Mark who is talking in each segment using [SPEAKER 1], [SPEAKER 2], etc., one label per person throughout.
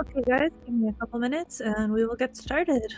[SPEAKER 1] Okay, guys, give me a couple minutes and we will get started.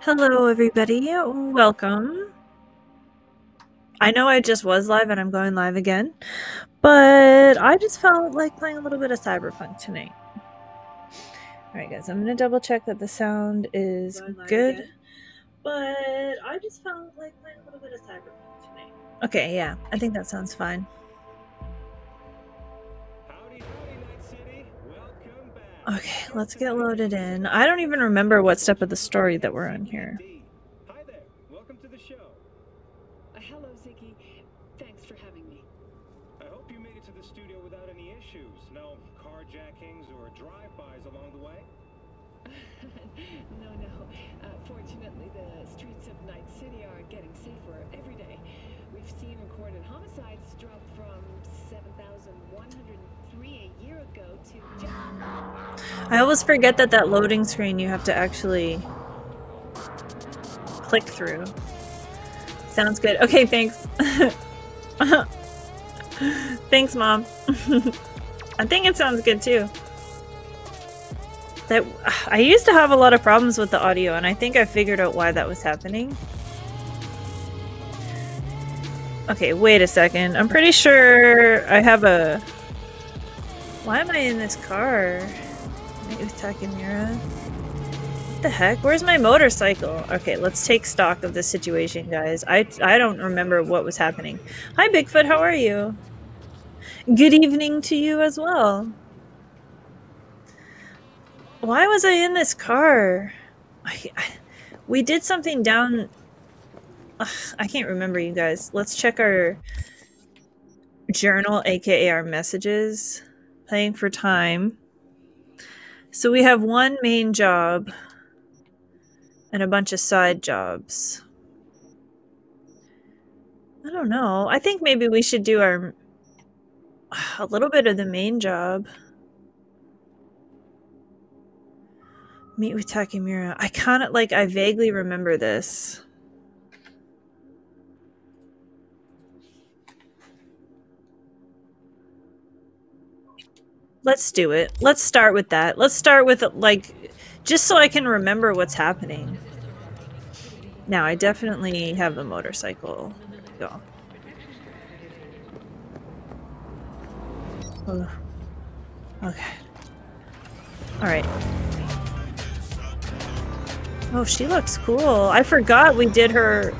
[SPEAKER 1] Hello, everybody. Welcome. I know I just was live and I'm going live again, but I just felt like playing a little bit of Cyberpunk tonight. Alright, guys, I'm gonna double check that the sound is good, again. but I just felt like playing a little bit of Cyberpunk tonight. Okay, yeah, I think that sounds fine. Okay, let's get loaded in. I don't even remember what step of the story that we're on here.
[SPEAKER 2] Hi there. Welcome to the show.
[SPEAKER 3] Uh, hello, Ziggy. Thanks for having me.
[SPEAKER 2] I hope you made it to the studio without any issues. No carjackings or drive-bys along the way?
[SPEAKER 3] no, no. Uh, fortunately, the streets of Night City are getting safer every day. We've seen recorded homicides drop from 7,103
[SPEAKER 1] I always forget that that loading screen you have to actually click through. Sounds good. Okay, thanks. thanks, Mom. I think it sounds good too. That I used to have a lot of problems with the audio, and I think I figured out why that was happening. Okay, wait a second. I'm pretty sure I have a... Why am I in this car? with Takemura. What the heck? Where's my motorcycle? Okay, let's take stock of the situation, guys. I, I don't remember what was happening. Hi, Bigfoot. How are you? Good evening to you as well. Why was I in this car? I, I, we did something down... Ugh, I can't remember, you guys. Let's check our journal, aka our messages. Playing for time. So we have one main job and a bunch of side jobs. I don't know. I think maybe we should do our a little bit of the main job. Meet with Takemura. I kind of like I vaguely remember this. Let's do it. Let's start with that. Let's start with, like, just so I can remember what's happening. Now, I definitely have the motorcycle. Go. Oh. Okay. Alright. Oh, she looks cool. I forgot we did her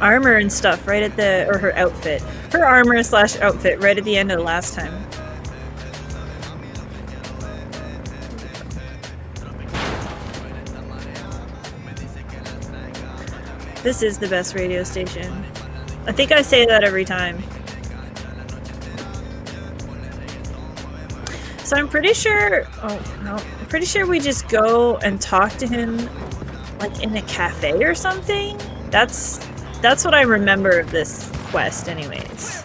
[SPEAKER 1] armor and stuff right at the, or her outfit. Her armor slash outfit right at the end of the last time. This is the best radio station. I think I say that every time. So I'm pretty sure, oh no, I'm pretty sure we just go and talk to him like in a cafe or something. That's, that's what I remember of this quest anyways.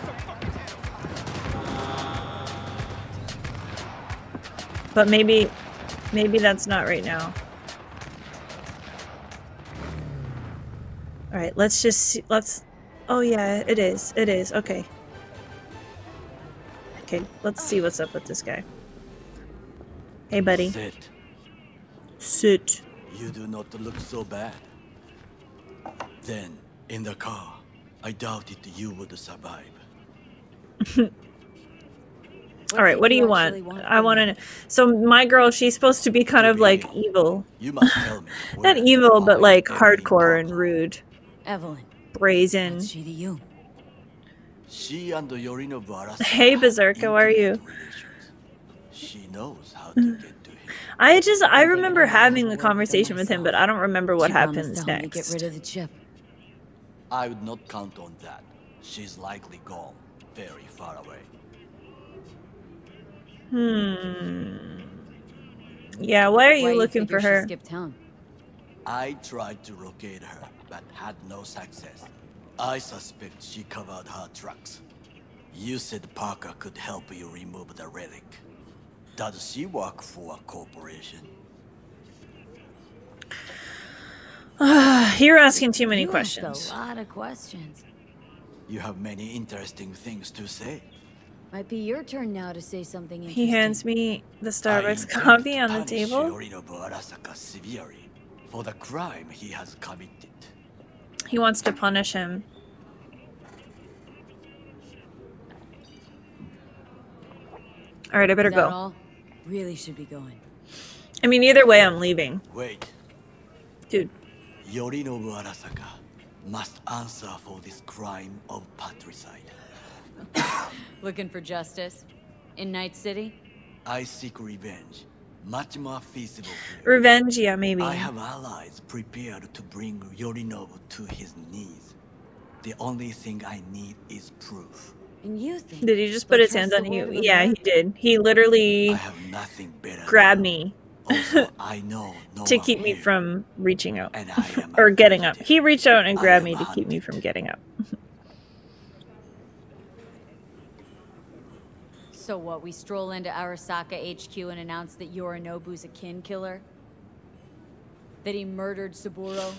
[SPEAKER 1] But maybe, maybe that's not right now. All right, let's just see, let's. Oh yeah, it is. It is. Okay. Okay, let's see what's up with this guy. Hey, buddy.
[SPEAKER 4] Sit.
[SPEAKER 1] Sit.
[SPEAKER 4] You do not look so bad. Then, in the car, I doubted you would survive.
[SPEAKER 1] All right, what do you want? want I want to. So my girl, she's supposed to be kind of like evil.
[SPEAKER 4] You must tell me.
[SPEAKER 1] Not evil, but like hardcore and rude.
[SPEAKER 5] Evelyn.
[SPEAKER 1] Brazen.
[SPEAKER 5] What's she to you?
[SPEAKER 4] She and Yorino Varas
[SPEAKER 1] Hey Berserk, how are you?
[SPEAKER 4] She knows how to get to him.
[SPEAKER 1] I just I remember having a conversation with him, but I don't remember what
[SPEAKER 5] she
[SPEAKER 1] happens
[SPEAKER 5] next.
[SPEAKER 1] Get
[SPEAKER 5] rid of the chip.
[SPEAKER 4] I would not count on that. She's likely gone, very far away.
[SPEAKER 1] Hmm. Yeah, why are you
[SPEAKER 5] why
[SPEAKER 1] looking
[SPEAKER 5] you
[SPEAKER 1] for her?
[SPEAKER 5] Skip town?
[SPEAKER 4] I tried to locate her, but had no success. I suspect she covered her tracks. You said Parker could help you remove the relic. Does she work for a corporation?
[SPEAKER 1] You're asking too many
[SPEAKER 5] you
[SPEAKER 1] questions.
[SPEAKER 5] a lot of questions.
[SPEAKER 4] You have many interesting things to say.
[SPEAKER 5] Might be your turn now to say something interesting.
[SPEAKER 1] He hands me the Starbucks coffee on the table.
[SPEAKER 4] for the crime he has committed.
[SPEAKER 1] He wants to punish him. All right, I better go.
[SPEAKER 5] all? Really should be going.
[SPEAKER 1] I mean, either way, I'm leaving,
[SPEAKER 4] Wait,
[SPEAKER 1] dude.
[SPEAKER 4] Yorinobu Arasaka must answer for this crime of patricide.
[SPEAKER 5] Looking for justice? In Night City?
[SPEAKER 4] I seek revenge, much more feasible here.
[SPEAKER 1] Revenge, yeah, maybe.
[SPEAKER 4] I have allies prepared to bring Yorinobu to his knees. The only thing I need is proof.
[SPEAKER 5] And you think?
[SPEAKER 1] Did he just put his hands on you?
[SPEAKER 5] word of a
[SPEAKER 1] Yeah, he did. He literally
[SPEAKER 4] I have nothing better.
[SPEAKER 1] grabbed me
[SPEAKER 4] Also, I know no
[SPEAKER 1] to keep me
[SPEAKER 4] here,
[SPEAKER 1] from reaching out
[SPEAKER 4] and I am
[SPEAKER 1] or getting up. He reached out and grabbed me to keep me from getting up.
[SPEAKER 5] So what? We stroll into Arasaka HQ and announce that Yorinobu's a kin killer? That he murdered Saburo?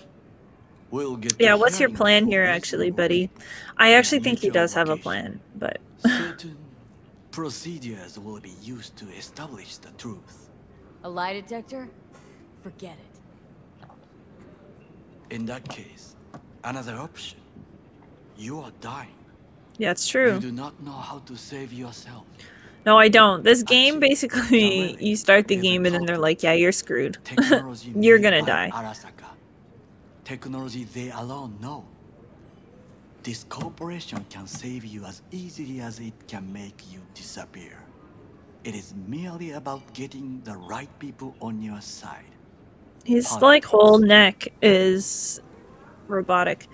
[SPEAKER 4] We'll get to
[SPEAKER 1] Yeah, what's your plan here, actually, buddy? I actually think he does have a plan, but
[SPEAKER 4] Certain procedures will be used to establish the truth.
[SPEAKER 5] A lie detector? Forget it.
[SPEAKER 4] In that case, another option. You are dying.
[SPEAKER 1] yeah, it's true.
[SPEAKER 4] You do not know how to save yourself.
[SPEAKER 1] No, I don't. This game basically, you start the game and then they're like, yeah, you're screwed.
[SPEAKER 4] Technology
[SPEAKER 1] You're gonna die.
[SPEAKER 4] Arasaka. Technology they alone know. This corporation can save you as easily as it can make you disappear. It is merely about getting the right people on your side.
[SPEAKER 1] His like whole neck is robotic.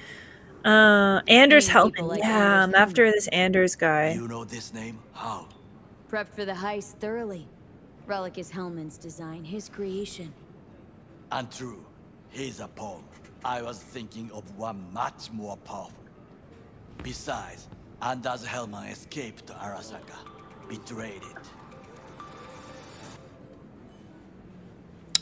[SPEAKER 1] Uh, Anders
[SPEAKER 5] Mean people
[SPEAKER 1] Hellman.
[SPEAKER 5] like
[SPEAKER 1] yeah, I'm after this Anders guy.
[SPEAKER 4] You know this name? How?
[SPEAKER 5] Prepped for the heist thoroughly. Relic is Hellman's design, his creation.
[SPEAKER 4] And true, he's a pawn. I was thinking of one much more powerful. Besides, Anders Hellman escaped to Arasaka, betrayed it.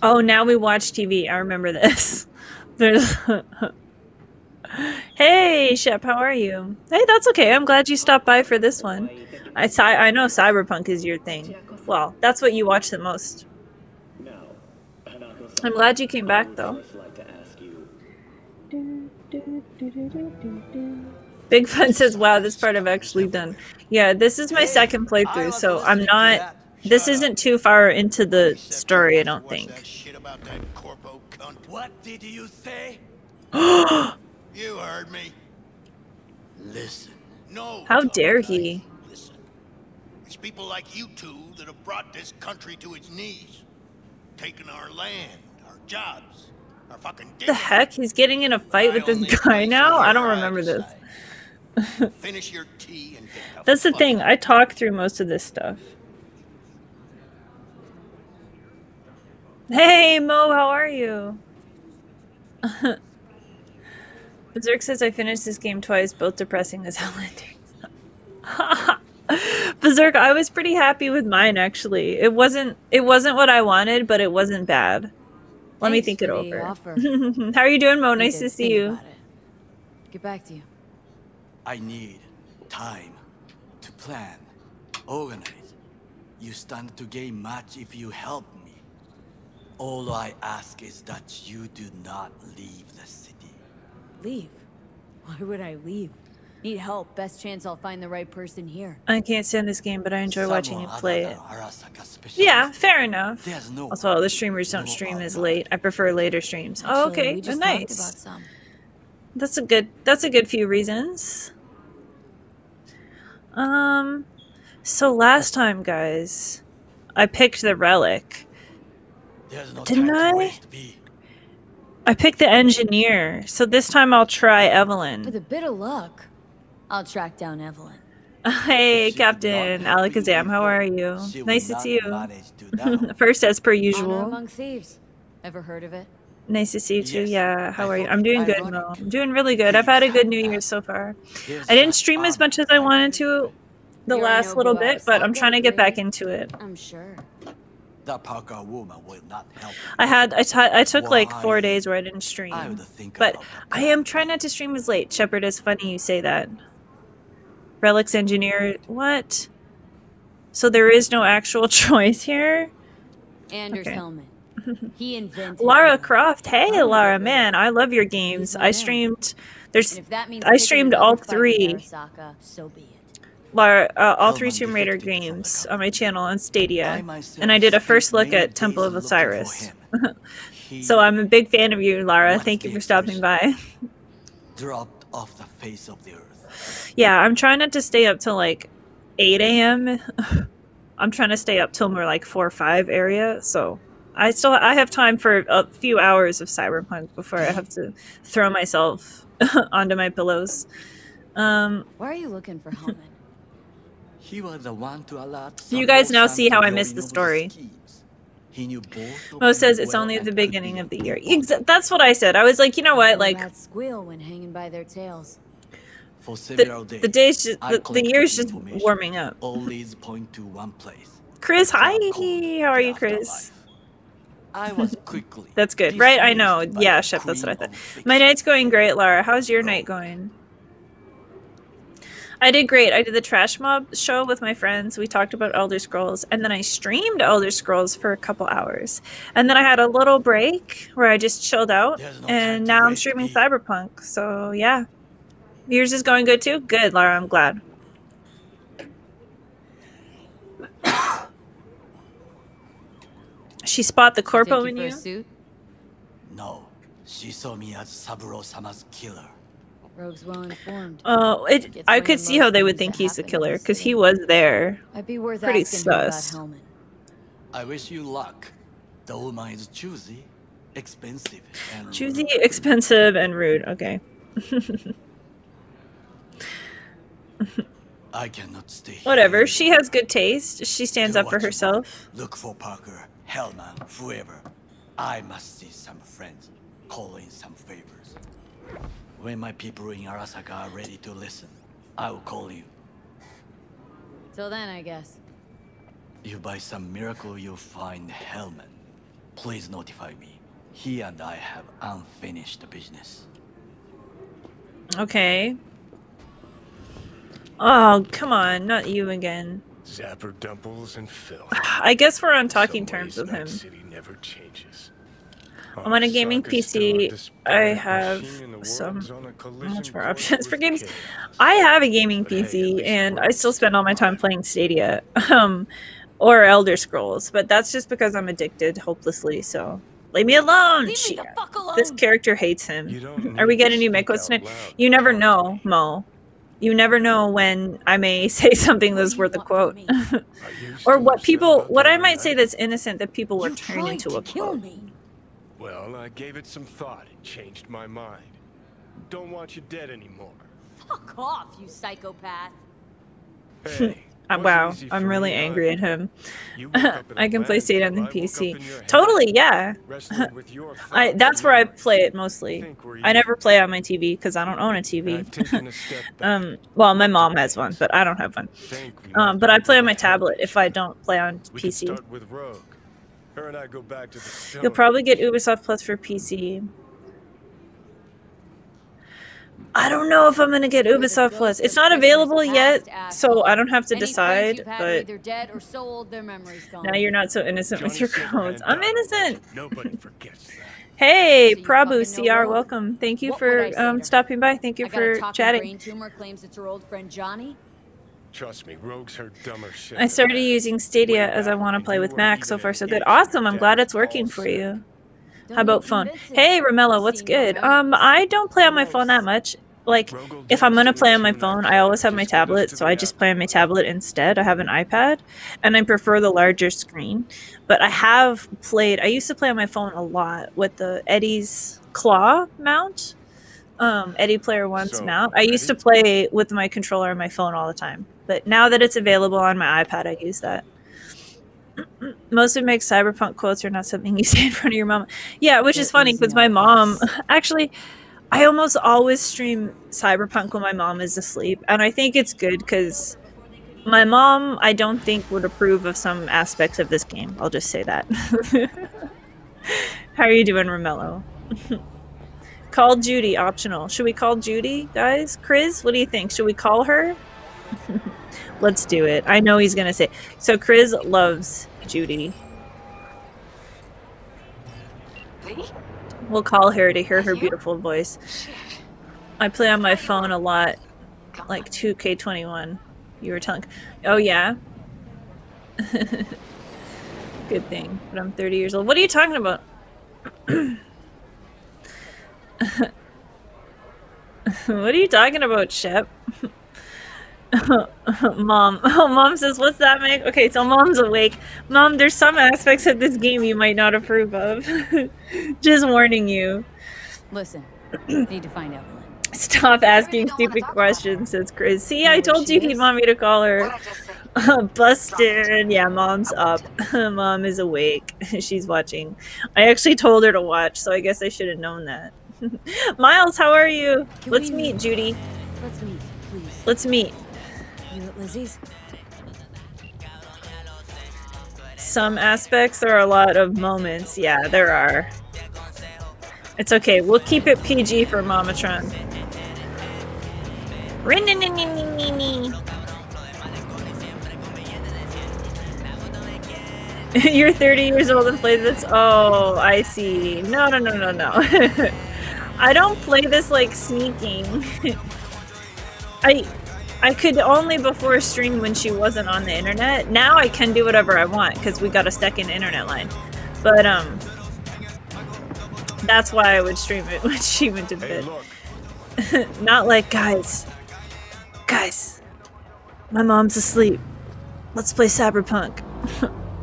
[SPEAKER 1] Oh, now we watch TV. I remember this. There's. hey, Shep, how are you? Hey, that's okay. I'm glad you stopped by for this one. I cy- I know Cyberpunk is your thing. Well, that's what you watch the most. I'm glad you came back, though.
[SPEAKER 2] first like to ask you,
[SPEAKER 1] Big Fun says, "Wow, this part I've actually done." Yeah, this is my second playthrough, so I'm not. This isn't too far into the story, I don't think.
[SPEAKER 6] That shit about that corpo cunt.
[SPEAKER 4] What did you say?
[SPEAKER 6] You heard me.
[SPEAKER 4] Listen,
[SPEAKER 6] No.
[SPEAKER 1] How dare he?
[SPEAKER 6] People like you two that have brought this country to its knees. Taking our land, our jobs, our fucking
[SPEAKER 1] The heck? He's getting in a fight with this guy now? I don't remember this.
[SPEAKER 6] Finish your tea and get
[SPEAKER 1] That's the thing. I talk through most of this stuff. Hey, Mo, how are you? Berserk says I finished this game twice, both depressing as hell endings. Berserk, I was pretty happy with mine actually. It wasn't it wasn't what I wanted, but it wasn't bad. Let me think it over. how are you doing, Mo?
[SPEAKER 5] Need
[SPEAKER 1] Nice to see you.
[SPEAKER 5] Get back to you.
[SPEAKER 4] I need time to plan, organize. You stand to gain much if you help me. All I ask is that you do not leave the city.
[SPEAKER 5] Leave? Why would I leave? Need help. Best chance I'll find the right person here.
[SPEAKER 1] I can't stand this game, but I enjoy watching you play it.
[SPEAKER 4] than Arasaka specialist.
[SPEAKER 1] Yeah, fair enough.
[SPEAKER 4] There's no
[SPEAKER 1] Also,
[SPEAKER 4] one
[SPEAKER 1] the streamers don't stream as late. I prefer later streams. oh, okay. Oh,
[SPEAKER 5] just talked about
[SPEAKER 1] nice.
[SPEAKER 5] some.
[SPEAKER 1] That's a good. That's a good few reasons. Um, so last time, guys, I picked the relic.
[SPEAKER 4] There's no
[SPEAKER 1] Didn't
[SPEAKER 4] I?
[SPEAKER 1] I?
[SPEAKER 4] to waste, B.
[SPEAKER 1] I picked the engineer. So this time I'll try Evelyn.
[SPEAKER 5] With a bit of luck, I'll track down Evelyn.
[SPEAKER 1] Hey,
[SPEAKER 4] If she did not
[SPEAKER 1] Captain
[SPEAKER 4] help you
[SPEAKER 1] Alakazam, how are you? Nice to see you.
[SPEAKER 4] manage to now.
[SPEAKER 1] First, as per usual.
[SPEAKER 5] among thieves. Ever heard of it?
[SPEAKER 1] Nice to see you too.
[SPEAKER 4] Yes,
[SPEAKER 1] Yeah, how
[SPEAKER 4] I
[SPEAKER 1] are you? I'm doing good. Mo. I'm doing really good. I've had a good New Year so far. I didn't stream as much as I
[SPEAKER 4] I
[SPEAKER 1] wanted to the last little bit, but I'm trying to get back into it.
[SPEAKER 5] I'm sure.
[SPEAKER 4] That Parker woman will not help.
[SPEAKER 1] I had I ti- I took like four days where I didn't stream.
[SPEAKER 4] I
[SPEAKER 1] But I am trying not to stream as late. Shepard, it's funny you say that. Relics engineer, what? So there is no actual choice here?
[SPEAKER 5] Anders
[SPEAKER 1] Okay.
[SPEAKER 5] Hellman. He invented
[SPEAKER 1] Lara
[SPEAKER 5] them.
[SPEAKER 1] Croft. Hey,
[SPEAKER 5] Oh,
[SPEAKER 1] Lara,
[SPEAKER 5] yeah.
[SPEAKER 1] man, I love your games. I streamed. There's
[SPEAKER 5] if that means
[SPEAKER 1] I streamed all three.
[SPEAKER 5] Arasaka, so be it.
[SPEAKER 1] Lara, uh, all three Tomb Raider
[SPEAKER 4] defected from the
[SPEAKER 1] games on my channel on Stadia,
[SPEAKER 4] I
[SPEAKER 1] and I did a first look at Temple of
[SPEAKER 4] days looking for
[SPEAKER 1] Osiris. So I'm a big fan of you, Lara. Thank you for stopping by.
[SPEAKER 4] dropped off the face of the earth.
[SPEAKER 1] Yeah, I'm trying not to stay up till like 8 a.m. I'm trying to stay up till more like 4 or 5 area. So I still I have time for a few hours of Cyberpunk before I have to throw myself onto my pillows. Um,
[SPEAKER 5] Why are you looking for Hellman?
[SPEAKER 4] He was the one to alert
[SPEAKER 1] You guys now see how I missed the story.
[SPEAKER 4] schemes. He knew both
[SPEAKER 1] Mo says it's only at the beginning of the year. Exa- that's what I said. I was like, you know what? Like
[SPEAKER 5] squeal when hanging by their tails.
[SPEAKER 4] For several
[SPEAKER 1] the,
[SPEAKER 4] days,
[SPEAKER 1] the days just the, the year's just warming up.
[SPEAKER 4] all leads point to one place.
[SPEAKER 1] Chris, hi. How are you, Chris?
[SPEAKER 4] I was quickly.
[SPEAKER 1] That's good, right? I know. Yeah, chef. That's what I thought. My night's going great, Lara. How's your night going? I did great. I did the Trash Mob show with my friends. We talked about Elder Scrolls, and then I streamed Elder Scrolls for a couple hours. And then I had a little break where I just chilled out,
[SPEAKER 4] no
[SPEAKER 1] and now I'm streaming. Cyberpunk. So yeah, yours is going good too. Good, Lara. I'm glad. She spot the
[SPEAKER 5] Take
[SPEAKER 1] corpo
[SPEAKER 5] you
[SPEAKER 1] in
[SPEAKER 5] for
[SPEAKER 1] you.
[SPEAKER 5] suit?
[SPEAKER 4] No, she saw me as Saburo-sama's killer.
[SPEAKER 5] Rogue's well informed.
[SPEAKER 1] Oh, it. I could see how they would think he's the killer because he was there.
[SPEAKER 5] Might be worth
[SPEAKER 1] pretty
[SPEAKER 5] asking her about
[SPEAKER 1] sus.
[SPEAKER 4] I wish you luck. The woman is choosy, expensive, and
[SPEAKER 1] Choosy,
[SPEAKER 4] rude.
[SPEAKER 1] expensive, and rude. Okay.
[SPEAKER 4] I cannot stay.
[SPEAKER 1] Whatever.
[SPEAKER 4] anymore.
[SPEAKER 1] She has good taste. She stands
[SPEAKER 4] Do
[SPEAKER 1] up for herself.
[SPEAKER 4] Look for Parker, Hellman, whoever. I must see some friends, call in some favors. When my people in Arasaka are ready to listen, I will call you.
[SPEAKER 5] Till then, I guess.
[SPEAKER 4] If by some miracle you find Hellman, please notify me. He and I have unfinished business.
[SPEAKER 1] Okay. Oh, come on. Not you again.
[SPEAKER 2] Zapper dumples and filth.
[SPEAKER 1] I guess we're on talking
[SPEAKER 2] Some
[SPEAKER 1] terms with him.
[SPEAKER 2] City never changes.
[SPEAKER 1] I'm on a gaming
[SPEAKER 2] Arasaka's still a
[SPEAKER 1] PC. I have
[SPEAKER 2] machine
[SPEAKER 1] some
[SPEAKER 2] world's on a collision
[SPEAKER 1] much more options for games. I have a gaming
[SPEAKER 2] But hey, at
[SPEAKER 1] PC, and I still spend all my time playing Stadia, um, or Elder Scrolls. But that's just because I'm addicted hopelessly. So leave me alone.
[SPEAKER 5] Leave me the fuck alone!
[SPEAKER 1] this character hates him. Are we
[SPEAKER 2] need to
[SPEAKER 1] getting new
[SPEAKER 2] speak
[SPEAKER 1] Mako tonight? You never know, Mo. You never know when I may say something that's worth a quote.
[SPEAKER 5] me?
[SPEAKER 2] Are you
[SPEAKER 1] or what people, what I might say that's innocent that people will
[SPEAKER 5] You
[SPEAKER 1] turn
[SPEAKER 5] tried
[SPEAKER 1] into
[SPEAKER 5] to
[SPEAKER 1] a
[SPEAKER 5] kill
[SPEAKER 1] quote.
[SPEAKER 5] me.
[SPEAKER 2] Well, I gave it some thought and changed my mind. Don't want you dead anymore.
[SPEAKER 5] Fuck off, you psychopath.
[SPEAKER 2] Hey,
[SPEAKER 1] Uh, wow, I'm really angry at him.
[SPEAKER 2] You woke up in a
[SPEAKER 1] I can play State on the
[SPEAKER 2] landfill, I woke up
[SPEAKER 1] PC.
[SPEAKER 2] in your head,
[SPEAKER 1] Totally, yeah. I that's where I play it mostly. I never play on my TV because I don't own a TV.
[SPEAKER 2] I've taken a step back.
[SPEAKER 1] um, well, my mom has one, but I don't have one. Um, but I play on my tablet if I don't play on PC.
[SPEAKER 2] start with Rogue. Her and I go back to the
[SPEAKER 1] You'll probably get Ubisoft Plus for PC. I don't know if I'm gonna get Ubisoft Plus. It's not available yet, so. I don't have to decide.
[SPEAKER 5] you've had are
[SPEAKER 1] But
[SPEAKER 5] either dead or so old their memory's gone.
[SPEAKER 1] now you're not so innocent with
[SPEAKER 2] Johnny
[SPEAKER 1] your codes. I'm innocent.
[SPEAKER 2] Nobody forgets that.
[SPEAKER 1] Hey,
[SPEAKER 5] So
[SPEAKER 1] Prabhu CR, welcome. Thank you
[SPEAKER 5] What would I
[SPEAKER 1] for um stopping by. Thank you
[SPEAKER 5] I got a
[SPEAKER 1] for
[SPEAKER 5] talking
[SPEAKER 1] chatting.
[SPEAKER 5] brain tumor claims it's her old friend Johnny.
[SPEAKER 2] Trust me, Rogue's heard dumber shit.
[SPEAKER 1] I started using Stadia as I want to play with
[SPEAKER 2] weren't
[SPEAKER 1] Mac. So far, so good. Awesome. I'm glad it's working for you.
[SPEAKER 5] Don't
[SPEAKER 1] How about phone? Hey, Romella, what's good? Um. I don't play on my phone that much. Like, if I'm gonna play on my phone, I always have my tablet, so I just play on my tablet instead. I have an iPad, and I prefer the larger screen. But I have played. I used to play on my phone a lot with the Eddie's Claw mount, um, Eddie Player One's
[SPEAKER 2] So,
[SPEAKER 1] mount. I used to play with my controller on my phone all the time. But now that it's available on my iPad, I use that. Most of Meg's cyberpunk quotes are not something you say in front of your mom. Yeah, which is funny because my mom actually I almost always stream cyberpunk when my mom is asleep, and I think it's good because my mom I don't think would approve of some aspects of this game. I'll just say that. How are you doing, Romello? call Judy optional. Should we call Judy, guys? Chris, what do you think? Should we call her? Let's do it. I know he's gonna say. So Chris loves Judy. We'll call her to hear her beautiful voice. I play on my phone a lot, like 2K21. You were telling. Oh, yeah? Good thing. But I'm 30 years old. What are you talking about? what are you talking about, Shep? mom. Oh, mom says, what's that, Meg? Okay, so mom's awake. Mom, there's some aspects of this game you might not approve of. Just warning you.
[SPEAKER 5] Listen, need to find Evelyn.
[SPEAKER 1] Stop asking stupid questions, says Chris. See, I told you he'd want me to call her.
[SPEAKER 7] What'd I just say?
[SPEAKER 1] Busted. Yeah, mom's up. Mom is awake. She's watching. I actually told her to watch, so I guess I should have known that. Miles, how are you? Let's meet, Judy.
[SPEAKER 5] Let's meet, please.
[SPEAKER 1] Let's meet.
[SPEAKER 5] Lizzie's?
[SPEAKER 1] Some aspects, there are a lot of moments. Yeah, there are. It's okay. We'll keep it PG for Mamatron. You're 30 years old and play this? Oh, I see. No, no, no, no, no. I don't play this like sneaking. I I could only before stream when she wasn't on the internet. Now I can do whatever I want because we got a second internet line. But um that's why I would stream it when she went to bed. Not like guys. Guys. My mom's asleep. Let's play Cyberpunk.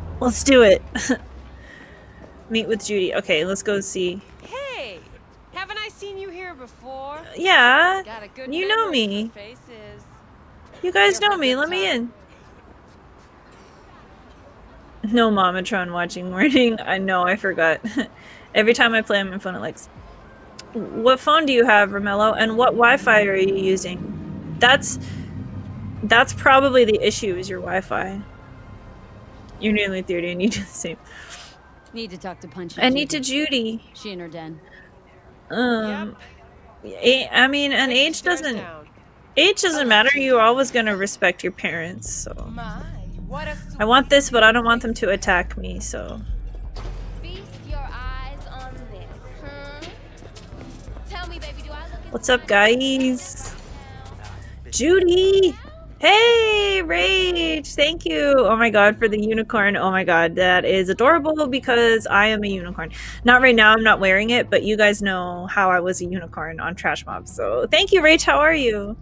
[SPEAKER 1] let's do it. Meet with Judy. Okay, let's go see.
[SPEAKER 8] Hey, haven't I seen you here before?
[SPEAKER 1] Yeah.
[SPEAKER 8] Got a good
[SPEAKER 1] You know me.
[SPEAKER 8] Faces.
[SPEAKER 1] You guys know me. Let me in. No Mamatron watching morning. I know, I forgot. Every time I play on my phone, it likes. What phone do you have, Romello? And what Wi-Fi are you using? That's that's probably the issue. Is your Wi-Fi? You're nearly thirty, and you do the same.
[SPEAKER 5] Need to talk to Punch.
[SPEAKER 1] I need to
[SPEAKER 5] Judy.
[SPEAKER 1] Judy.
[SPEAKER 5] She in her den.
[SPEAKER 1] Um, a- I mean, and
[SPEAKER 8] Take the
[SPEAKER 1] age doesn't
[SPEAKER 8] down.
[SPEAKER 1] Age doesn't matter. You're always gonna respect your parents. So
[SPEAKER 8] My, what a
[SPEAKER 1] I want this, but I don't want them to attack me. So.
[SPEAKER 9] Feast your eyes on this, hmm? Tell me, baby, do I look as
[SPEAKER 1] What's up, guys? Judy! Hey, Rage! Thank you! Oh my god, for the unicorn. Oh my god, that is adorable because I am a unicorn. Not right now, I'm not wearing it, but you guys know how I was a unicorn on Trash Mob. So thank you, Rage. How are you?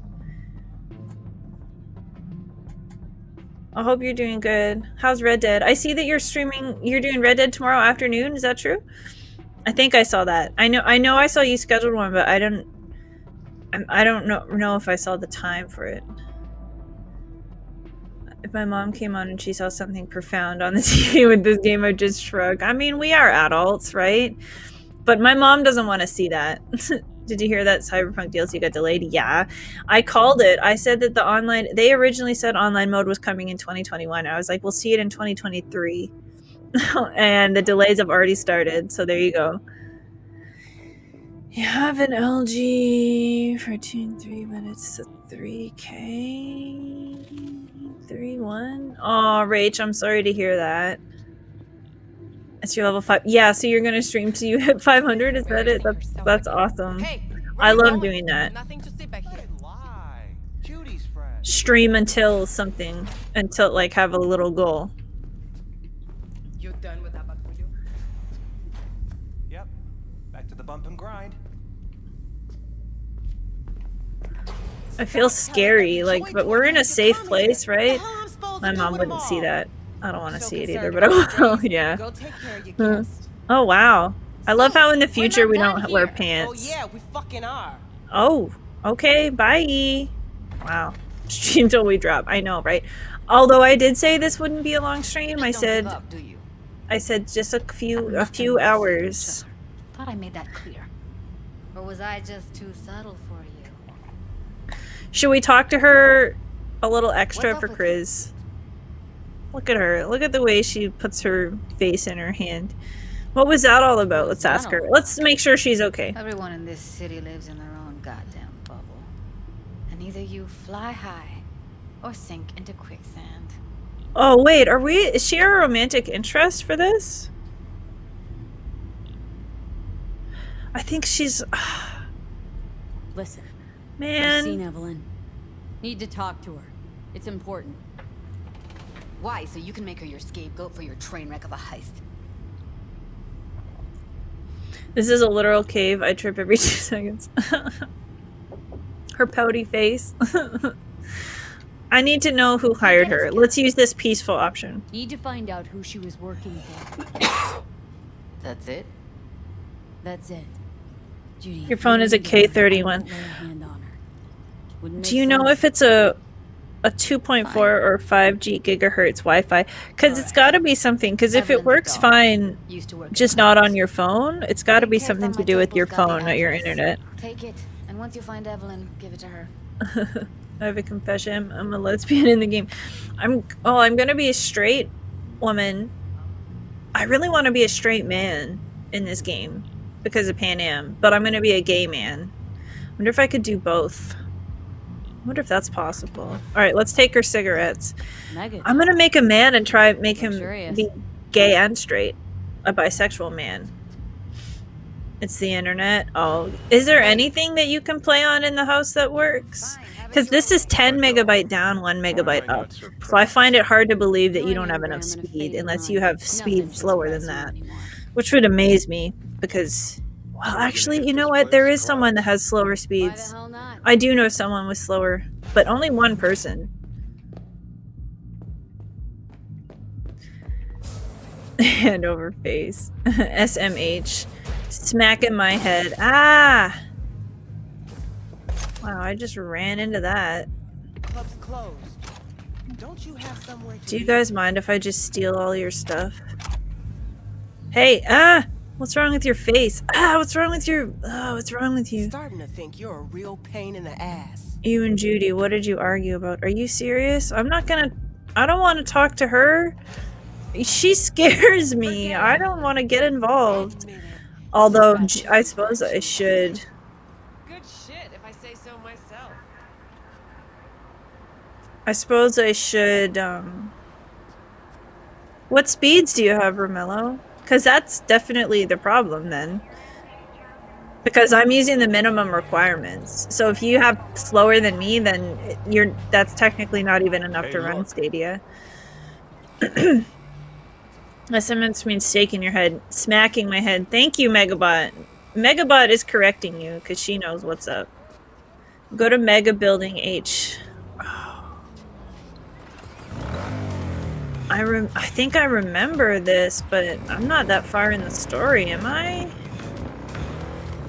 [SPEAKER 1] I hope you're doing good. How's Red Dead? I see that you're streaming. You're doing Red Dead tomorrow afternoon. Is that true? I think I saw that. I know. I know. I saw you scheduled one, but I don't. I'm- don't know know if I saw the time for it. If my mom came on and she saw something profound on the TV with this game, I'd just shrug. I mean, we are adults, right? But my mom doesn't want to see that. Did you hear that Cyberpunk DLC got delayed? Yeah. I called it. I said that the online, they originally said online mode was coming in 2021. I was like, we'll see it in 2023. and the delays have already started. So there you go. You have an LG for two and three, but it's a 3K. 3 1. Oh, Rach, I'm sorry to hear that. It's your level 5. Yeah, so you're going to stream till you hit 500? Is that it? That's, that's awesome.
[SPEAKER 8] Hey,
[SPEAKER 1] I love doing that.
[SPEAKER 8] Nothing to see back.
[SPEAKER 2] Lie.
[SPEAKER 1] Stream until something, until like have a little goal.
[SPEAKER 8] You done with that video?
[SPEAKER 2] Yep. Back to the bump and grind.
[SPEAKER 1] I feel scary, like, but we're in a safe place, right? My mom wouldn't see that. I don't want to
[SPEAKER 8] So
[SPEAKER 1] see it either, but I will. yeah.
[SPEAKER 8] Go take care of your
[SPEAKER 1] hmm.
[SPEAKER 8] guest.
[SPEAKER 1] Oh wow. I love how in the future we don't
[SPEAKER 8] done
[SPEAKER 1] wear
[SPEAKER 8] oh,
[SPEAKER 1] pants.
[SPEAKER 8] Oh yeah, we fucking are.
[SPEAKER 1] Oh, okay. Bye. Wow. Stream till we drop. I know, right? Although I did say this wouldn't be a long stream. I said
[SPEAKER 5] up, do you?
[SPEAKER 1] I said just a few a few hours.
[SPEAKER 5] Thought I made that clear. Or was I just too subtle for you?
[SPEAKER 1] Should we talk to her a little extra for Chris? Look at her. Look at the way she puts her face in her hand. What was that all about? Let's ask her. Let's make sure she's okay.
[SPEAKER 5] Everyone in this city lives in their own goddamn bubble. And either you fly high or sink into quicksand.
[SPEAKER 1] Oh wait, are we? Is she our romantic interest for this? I think she's.
[SPEAKER 5] Listen,
[SPEAKER 1] Man.
[SPEAKER 5] I've seen Evelyn. Need to talk to her. It's important.
[SPEAKER 7] Why? So you can make her your scapegoat for your train wreck of a heist.
[SPEAKER 1] This is a literal cave. I trip every two seconds. Her pouty face. I need to know who hired her. Let's use this peaceful option.
[SPEAKER 5] Need to find out who she was working for.
[SPEAKER 7] That's it?
[SPEAKER 5] That's it. Judy.
[SPEAKER 1] Your phone is a K31. Do you know if it's a a 2.4 or 5G gigahertz Wi-Fi? Because it's got to be something. Because if it works fine,
[SPEAKER 7] Used to work
[SPEAKER 1] just not on your phone, it's got to be something to do with your
[SPEAKER 7] table's got the
[SPEAKER 1] phone, not your internet.
[SPEAKER 7] Take it, and once you find Evelyn, give it to her.
[SPEAKER 1] I have a confession. I'm a lesbian in the game. I'm oh, I'm gonna be a straight woman. I really want to be a straight man in this game because of Panam, but I'm gonna be a gay man. Wonder if I could do both. I wonder if that's possible. All right, let's take her cigarettes.
[SPEAKER 5] Megan.
[SPEAKER 1] I'm gonna make a man and try make him
[SPEAKER 5] Luxurious.
[SPEAKER 1] be gay and straight, a bisexual man. It's the internet. Oh, is there anything that you can play on in the house that works? Because this is 10 megabyte down, 1 megabyte up. So I find it hard to believe that you don't have enough speed unless you have speed slower than that, which would amaze me because, well, actually, you know what? There is someone that has slower
[SPEAKER 5] Why the
[SPEAKER 1] speeds.
[SPEAKER 5] hell not?
[SPEAKER 1] I do know someone with slower, but only one person. Hand over face. SMH. Smack in my head. Ah! Wow, I just ran into that.
[SPEAKER 10] Club's closed. Don't you have somewhere to
[SPEAKER 1] Do you guys mind if I just steal all your stuff? Hey, ah! What's wrong with your face? Ah, what's wrong with your. Oh, what's wrong with you?
[SPEAKER 10] Starting to think you're a real pain in the ass.
[SPEAKER 1] You and Judy, what did you argue about? Are you serious? I'm not gonna. I don't want to talk to her. She scares me. I don't want to get involved. Although, I suppose I should.
[SPEAKER 8] Good shit, if I say so myself.
[SPEAKER 1] I suppose I should, um. What speeds do you have, Romello? Because that's definitely the problem then. Because I'm using the minimum requirements. So if you have slower than me, then you're that's technically not even enough
[SPEAKER 2] Hey,
[SPEAKER 1] to run
[SPEAKER 2] look.
[SPEAKER 1] Stadia. SMS means shaking your head, smacking my head. Thank you, Megabot. Megabot is correcting you because she knows what's up. Go to Mega Building H. I rem- I think I remember this, but I'm not that far in the story, am I?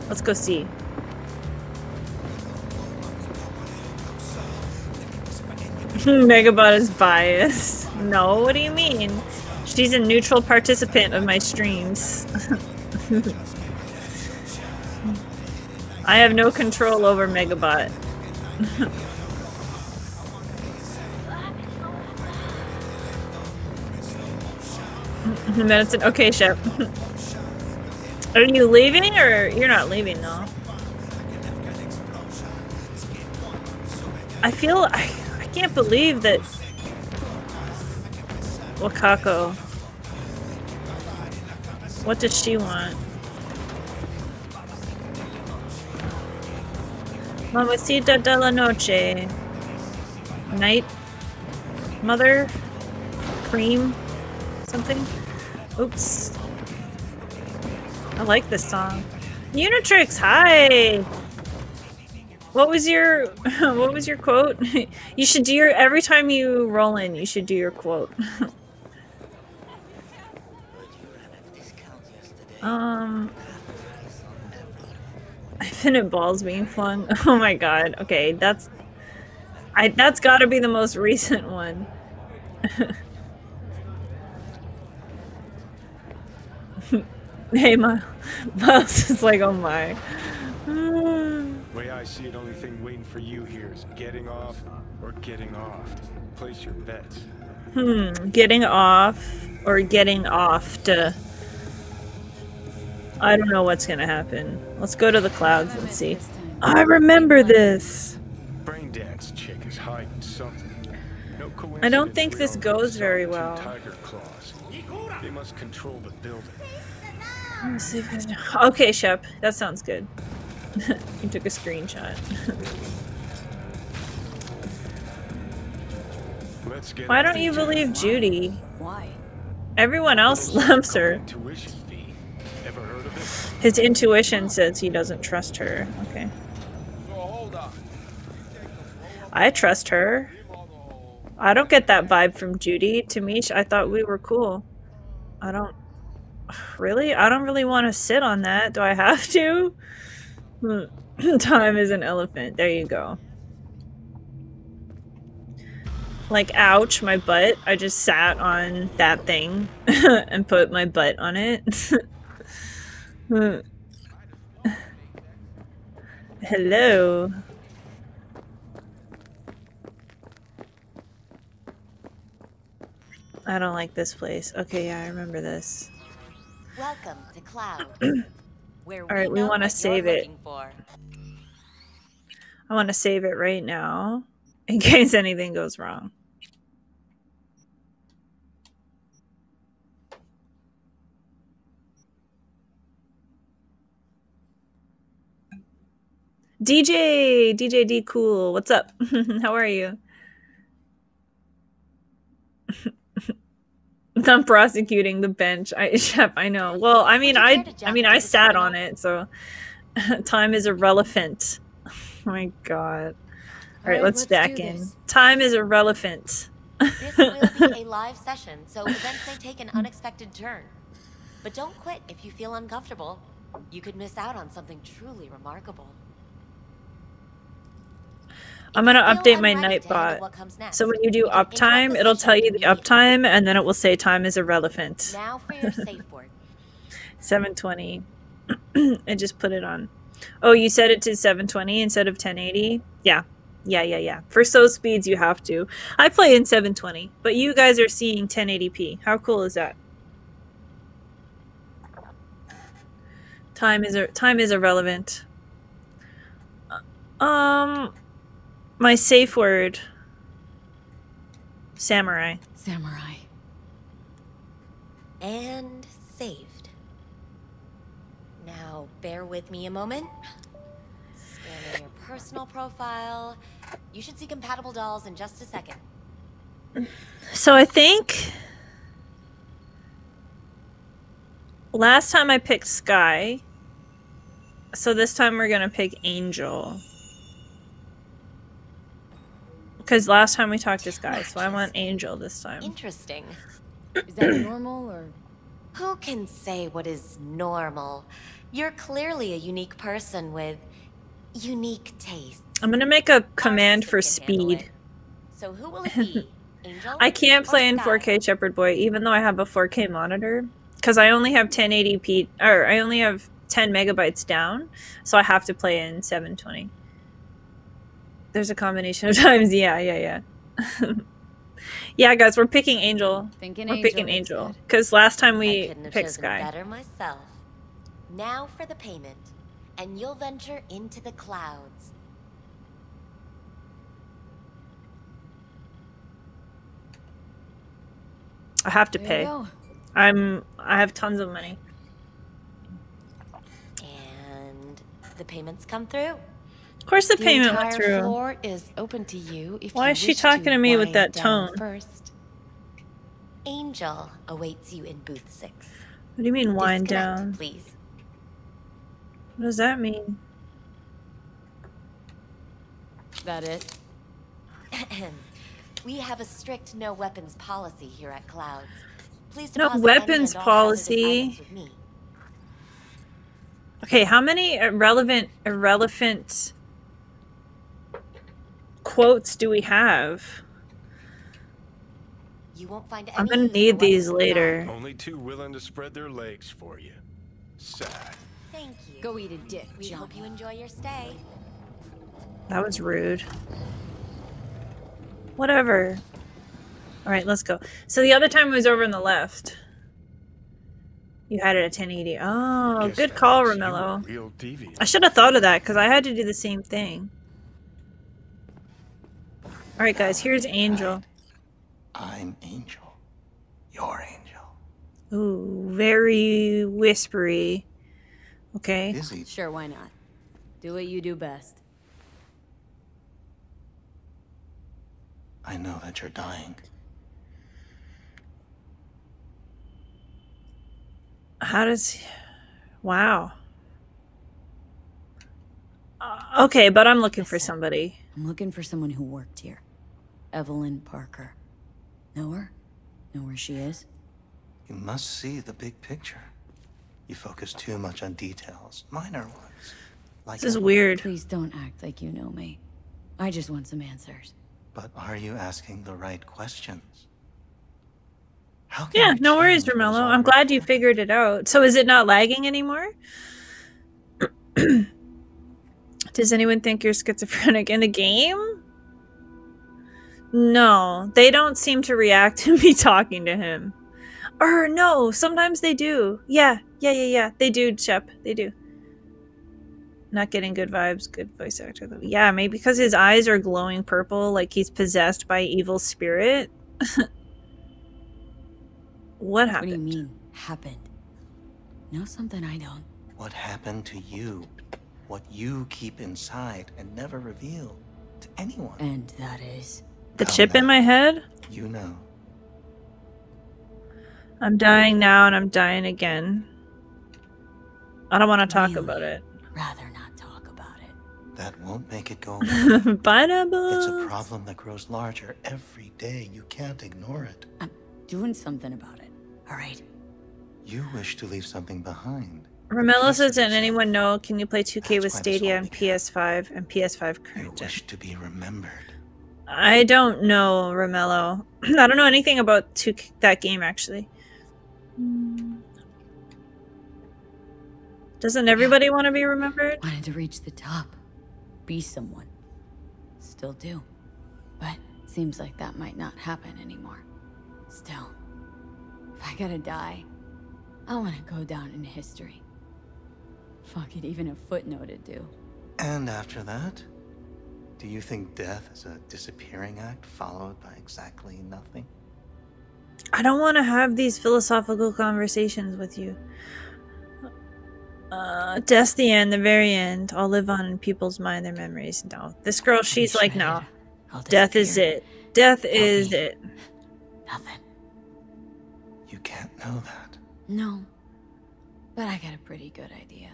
[SPEAKER 1] Let's go see. Megabot is biased. No, what do you mean? She's a neutral participant of my streams. I have no control over Megabot. Medicine. Okay, chef. Are you leaving or you're not leaving though? I feel I, I can't believe that Wakako. What does she want? Mamacita de la noche. Night. Mother. Cream. Something. Oops. I like this song. Unitrix, hi. What was your what was your quote? you should do your every time you roll in, you should do your quote. um infinite balls being flung. Oh my god. Okay, that's I that's got to be the most recent one. Hey, my Miles is like, oh my.
[SPEAKER 2] Way I see it, only thing waiting for you here is getting off or getting off. Place your bets.
[SPEAKER 1] Hmm, getting off or getting off to. I don't know what's gonna happen. Let's go to the clouds and see. I remember this.
[SPEAKER 2] Braindance chick is hiding something. No
[SPEAKER 1] I don't think this goes very well.
[SPEAKER 2] Tyger Claws. They must control the building.
[SPEAKER 1] Okay, Shep, that sounds good. you took a screenshot.
[SPEAKER 2] Let's get
[SPEAKER 1] Why don't you believe
[SPEAKER 2] line.
[SPEAKER 1] Judy?
[SPEAKER 7] Why?
[SPEAKER 1] Everyone else loves her.
[SPEAKER 2] Tuition fee. Ever heard of it?
[SPEAKER 1] His intuition says he doesn't trust her. Okay. I trust her. I don't get that vibe from Judy. To me, I thought we were cool. I don't. Really? I don't really want to sit on that. Do I have to? Time is an elephant. There you go. Like, ouch, my butt. I just sat on that thing and put my butt on it. Hello. I don't like this place. Okay, yeah, I remember this.
[SPEAKER 11] Welcome to Cloud. where
[SPEAKER 1] All right, we
[SPEAKER 11] know
[SPEAKER 1] want to save it.
[SPEAKER 11] For.
[SPEAKER 1] I want to save it right now in case anything goes wrong. DJ, DJ D cool. What's up? How are you? I'm prosecuting the bench. I Shep, I know. Well, I mean, I I mean, I sat on it, so time is irrelevant. Oh my god. All right, let's
[SPEAKER 11] let's
[SPEAKER 1] stack in.
[SPEAKER 11] this.
[SPEAKER 1] Time is irrelevant.
[SPEAKER 11] This will be a live session, so events may take an unexpected turn. But don't quit if you feel uncomfortable. You could miss out on something truly remarkable.
[SPEAKER 1] I'm gonna update my
[SPEAKER 11] unready
[SPEAKER 1] night bot.
[SPEAKER 11] what comes next,
[SPEAKER 1] So when you do
[SPEAKER 11] you can interrupt
[SPEAKER 1] uptime, it'll tell you the uptime, and then it will say time is irrelevant.
[SPEAKER 11] Now for your safe word.
[SPEAKER 1] 720. I just put it on. Oh, you set it to 720 instead of 1080? Yeah. Yeah, yeah, yeah. For so speeds, you have to. I play in 720, but you guys are seeing 1080p. How cool is that? Time is time is irrelevant. Um, my safe word. Samurai.
[SPEAKER 7] Samurai.
[SPEAKER 11] And saved. Now, bear with me a moment. Scanning your personal profile. You should see compatible dolls in just a second.
[SPEAKER 1] So I think last time I picked Sky. So this time we're gonna pick Angel. Because last time we talked to Sky, so I want Angel this time.
[SPEAKER 11] Interesting.
[SPEAKER 7] Is that normal or
[SPEAKER 11] Who can say what is normal? You're clearly a unique person with unique tastes.
[SPEAKER 1] I'm gonna make a command for speed.
[SPEAKER 11] So who will it be? Angel?
[SPEAKER 1] I can't play in 4K Shepherd Boy, even though I have a 4K monitor, because I only have 1080p, or I only have 10 megabytes down, so I have to play in 720. There's a combination of times, yeah, yeah, yeah. yeah, guys, we're picking Angel.
[SPEAKER 5] Thinking
[SPEAKER 1] we're
[SPEAKER 5] Angel
[SPEAKER 1] picking Angel, because last time we picked Sky.
[SPEAKER 11] better myself. Now for the payment, and you'll venture into the clouds.
[SPEAKER 1] I have to pay. I'm. I have tons of money.
[SPEAKER 11] And the payments come through.
[SPEAKER 1] Of course, the,
[SPEAKER 10] The
[SPEAKER 1] payment went through.
[SPEAKER 10] floor is open to you if
[SPEAKER 1] Why
[SPEAKER 10] you
[SPEAKER 1] is she talking to me with that tone?
[SPEAKER 10] First.
[SPEAKER 11] Angel awaits you in booth six.
[SPEAKER 1] What do you mean wind
[SPEAKER 11] Disconnect,
[SPEAKER 1] down?
[SPEAKER 11] please.
[SPEAKER 1] What does that mean?
[SPEAKER 7] that it?
[SPEAKER 11] we have a strict no weapons policy here at Clouds. Please
[SPEAKER 1] No weapons
[SPEAKER 11] and all hazardous
[SPEAKER 1] policy.
[SPEAKER 11] items with me.
[SPEAKER 1] Okay, how many irrelevant irrelevant quotes do we have?
[SPEAKER 11] You won't find
[SPEAKER 1] I'm gonna need these later.
[SPEAKER 2] Only two willing to spread their legs for you. Sad.
[SPEAKER 11] Thank you.
[SPEAKER 7] Go eat a dick,
[SPEAKER 11] We hope you enjoy your stay.
[SPEAKER 1] That was rude. Whatever. All right, let's go. So the other time it was over on the left. You had it at 1080. Oh,
[SPEAKER 2] Guess
[SPEAKER 1] good call,
[SPEAKER 2] makes you a
[SPEAKER 1] Romello. I should have thought of that because I had to do the same thing. All right, guys, here's Angel.
[SPEAKER 12] I'm Angel. Your Angel.
[SPEAKER 1] Ooh, very whispery. Okay.
[SPEAKER 12] Is he?
[SPEAKER 5] Sure, why not? Do what you do best.
[SPEAKER 12] I know that you're dying.
[SPEAKER 1] How does. Wow. Uh, okay, but I'm looking for somebody.
[SPEAKER 5] I'm looking for someone who worked here. Evelyn Parker. Know her? Know where she is?
[SPEAKER 12] You must see the big picture. You focus too much on details, minor ones. Like
[SPEAKER 1] This is weird.
[SPEAKER 5] Please don't act like you know me. I just want some answers.
[SPEAKER 12] But are you asking the right questions? How can
[SPEAKER 1] Yeah, no worries,
[SPEAKER 12] change
[SPEAKER 1] Romello. I'm glad you figured it out. So is it not lagging anymore? Does anyone think you're schizophrenic in the game? No, they don't seem to react to me talking to him. Or no, sometimes they do. Yeah, yeah, yeah, yeah. They do, Shep. They do. Not getting good vibes. Good voice actor though. Yeah, maybe because his eyes are glowing purple, like he's possessed by evil spirit. what happened?
[SPEAKER 5] What
[SPEAKER 1] happened?
[SPEAKER 5] do you mean, happened? Know something I don't.
[SPEAKER 12] What happened to you? What you keep inside and never reveal to anyone?
[SPEAKER 5] And that is.
[SPEAKER 1] The
[SPEAKER 12] Calm
[SPEAKER 1] chip in my head?
[SPEAKER 12] You know.
[SPEAKER 1] I'm dying now and I'm dying again. I don't want to talk
[SPEAKER 5] Really?
[SPEAKER 1] about it.
[SPEAKER 5] Rather not talk about it.
[SPEAKER 12] That won't make it go away.
[SPEAKER 1] Pineapple.
[SPEAKER 12] it's a problem that grows larger every day. You can't ignore it.
[SPEAKER 5] I'm doing something about it. All right.
[SPEAKER 12] You wish to leave something behind.
[SPEAKER 1] Romello says, "Did anyone know? Can you play 2K
[SPEAKER 12] That's
[SPEAKER 1] with Stadia and. PS5 and PS5
[SPEAKER 12] You
[SPEAKER 1] current gen?"
[SPEAKER 12] wish to be remembered.
[SPEAKER 1] I don't know, Romello. I don't know anything about 2K, that game actually. Hmm. Doesn't everybody want to be remembered?
[SPEAKER 5] Wanted to reach the top. Be someone. Still do. But seems like that might not happen anymore. Still, if I gotta die, I want to go down in history. Fuck it, even a footnote would do.
[SPEAKER 12] And after that? Do you think death is a disappearing act followed by exactly nothing?
[SPEAKER 1] I don't want to have these philosophical conversations with you. Uh, death's the end, the very end. I'll live on in people's mind, their memories. No, this girl, she's like, no,
[SPEAKER 5] I'll
[SPEAKER 1] death is it. Death is
[SPEAKER 5] me.
[SPEAKER 1] it.
[SPEAKER 5] Nothing.
[SPEAKER 12] You can't know that.
[SPEAKER 5] No. But I got a pretty good idea.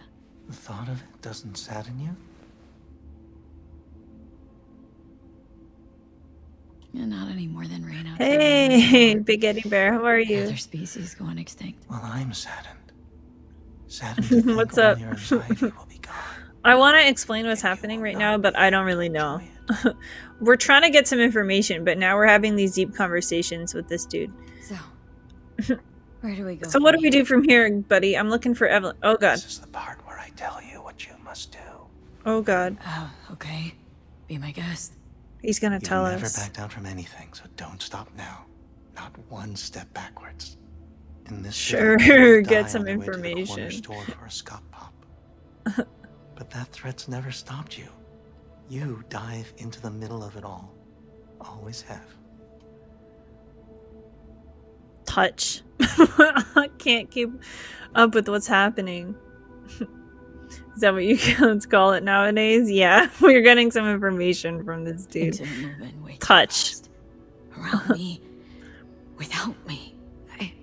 [SPEAKER 12] The thought of it doesn't sadden you?
[SPEAKER 5] Yeah, not any more than rain outside.
[SPEAKER 1] Hey, Big Eddie Bear, how are you?
[SPEAKER 5] Other species going extinct.
[SPEAKER 12] Well, I'm saddened. Saddened
[SPEAKER 1] What's up?
[SPEAKER 12] your anxiety will be gone.
[SPEAKER 1] I want to explain what's happening right now, but I don't really know. we're trying to get some information, but now we're having these deep conversations with this dude.
[SPEAKER 5] So, where do we go?
[SPEAKER 1] So what do we do from here, buddy? I'm looking for Evelyn. Oh god.
[SPEAKER 12] This is the part where I tell you what you must do.
[SPEAKER 1] Oh god.
[SPEAKER 5] Oh, okay. Be my guest.
[SPEAKER 1] He's gonna
[SPEAKER 12] You
[SPEAKER 1] tell
[SPEAKER 12] never
[SPEAKER 1] us.
[SPEAKER 12] Never back down from anything, so don't stop now. Not one step backwards. In this
[SPEAKER 1] Sure,
[SPEAKER 12] city,
[SPEAKER 1] get some
[SPEAKER 12] on their way to the corner
[SPEAKER 1] information.
[SPEAKER 12] store for a scot pop. but that threat's never stopped you. You dive into the middle of it all. Always have.
[SPEAKER 1] Touch. I can't keep up with what's happening. Is that what you let's call it nowadays? Yeah, we're getting some information from this dude.
[SPEAKER 5] Things are moving way too
[SPEAKER 1] Touch.
[SPEAKER 5] Around me. Without me. I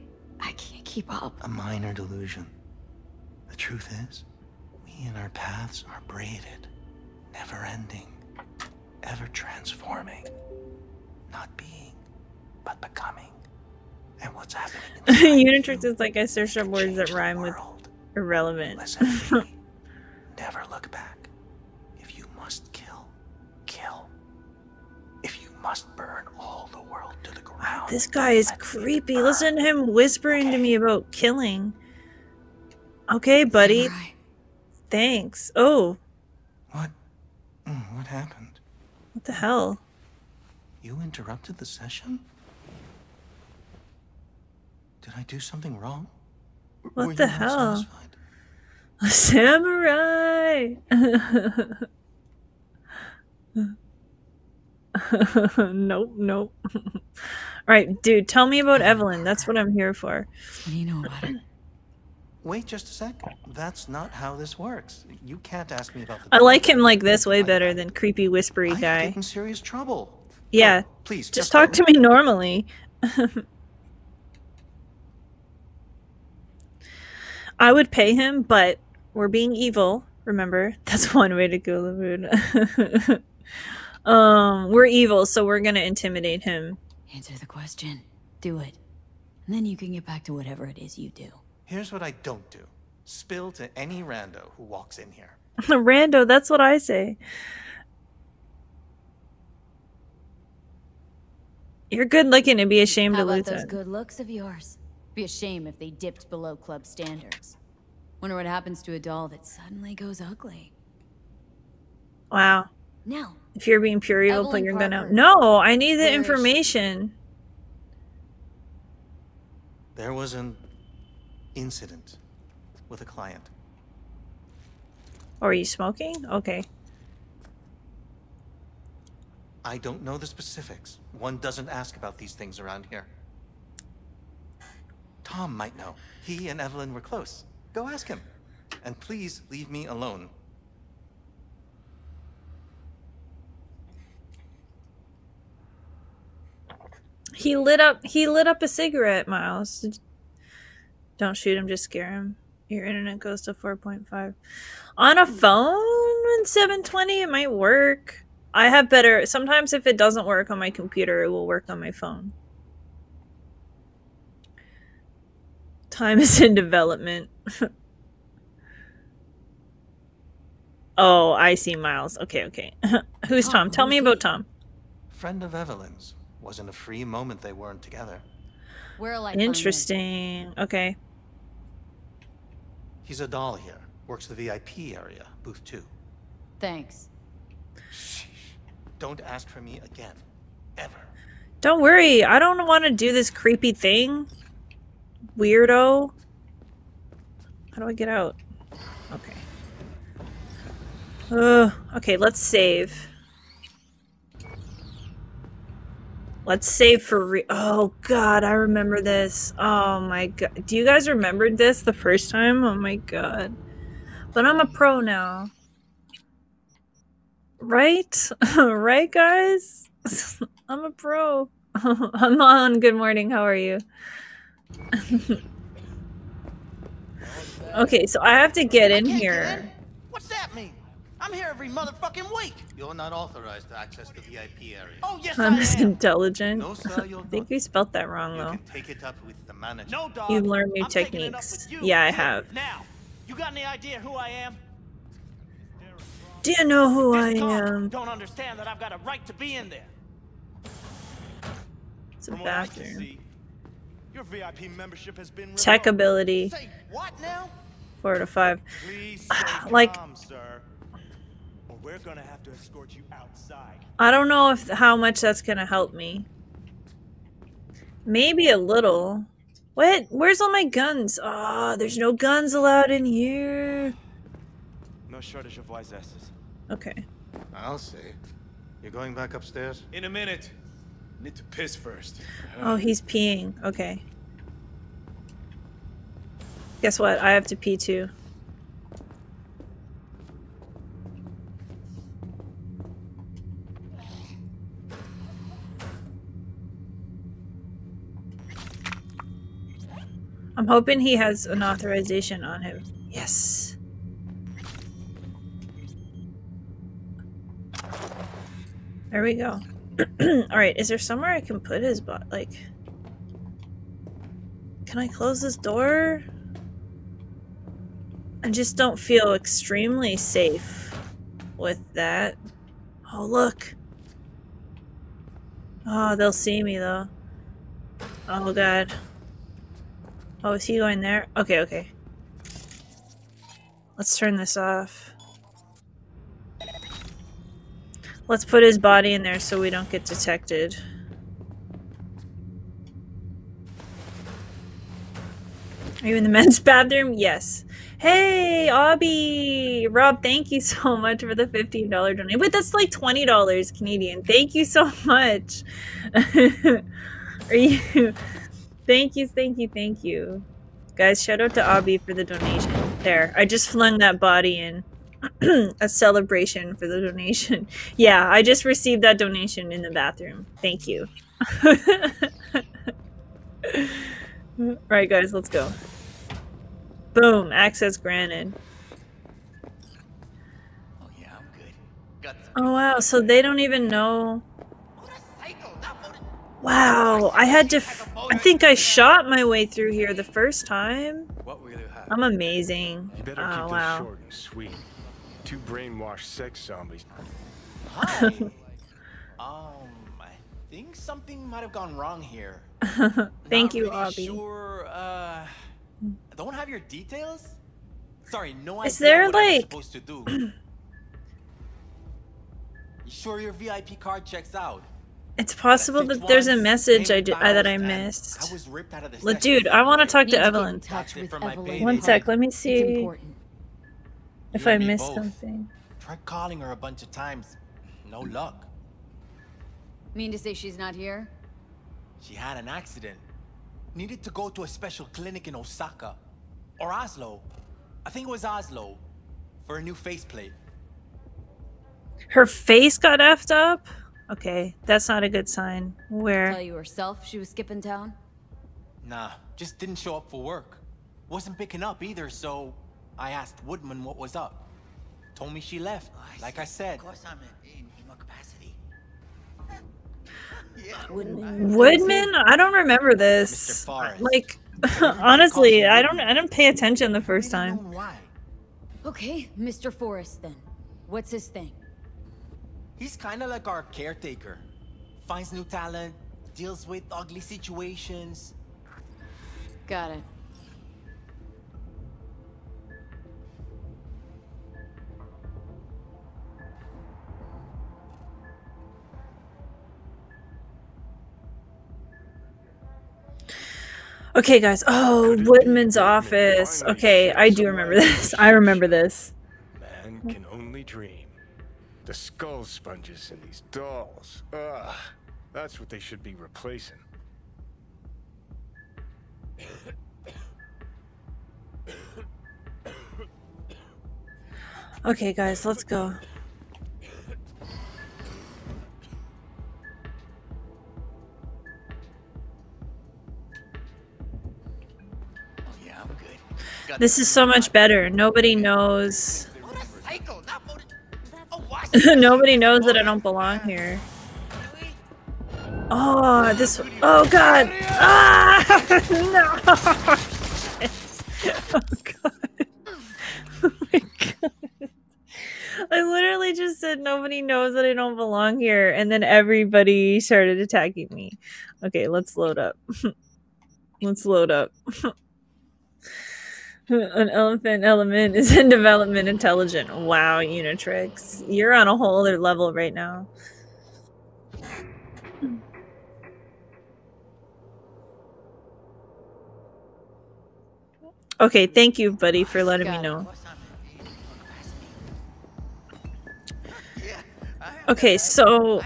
[SPEAKER 5] I can't keep up.
[SPEAKER 12] A minor delusion. The truth is, we and our paths are braided, never ending, ever transforming. Not being, but becoming. And what's happening
[SPEAKER 1] Unitrix is like I search up words that
[SPEAKER 12] change the
[SPEAKER 1] rhyme with
[SPEAKER 12] world.
[SPEAKER 1] irrelevant.
[SPEAKER 12] Listen to me. Never look back. If you must kill, kill. If you must burn all the world to the ground.
[SPEAKER 1] This guy is creepy. Listen to him whispering to me about killing. Okay, buddy. Thanks. Oh,
[SPEAKER 12] What? Mm, What happened?
[SPEAKER 1] what the hell?
[SPEAKER 12] You interrupted the session? Did I do something wrong?
[SPEAKER 1] What
[SPEAKER 12] Were
[SPEAKER 1] the hell?
[SPEAKER 12] satisfied?
[SPEAKER 1] A samurai. nope, nope. All right, dude, tell me about Evelyn. That's what I'm here for.
[SPEAKER 5] What do you know about her?
[SPEAKER 12] Wait just a sec. That's not how this works. You can't ask me about the.
[SPEAKER 1] I like him like this way better than creepy whispery guy.
[SPEAKER 12] I'm in serious trouble.
[SPEAKER 1] Yeah.
[SPEAKER 12] Oh, please,
[SPEAKER 1] just,
[SPEAKER 12] just
[SPEAKER 1] talk to me normally. I would pay him, but we're being evil. Remember, that's one way to go, the mood. um, we're evil, so we're gonna intimidate him.
[SPEAKER 5] Answer the question. Do it. And then you can get back to whatever it is you do.
[SPEAKER 12] Here's what I don't do: spill to any rando who walks in here.
[SPEAKER 1] Rando, that's what I say. You're good looking and be ashamed
[SPEAKER 5] How
[SPEAKER 1] to
[SPEAKER 5] about
[SPEAKER 1] lose
[SPEAKER 5] those good looks of yours? Be a shame if they dipped below club standards. Wonder what happens to a doll that suddenly goes ugly.
[SPEAKER 1] Wow.
[SPEAKER 5] Now,
[SPEAKER 1] If you're being pure evil, put
[SPEAKER 5] Evelyn
[SPEAKER 1] your gun out. No, I need the
[SPEAKER 5] Where is she?
[SPEAKER 1] information.
[SPEAKER 12] There was an incident with a client.
[SPEAKER 1] Or are you smoking? Okay.
[SPEAKER 12] I don't know the specifics. One doesn't ask about these things around here. Tom might know. He and Evelyn were close. Go ask him. And please leave me alone.
[SPEAKER 1] He lit up he lit up a cigarette, Miles. Don't shoot him, just scare him. Your internet goes to 4.5. On a phone in 720 it might work. I have better sometimes if it doesn't work on my computer, it will work on my phone. Time is in development. oh, I see Miles. Okay, okay. Who's Tom? Tell me about Tom.
[SPEAKER 12] Friend of Evelyn's. Wasn't a free moment they weren't together.
[SPEAKER 5] Where'll I find him?
[SPEAKER 1] Interesting. Okay.
[SPEAKER 12] He's a doll here. Works the VIP area, booth two.
[SPEAKER 5] Thanks.
[SPEAKER 12] Don't ask for me again. Ever.
[SPEAKER 1] Don't worry, I don't want to do this creepy thing. Weirdo. How do I get out? Okay. Ugh. Okay, let's save. Let's save for re- Oh god, I remember this. Oh my god. Do you guys remember this the first time? Oh my god. But I'm a pro now. Right? right, guys? I'm a pro. I'm on. Good morning. How are you? Okay, so I have to get in here.
[SPEAKER 10] What's that mean? I'm here every motherfucking week.
[SPEAKER 12] You're not authorized to access the VIP area.
[SPEAKER 10] Oh yes,
[SPEAKER 1] I'm
[SPEAKER 10] I
[SPEAKER 1] just
[SPEAKER 10] am.
[SPEAKER 1] intelligent.
[SPEAKER 12] No, sir, you're
[SPEAKER 1] I think we spelt that wrong, though.
[SPEAKER 12] Take it up with the manager.
[SPEAKER 10] No, dog.
[SPEAKER 1] You've learned new
[SPEAKER 10] I'm taking it up
[SPEAKER 1] techniques.
[SPEAKER 10] you.
[SPEAKER 1] Yeah, I have.
[SPEAKER 10] Now, you got any idea who I am?
[SPEAKER 1] Do you know who I
[SPEAKER 10] This cop
[SPEAKER 1] am?
[SPEAKER 10] Don't understand that I've got a right to be in there.
[SPEAKER 1] It's a
[SPEAKER 2] From what I can
[SPEAKER 1] bathroom.
[SPEAKER 2] See, your VIP membership has been
[SPEAKER 1] Tech ability.
[SPEAKER 10] Say what now?
[SPEAKER 1] Four to five. Like-
[SPEAKER 2] calm, sir, or we're gonna have to escort you outside.
[SPEAKER 1] I don't know if how much that's gonna help me. Maybe a little. What? Where's all my guns? Ah, there's no guns allowed in here.
[SPEAKER 2] No shortage of wise asses.
[SPEAKER 1] Okay.
[SPEAKER 12] I'll see. You're going back upstairs?
[SPEAKER 2] In a minute. Need to piss first.
[SPEAKER 1] Oh, he's peeing. Okay. Guess what? I have to pee too. I'm hoping he has an authorization on him. Yes. There we go. Alright, is there somewhere I can put his butt? Like, can I close this door? I just don't feel extremely safe with that. Oh, look. Oh, they'll see me though. Oh, God. Oh, is he going there? Okay, okay. Let's turn this off. Let's put his body in there so we don't get detected. Are you in the men's bathroom? Yes. Hey, Abby! Rob, thank you so much for the $15 donation. But that's like $20 Canadian. Thank you so much. Are you... Thank you, thank you, thank you. Guys, shout out to Abby for the donation. There, I just flung that body in. a celebration for the donation. Yeah, I just received that donation in the bathroom. Thank you. right, guys, let's go. Boom, access granted. Oh yeah, I'm good. Oh, wow, so they don't even know. Wow, I had to. F I think I shot my way through here the first time. I'm amazing.
[SPEAKER 2] You better
[SPEAKER 1] oh
[SPEAKER 2] keep this
[SPEAKER 1] wow.
[SPEAKER 2] Short and sweet. Two brainwashed sex zombies.
[SPEAKER 13] Hi. um, I think something might have gone wrong here.
[SPEAKER 1] Thank
[SPEAKER 13] Not
[SPEAKER 1] you,
[SPEAKER 13] really
[SPEAKER 1] Abby.
[SPEAKER 13] Sure. Uh, I don't have your details. Sorry, no
[SPEAKER 1] Is
[SPEAKER 13] idea
[SPEAKER 1] there,
[SPEAKER 13] what I'm supposed to do. you sure your VIP card checks out?
[SPEAKER 1] It's possible that there's a message I did I, that I missed.
[SPEAKER 13] I was ripped out of the
[SPEAKER 1] Le- Dude, I want to talk to
[SPEAKER 5] to get in
[SPEAKER 1] Evelyn.
[SPEAKER 5] touch with
[SPEAKER 13] from
[SPEAKER 5] Evelyn.
[SPEAKER 1] One sec, let me
[SPEAKER 5] It's
[SPEAKER 1] see
[SPEAKER 5] important.
[SPEAKER 1] If I
[SPEAKER 13] and me
[SPEAKER 1] missed
[SPEAKER 13] both.
[SPEAKER 1] something.
[SPEAKER 13] Tried calling her a bunch of times. No luck.
[SPEAKER 5] Mean to say she's not here?
[SPEAKER 13] She had an accident. Needed to go to a special clinic in Osaka. Or Oslo. I think it was Oslo. For a new faceplate.
[SPEAKER 1] Her face got effed up? Okay, that's not a good sign. Where?
[SPEAKER 5] Tell you herself she was skipping town?
[SPEAKER 13] Nah, just didn't show up for work. Wasn't picking up either, so I asked Woodman what was up. Told me she left, oh, like I said.
[SPEAKER 4] Of course I'm in, in, in my capacity.
[SPEAKER 1] Woodman? Woodman? I don't remember this. Like, honestly, I don't. I didn't pay attention the first time.
[SPEAKER 13] Why?
[SPEAKER 5] Okay, Mr. Forrest then. What's his thing?
[SPEAKER 13] He's kind of like our caretaker. Finds new talent, deals with ugly situations.
[SPEAKER 5] Got it.
[SPEAKER 1] Okay, guys. Oh, Woodman's office. Okay, I do remember this. I remember this.
[SPEAKER 2] Man can only dream. The skull sponges in these dolls. Ugh. That's what they should be replacing.
[SPEAKER 1] Okay, guys, let's go. This is so much better. Nobody knows.
[SPEAKER 4] Psycho, not motor. Oh,
[SPEAKER 1] Nobody knows that I don't belong here. Oh, this. Oh God! Ah! No! Oh God! Oh my God! I literally just said nobody knows that I don't belong here, and then everybody started attacking me. Okay, let's load up. let's load up. An elephant element is in development intelligent. Wow, Unitrix. You're on a whole other level right now. Okay, thank you, buddy, for letting me know. Okay, so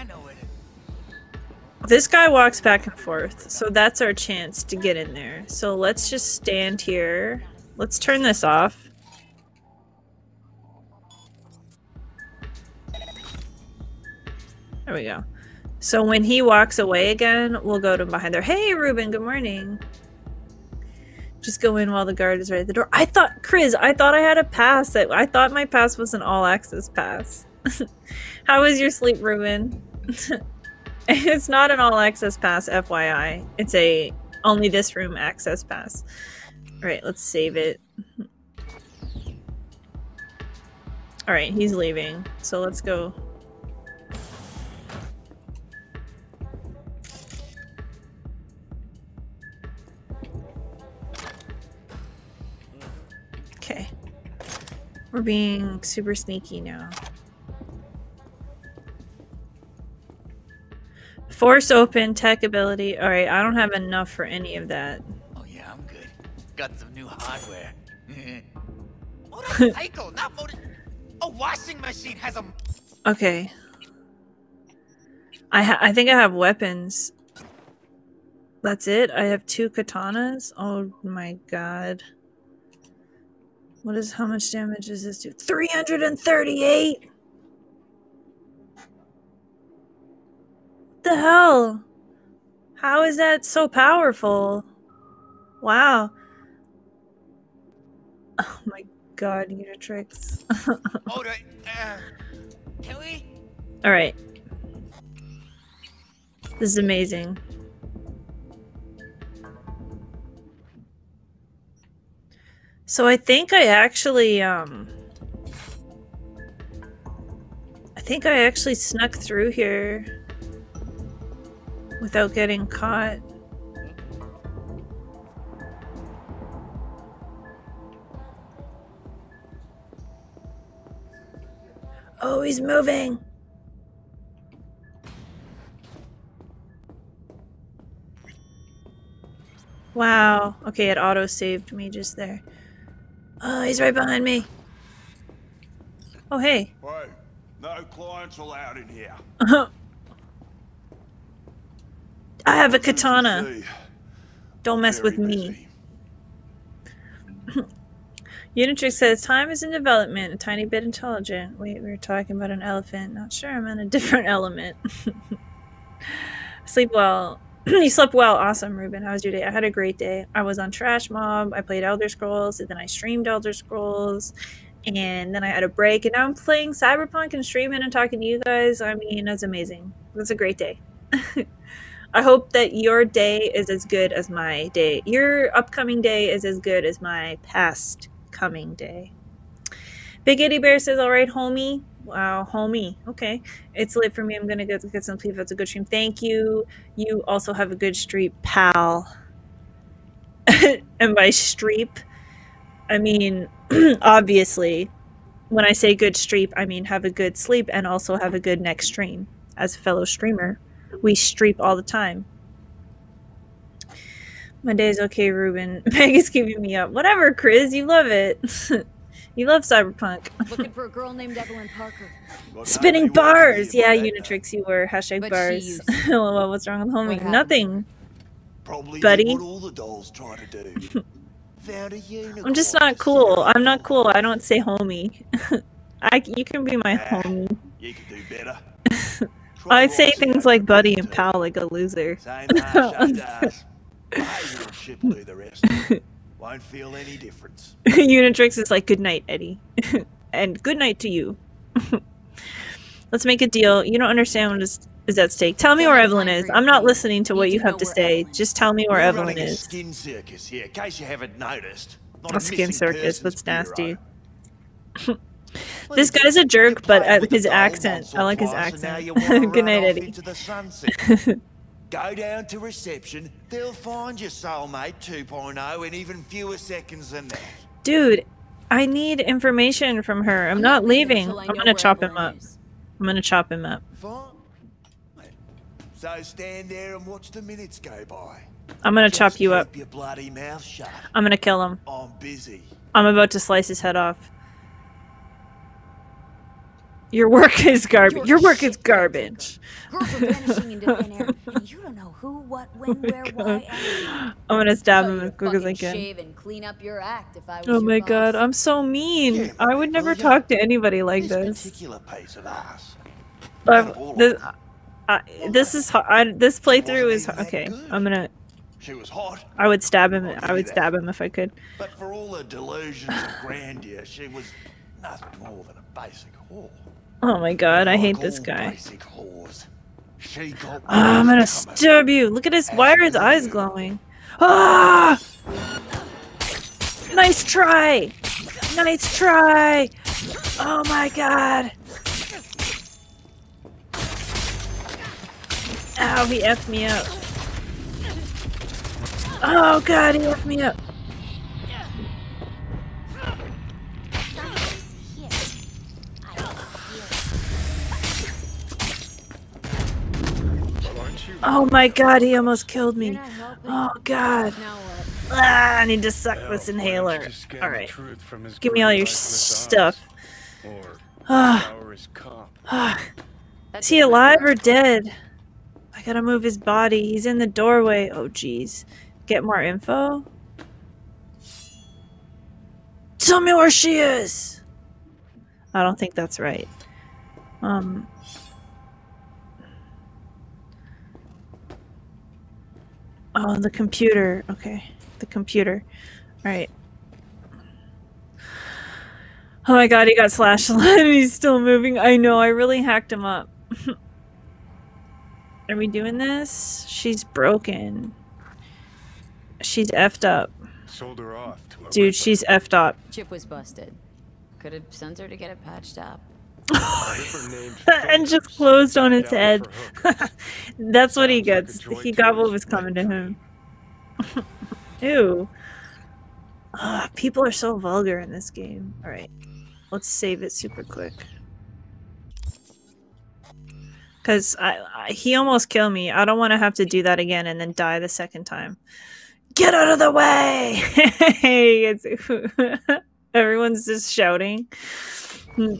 [SPEAKER 1] this guy walks back and forth, so that's our chance to get in there. So let's just stand here. Let's turn this off. There we go. So when he walks away again, we'll go to him behind there. Hey, Ruben, good morning. Just go in while the guard is right at the door. I thought, Chris, I thought I had a pass. That I thought my pass was an all-access pass. How was your sleep, Ruben? it's not an all-access pass, FYI. It's a only this room access pass. All right, let's save it. All right, he's leaving, so let's go. Okay. We're being super sneaky now. Force open, tech ability. Alright, I don't have enough for any of that.
[SPEAKER 4] Got some new hardware. Motorcycle, not motor. A washing machine has a.
[SPEAKER 1] Okay. I ha I think I have weapons. That's it? I have two katanas? Oh my god. What is how much damage does this do? 338? The hell? How is that so powerful? Wow. Oh my god, Unitrix.
[SPEAKER 6] It. Uh, can we?
[SPEAKER 1] Alright. This is amazing. So I think I actually, um... I think I actually snuck through here without getting caught. Oh, he's moving! Wow. Okay, it auto-saved me just there. Oh, he's right behind me. Oh, hey.
[SPEAKER 14] Wait, no clients allowed in here.
[SPEAKER 1] I have a katana. Don't mess with me. Unitrix says, time is in development, a tiny bit intelligent. Wait, we were talking about an elephant. Not sure, I'm on a different element. Sleep well. you slept well. Awesome, Ruben. How was your day? I had a great day. I was on Trash Mob. I played Elder Scrolls, and then I streamed Elder Scrolls, and then I had a break, and now I'm playing Cyberpunk and streaming and talking to you guys. I mean, that's amazing. That's a great day. I hope that your day is as good as my day. Your upcoming day is as good as my past coming day. Big Eddie Bear says, "All right, homie." Wow, homie. Okay. It's late for me. I'm going to get, some sleep. That's a good stream. Thank you. You also have a good street, pal. and by streep, I mean, obviously, when I say good streep, I mean have a good sleep and also have a good next stream. As a fellow streamer, we streep all the time. My day's okay, Ruben. Meg is keeping me up. Whatever, Chris. You love it. You love cyberpunk.
[SPEAKER 5] Looking for a girl named Evelyn Parker.
[SPEAKER 1] Spinning bars. Yeah, Unitrix, you were. Hashtag but bars. well, what's wrong with homie? Nothing.
[SPEAKER 14] Probably
[SPEAKER 1] buddy.
[SPEAKER 14] what all the dolls try to do. Found a unicorn.
[SPEAKER 1] I'm just not cool. I'm not cool. I don't say homie. I, you can be my homie.
[SPEAKER 14] You can do better.
[SPEAKER 1] I say things like buddy and pal like a loser.
[SPEAKER 14] Same harsh does. Behavioural shit will do the rest. Won't feel any difference.
[SPEAKER 1] Unitrix is like, good night, Eddie. and good night to you. Let's make a deal. You don't understand what is, is at stake. Tell me where Evelyn is. I'm not listening to what you have to say. Just tell me where
[SPEAKER 14] We're
[SPEAKER 1] Evelyn is.
[SPEAKER 14] skin circus here, in case you haven't noticed. Not
[SPEAKER 1] A skin circus. That's nasty. this guy's a jerk, but uh, his accent. I like his
[SPEAKER 14] Twice, and now
[SPEAKER 1] accent. Good night, Eddie.
[SPEAKER 14] Into the sunset. Go down to reception. They'll find your soulmate 2.0 in even fewer seconds than that.
[SPEAKER 1] Dude, I need information from her. I'm not leaving.
[SPEAKER 5] I
[SPEAKER 1] I'm gonna chop him
[SPEAKER 5] Evelyn
[SPEAKER 1] up. I'm gonna chop him up.
[SPEAKER 14] Fine. So stand there and watch the minutes go by.
[SPEAKER 1] I'm gonna
[SPEAKER 14] Just
[SPEAKER 1] chop you up.
[SPEAKER 14] Your bloody mouth shut.
[SPEAKER 1] I'm gonna kill him.
[SPEAKER 14] I'm busy.
[SPEAKER 1] I'm about to slice his head off. Your work is garbage. Your work is garbage.
[SPEAKER 5] Girls are vanishing into thin air, and you don't know who, what, when, oh where, why,
[SPEAKER 1] I'm gonna stab
[SPEAKER 5] Tell
[SPEAKER 1] him as quick as I can.
[SPEAKER 5] Shave and clean up your act if I was
[SPEAKER 1] Oh
[SPEAKER 5] your
[SPEAKER 1] my
[SPEAKER 5] boss.
[SPEAKER 1] god, I'm so mean. I would never talk to anybody like this.
[SPEAKER 14] Particular piece of ass.
[SPEAKER 1] But this, I, this is. I, this playthrough is okay. I'm gonna.
[SPEAKER 14] She was hot,
[SPEAKER 1] I would stab him. I would stab him if I could.
[SPEAKER 14] but for all her delusions of grandeur, she was nothing more than a basic whore.
[SPEAKER 1] Oh my god, I hate this guy.
[SPEAKER 14] Basic whores. She got
[SPEAKER 1] Ah, I'm gonna
[SPEAKER 14] worse to come
[SPEAKER 1] stab you. Look at his. Why are his eyes glowing? Ah! Nice try. Nice try. Oh my god. Ow, he effed me up. Oh god, he effed me up. Oh my god, he almost killed me. Oh god. Ah, I need to suck this inhaler. Alright. Give me all your stuff. Ah.
[SPEAKER 2] Power is.
[SPEAKER 1] Ah. Is he alive or dead? I gotta move his body. He's in the doorway. Oh, jeez. Get more info? Tell me where she is! I don't think that's right. Um... Oh, the computer. Okay. The computer. Alright. Oh my god, he got slashed and he's still moving. I know, I really hacked him up. Are we doing this? She's broken. She's effed up.
[SPEAKER 2] Sold her off
[SPEAKER 1] Dude, she's effed up.
[SPEAKER 5] Chip was busted. Could have sent her to get it patched up.
[SPEAKER 1] and just closed on his head. That's what he gets. He got what was coming to him. Ew. Ugh, people are so vulgar in this game. Alright. Let's save it super quick. Because I, I, he almost killed me. I don't want to have to do that again and then die the second time. Get out of the way! Hey, everyone's just shouting. Hmm.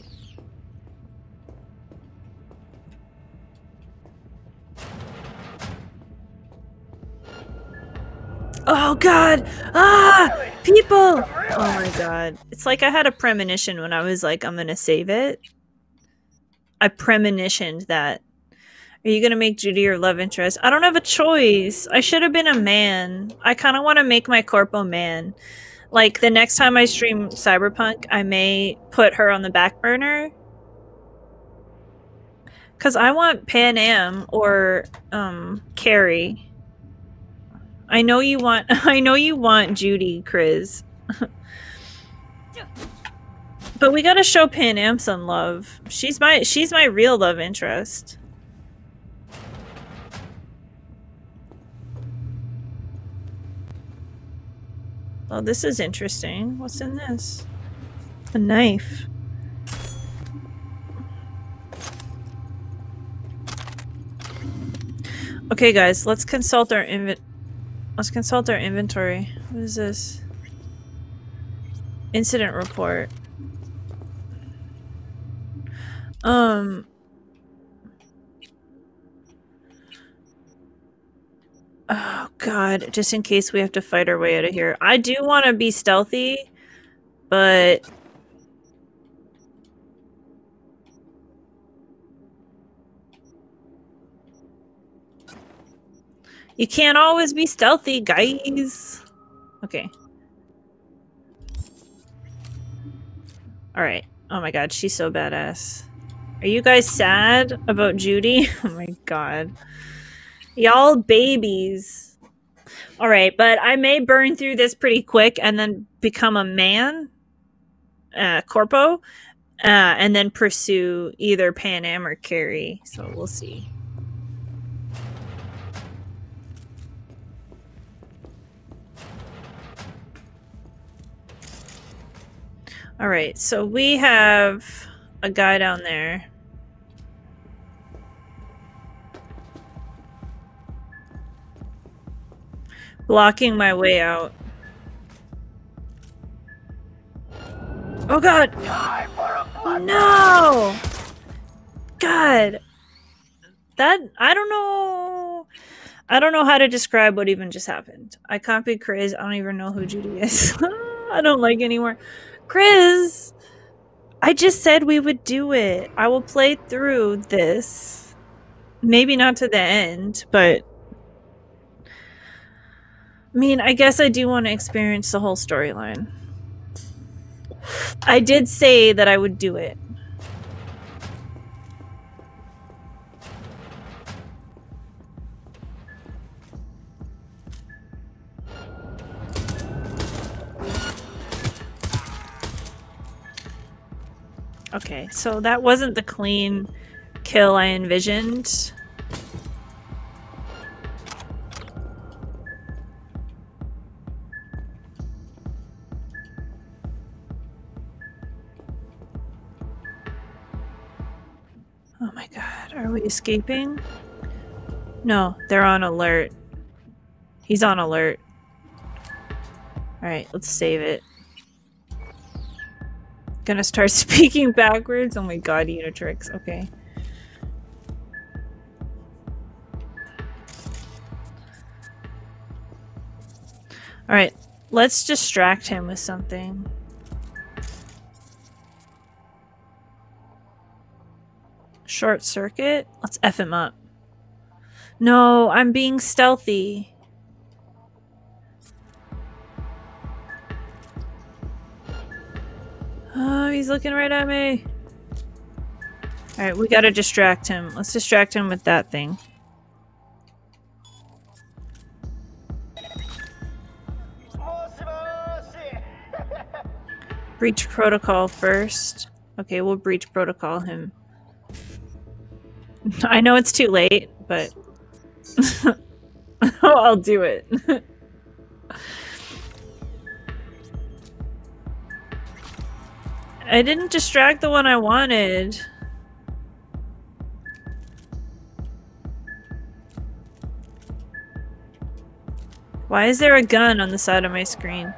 [SPEAKER 1] Oh god! Ah! People! Oh my god. It's like I had a premonition when I was like, I'm gonna save it. I premonitioned that. Are you gonna make Judy your love interest? I don't have a choice. I should have been a man. I kind of want to make my corpo man. Like, the next time I stream Cyberpunk, I may put her on the back burner. Because I want Panam or um, Kerry. I know you want I know you want Judy, Chris. but we gotta show Panam some love. She's my she's my real love interest. Oh, this is interesting. What's in this? A knife. Okay, guys, let's consult our inventory. Let's consult our inventory. What is this? Incident report. Um. Oh god, just in case we have to fight our way out of here. I do want to be stealthy, but You can't always be stealthy, guys. Okay. Alright. Oh my god, she's so badass. Are you guys sad about Judy? oh my god. Y'all babies. Alright, but I may burn through this pretty quick and then become a man. Uh, Corpo. Uh, and then pursue either Panam or Kerry. So we'll see. All right, so we have a guy down there. Blocking my way out. Oh god! No! God! That, I don't know. I don't know how to describe what even just happened. I copied Chris. I don't even know who Judy is. I don't like anymore. Chris, I just said we would do it. I will play through this. Maybe not to the end, but I mean, I guess I do want to experience the whole storyline. I did say that I would do it. Okay, so that wasn't the clean kill I envisioned. Oh my god, are we escaping? No, they're on alert. He's on alert. Alright, let's save it gonna start speaking backwards. Oh my god, Unitrix. Okay. Alright, let's distract him with something. Short circuit? Let's F him up. No, I'm being stealthy. Oh, he's looking right at me. Alright, we gotta distract him. Let's distract him with that thing. Breach protocol first. Okay, we'll breach protocol him. I know it's too late, but I'll do it. I didn't distract the one I wanted. Why is there a gun on the side of my screen?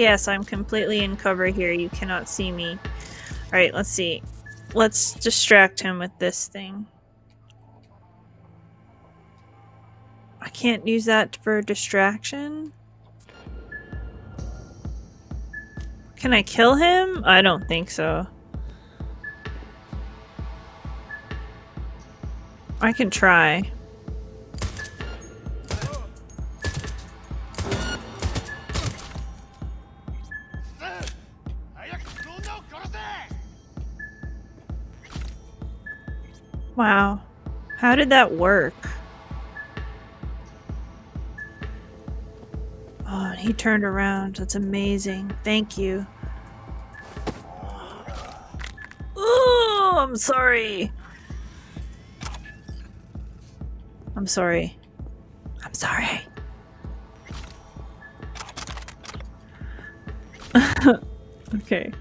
[SPEAKER 1] Yes, I'm completely in cover here. You cannot see me. Alright, let's see. Let's distract him with this thing. I can't use that for distraction? Can I kill him? I don't think so. I can try. Wow. How did that work? Oh, he turned around. That's amazing. Thank you. Oh, I'm sorry. I'm sorry. I'm sorry. okay.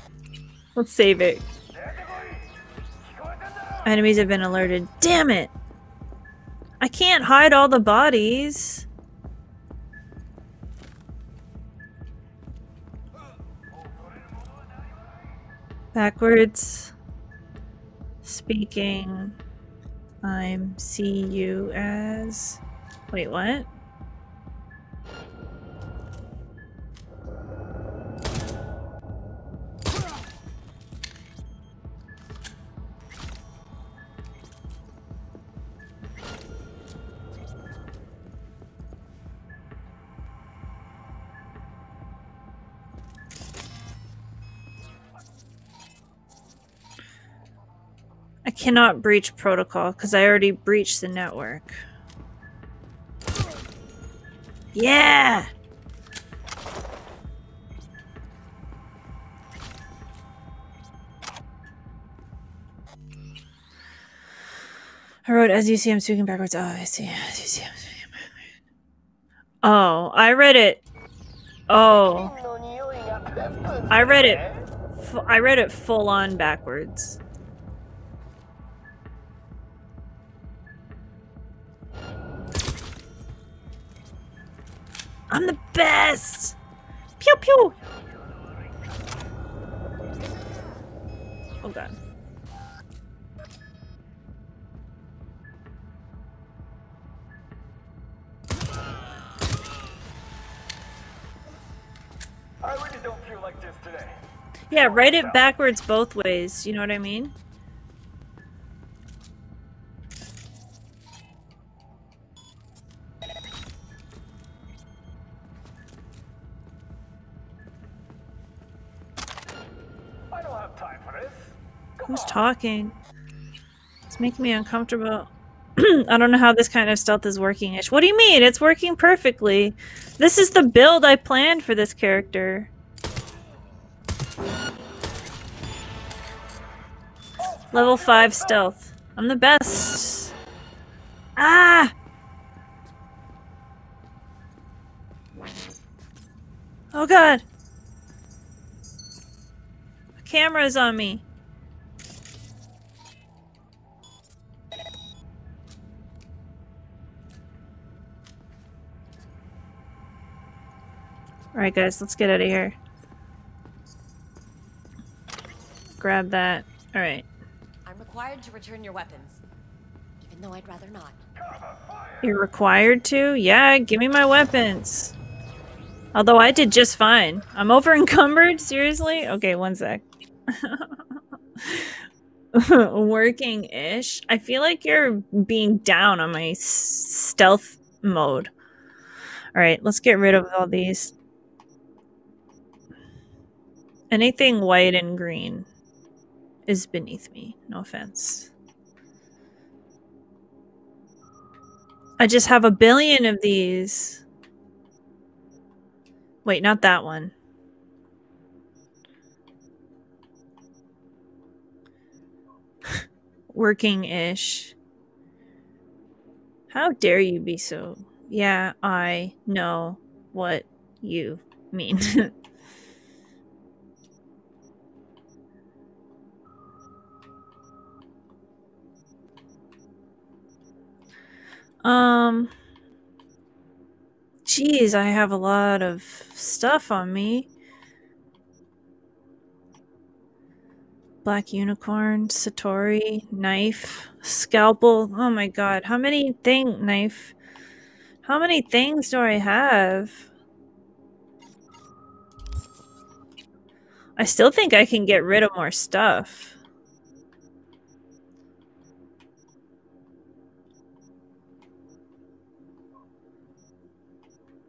[SPEAKER 1] Let's save it. Enemies have been alerted. Damn it! I can't hide all the bodies. Backwards. Speaking. I'm see you as... Wait, what? Cannot breach protocol because I already breached the network. Yeah! I wrote, as you see, I'm speaking backwards. Oh, I see. As you see, I'm speaking backwards. Oh, I read it. Oh. I read it. I read it full on backwards. I'm the best! Pew pew! Oh god.
[SPEAKER 15] I really don't feel like this today.
[SPEAKER 1] Yeah, write it backwards both ways. You know what I mean? Talking? It's making me uncomfortable. I don't know how this kind of stealth is working. -ish. What do you mean? It's working perfectly. This is the build I planned for this character. Level 5 stealth. I'm the best. Ah! Oh god. The camera is on me. Alright, guys, let's get out of here. Grab that. Alright.
[SPEAKER 11] I'm required to return your weapons, even though I'd rather not.
[SPEAKER 1] You're required to? Yeah, give me my weapons. Although I did just fine. I'm over encumbered? Seriously? Okay, one sec. Working-ish. I feel like you're being down on my stealth mode. Alright, let's get rid of all these. Anything white and green is beneath me. No offense. I just have a billion of these. Wait, not that one. Working-ish. How dare you be so... Yeah, I know what you mean. Um. Geez, I have a lot of stuff on me. Black unicorn, Satori, knife, scalpel. Oh my god, how many thing knife? How many things do I have? I still think I can get rid of more stuff.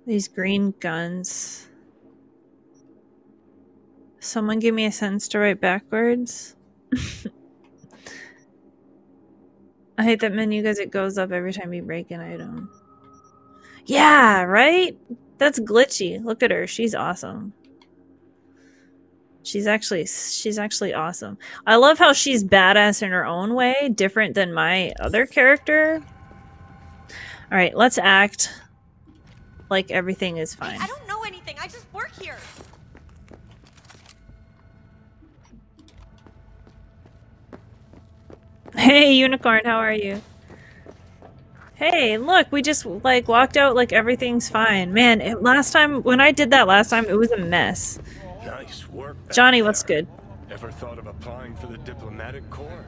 [SPEAKER 1] These green guns. Someone give me a sentence to write backwards. I hate that menu because it goes up every time you break an item. Yeah, right? That's glitchy. Look at her. She's awesome. She's actually she's actually awesome. I love how she's badass in her own way, different than my other character. All right, let's act like everything is fine.
[SPEAKER 11] I don't know anything. I just work here.
[SPEAKER 1] Hey, unicorn, how are you? Hey, look, we just like walked out like everything's fine. Man, it, last time when I did that last time, it was a mess.
[SPEAKER 2] Nice work.
[SPEAKER 1] Johnny, what's good?
[SPEAKER 2] Ever thought of applying for the diplomatic corps?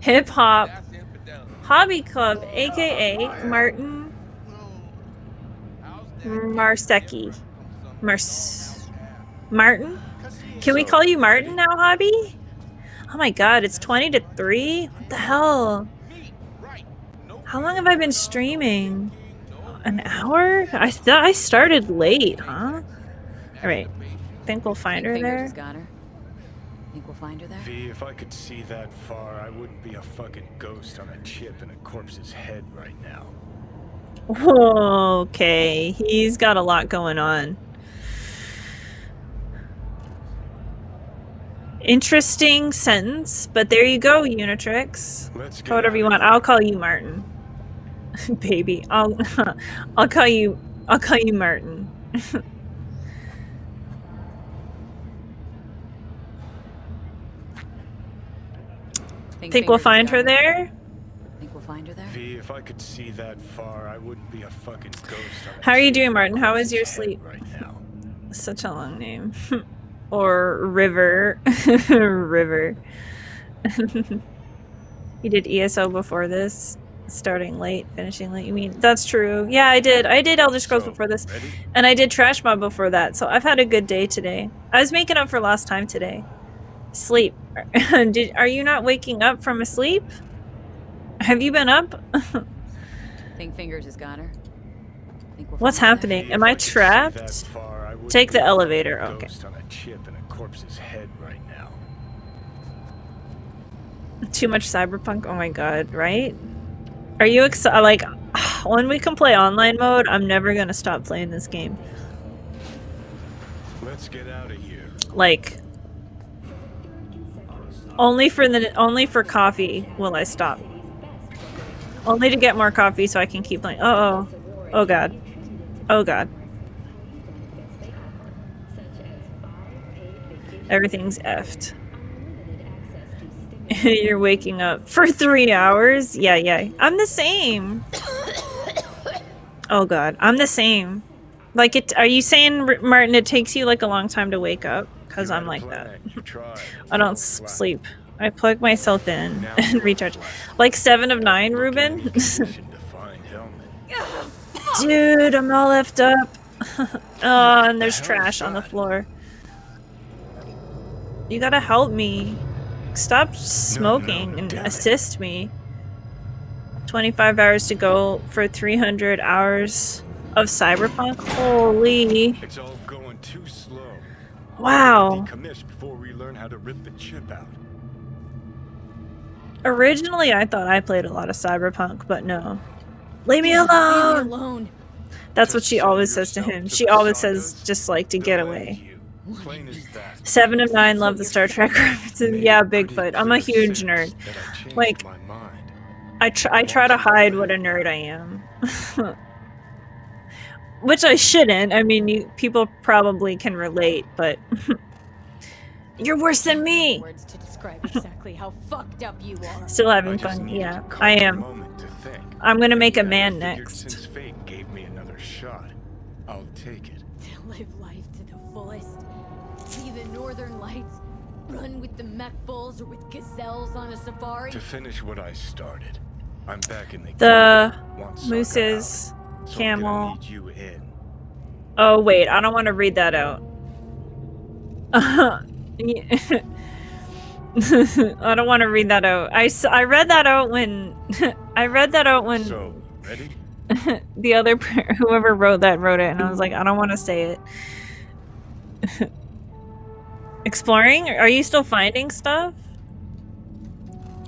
[SPEAKER 1] Hip hop hobby club, aka Martin Marsecki. Mars Martin? Can we call you Martin now, hobby? Oh my god, it's 20 to 3? What the hell? How long have I been streaming? An hour? I thought I started late, huh? Alright. Think we'll find her there?
[SPEAKER 5] Got her. Think we'll find her there?
[SPEAKER 2] V, if I could see that far, I wouldn't be a fucking ghost on a chip in a corpse's head right now.
[SPEAKER 1] Okay, he's got a lot going on. Interesting sentence, but there you go, Unitrix. Call whatever you want. I'll call you Martin. Baby, I'll I'll call you I'll call you Martin.
[SPEAKER 5] Think,
[SPEAKER 1] Think we'll find her there?
[SPEAKER 5] Think we'll find her there?
[SPEAKER 2] V, if I could see that far, I wouldn't be a fucking ghost
[SPEAKER 1] How are you doing, Martin? How
[SPEAKER 2] corpse's
[SPEAKER 1] your sleep?
[SPEAKER 2] Right now.
[SPEAKER 1] Such a long name. or River. River. you did ESO before this? Starting late, finishing late. You mean that's true? Yeah, I did. I did Elder Scrolls before this, and I did Trash Mob before that. So I've had a good day today. I was making up for lost time today. Sleep. did are you not waking up from a sleep? Have you been up?
[SPEAKER 5] Think fingers has got her. Think we'll
[SPEAKER 1] What's
[SPEAKER 5] find her there?
[SPEAKER 1] happening? Am I trapped?
[SPEAKER 2] far, I
[SPEAKER 1] Take
[SPEAKER 2] be
[SPEAKER 1] the
[SPEAKER 2] a
[SPEAKER 1] elevator.
[SPEAKER 2] fucking
[SPEAKER 1] Okay.
[SPEAKER 2] On a chip in a corpse's head right now.
[SPEAKER 1] Too much cyberpunk. Oh my god, right? Are you excited? Uh, like, when we can play online mode, I'm never gonna stop playing this game.
[SPEAKER 2] Let's get out of here.
[SPEAKER 1] Like, only for the only for coffee will I stop. Only to get more coffee so I can keep playing. Oh, oh, oh god, oh god. Everything's effed. You're waking up for three hours? Yeah, yeah. I'm the same. Oh god, I'm the same. Like it? Are you saying, Martin? It takes you like a long time to wake up? Because I'm like that. I don't sleep. I plug myself in and recharge. Like seven of nine, Ruben. Dude, I'm all left up. oh, and there's trash on the floor. You gotta help me. Stop smoking and assist me. 25 hours to go for 300 hours of Cyberpunk. Holy.
[SPEAKER 2] It's all going too slow.
[SPEAKER 1] Wow.
[SPEAKER 2] Before we learn how to rip the chip out.
[SPEAKER 1] Originally, I thought I played a lot of Cyberpunk, but no. Leave me
[SPEAKER 5] Leave me
[SPEAKER 1] alone!
[SPEAKER 5] alone.
[SPEAKER 1] That's what she always says to him. She always says just like to get away. Seven of nine love the Star Trek references. Yeah, Bigfoot. I'm a huge nerd. Like, I tr- I try to hide what a nerd I am, which I shouldn't. I mean, you people probably can relate, but you're worse than me.
[SPEAKER 5] Words to describe exactly how fucked up you are.
[SPEAKER 1] Still having fun. Yeah, I am. I'm gonna make a man next.
[SPEAKER 2] Since fate gave me another shot, I'll take it.
[SPEAKER 5] To live life to the fullest. See the northern lights. Run with the mech bulls or with gazelles on a safari.
[SPEAKER 2] To finish what I started, I'm back in the
[SPEAKER 1] The
[SPEAKER 2] game. Want Sokka
[SPEAKER 1] moose's
[SPEAKER 2] out, so
[SPEAKER 1] camel.
[SPEAKER 2] need you in.
[SPEAKER 1] Oh wait, I don't want to read that out. Yeah. I don't want to read that out. I, I read that out when I read that out when
[SPEAKER 2] So, ready?
[SPEAKER 1] the other whoever wrote that wrote it, and I was like, I don't want to say it. Exploring? Are you still finding stuff?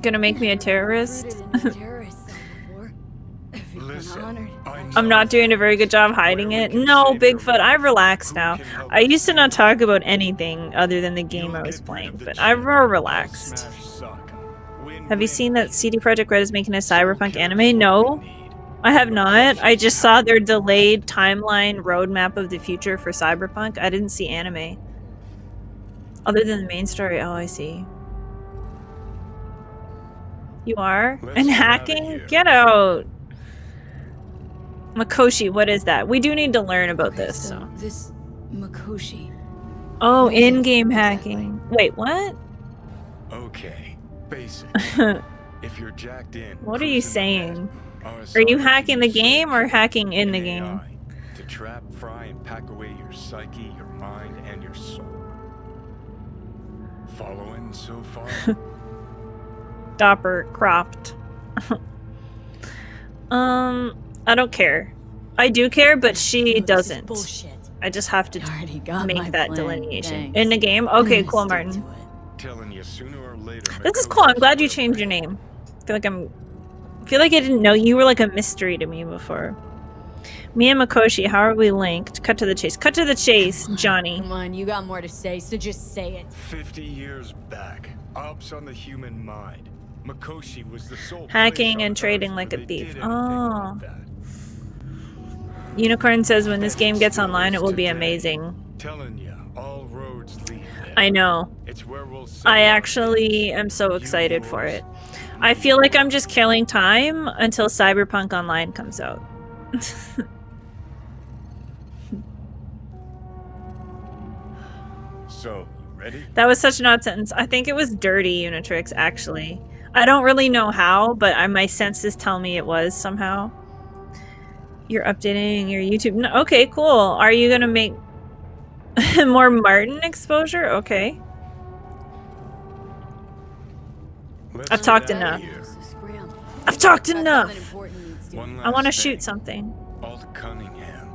[SPEAKER 1] Gonna make me a terrorist?
[SPEAKER 2] Listen,
[SPEAKER 1] I'm not doing a very good job hiding it. No, Bigfoot, I relaxed now. I used to not talk about anything other than the game I was playing, but I'm more relaxed. Have you seen that CD Projekt Red is making a cyberpunk anime? No, I have not. I just saw their delayed timeline roadmap of the future for cyberpunk. I didn't see anime. Other than the main story. Oh, I see. You are? and hacking? Get out! Mikoshi, what is that? We do need to learn about this.
[SPEAKER 5] So this Mikoshi.
[SPEAKER 1] Oh,
[SPEAKER 5] what is
[SPEAKER 1] in-game hacking. Wait, what?
[SPEAKER 2] Okay, basic. if you're jacked in,
[SPEAKER 1] What are you saying? Are you hacking the game or hacking in the game?
[SPEAKER 2] to trap, fry, and pack away your psyche, your mind, and your soul. Following so far?
[SPEAKER 1] Dopper cropped. um, I don't care. I do care, but she doesn't. I just have to
[SPEAKER 5] got
[SPEAKER 1] make that
[SPEAKER 5] plan,
[SPEAKER 1] delineation
[SPEAKER 5] thanks.
[SPEAKER 1] in the game. Okay, cool, Martin.
[SPEAKER 2] Telling you sooner or later.
[SPEAKER 1] This is cool. I'm glad you changed your name. I feel like I'm. I feel like I didn't know you were like a mystery to me before. Me and Mikoshi, how are we linked? Cut to the chase. Cut to the chase, Johnny.
[SPEAKER 5] Come on, you got more to say, so just say it.
[SPEAKER 2] 50 years back, ops on the human mind. Mikoshi was the sole
[SPEAKER 1] Hacking and trading like a thief. Oh. Unicorn says when this game gets online, it will be amazing.
[SPEAKER 2] Telling you, all roads lead.
[SPEAKER 1] I know.
[SPEAKER 2] It's where we'll
[SPEAKER 1] I actually am so excited for it. I feel like I'm just killing time until Cyberpunk Online comes out.
[SPEAKER 2] So, ready?
[SPEAKER 1] That was such an odd sentence. I think it was dirty Unitrix, actually. I don't really know how, but I, my senses tell me it was somehow. You're updating your YouTube. No, okay, cool. Are you gonna make more Martin exposure? Okay. I've talked enough. I've talked enough. I want to shoot something.
[SPEAKER 2] Alt Cunningham.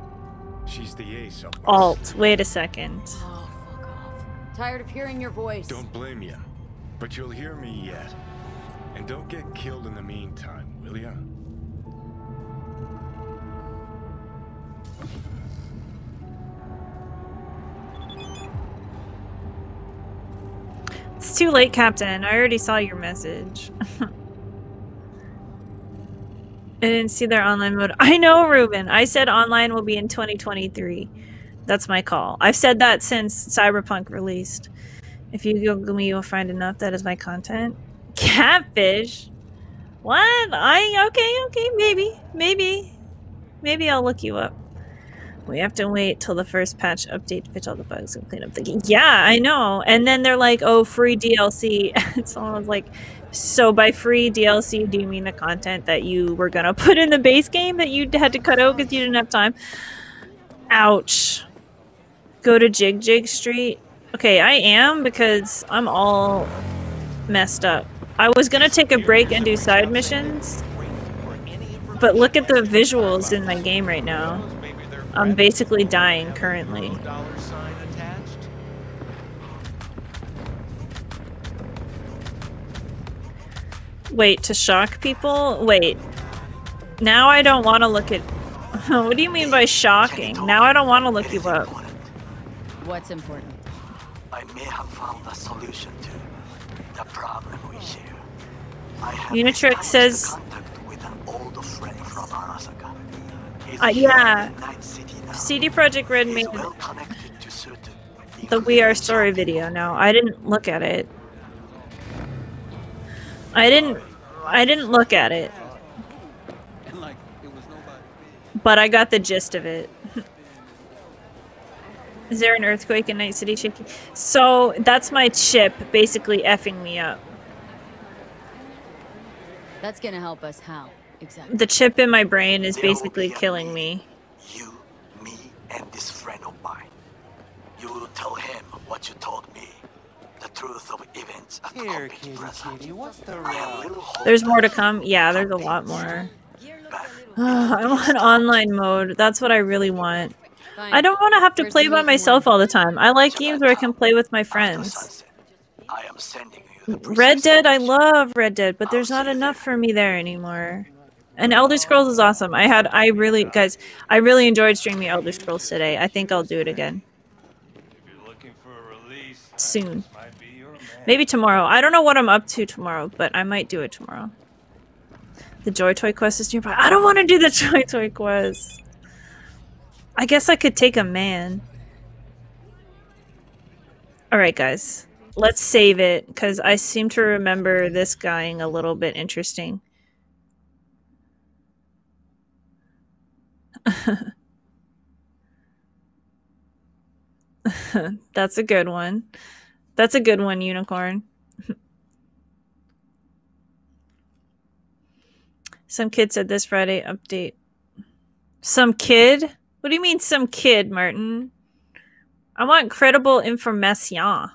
[SPEAKER 2] She's the ace up.
[SPEAKER 1] Alt. Wait a second.
[SPEAKER 5] Oh, Tired of hearing your voice.
[SPEAKER 2] Don't blame you, but you'll hear me yet. And don't get killed in the meantime, will ya?
[SPEAKER 1] It's too late, Captain. I already saw your message. I didn't see their online mode. I know, Ruben. I said online will be in 2023. That's my call. I've said that since Cyberpunk released. If you Google me, you'll find enough. That is my content. Catfish? What? I okay, okay, maybe, maybe, maybe I'll look you up. We have to wait till the first patch update to fix all the bugs and clean up the game. Yeah, I know. And then they're like, oh, free DLC. so I like, so by free DLC, do you mean the content that you were going to put in the base game that you had to cut out because you didn't have time? Ouch. Go to Jig Jig Street. Okay, I am because I'm all messed up. I was going to take a break and do side missions. But look at the visuals in my game right now. I'm basically dying currently. Wait, to shock people? Wait. Now I don't want to look at... what do you mean by shocking? Now I don't want to look you up.
[SPEAKER 5] What's important?
[SPEAKER 4] I may have found a solution to the problem we share. I
[SPEAKER 1] Unitrix says...
[SPEAKER 4] contact with an old friend from Arasaka. He's
[SPEAKER 1] Uh, yeah.
[SPEAKER 4] in Night City now.
[SPEAKER 1] CD Projekt Red made
[SPEAKER 4] well connected to certain
[SPEAKER 1] the We Are Story video. No, I didn't look at it. I didn't... I didn't look at it. But I got the gist of it. Is there an earthquake in Night City shaking? So that's my chip basically effing me up.
[SPEAKER 5] That's gonna help us how? Exactly.
[SPEAKER 1] The chip in my brain is basically killing me.
[SPEAKER 4] You, me, and this friend of mine. You will tell him what you told me. The truth of events at the
[SPEAKER 13] Here,
[SPEAKER 4] complete
[SPEAKER 13] kitty,
[SPEAKER 4] present.
[SPEAKER 13] kitty, what's the
[SPEAKER 4] I am
[SPEAKER 13] rush?
[SPEAKER 4] little hope
[SPEAKER 1] There's more to come. Yeah, there's a lot more. I want online mode. That's what I really want. I don't want to have to
[SPEAKER 5] Where's
[SPEAKER 1] play by
[SPEAKER 5] meeting
[SPEAKER 1] myself all the time. I like games where I can play with my friends.
[SPEAKER 4] I am sending you the
[SPEAKER 1] Red Dead, I love Red Dead, but there's not enough for me there anymore. And Elder Scrolls is awesome. I had, I really, guys, I really enjoyed streaming Elder Scrolls today. I think I'll do it again. Release, Soon. Maybe tomorrow. I don't know what I'm up to tomorrow, but I might do it tomorrow. The Joy Toy quest is nearby. I don't want to do the Joy Toy quest. I guess I could take a man. Alright, guys. Let's save it, because I seem to remember this guying a little bit interesting. That's a good one. That's a good one, Unicorn. Some kid said this Friday update. Some kid? What do you mean, some kid, Martin? I want credible information.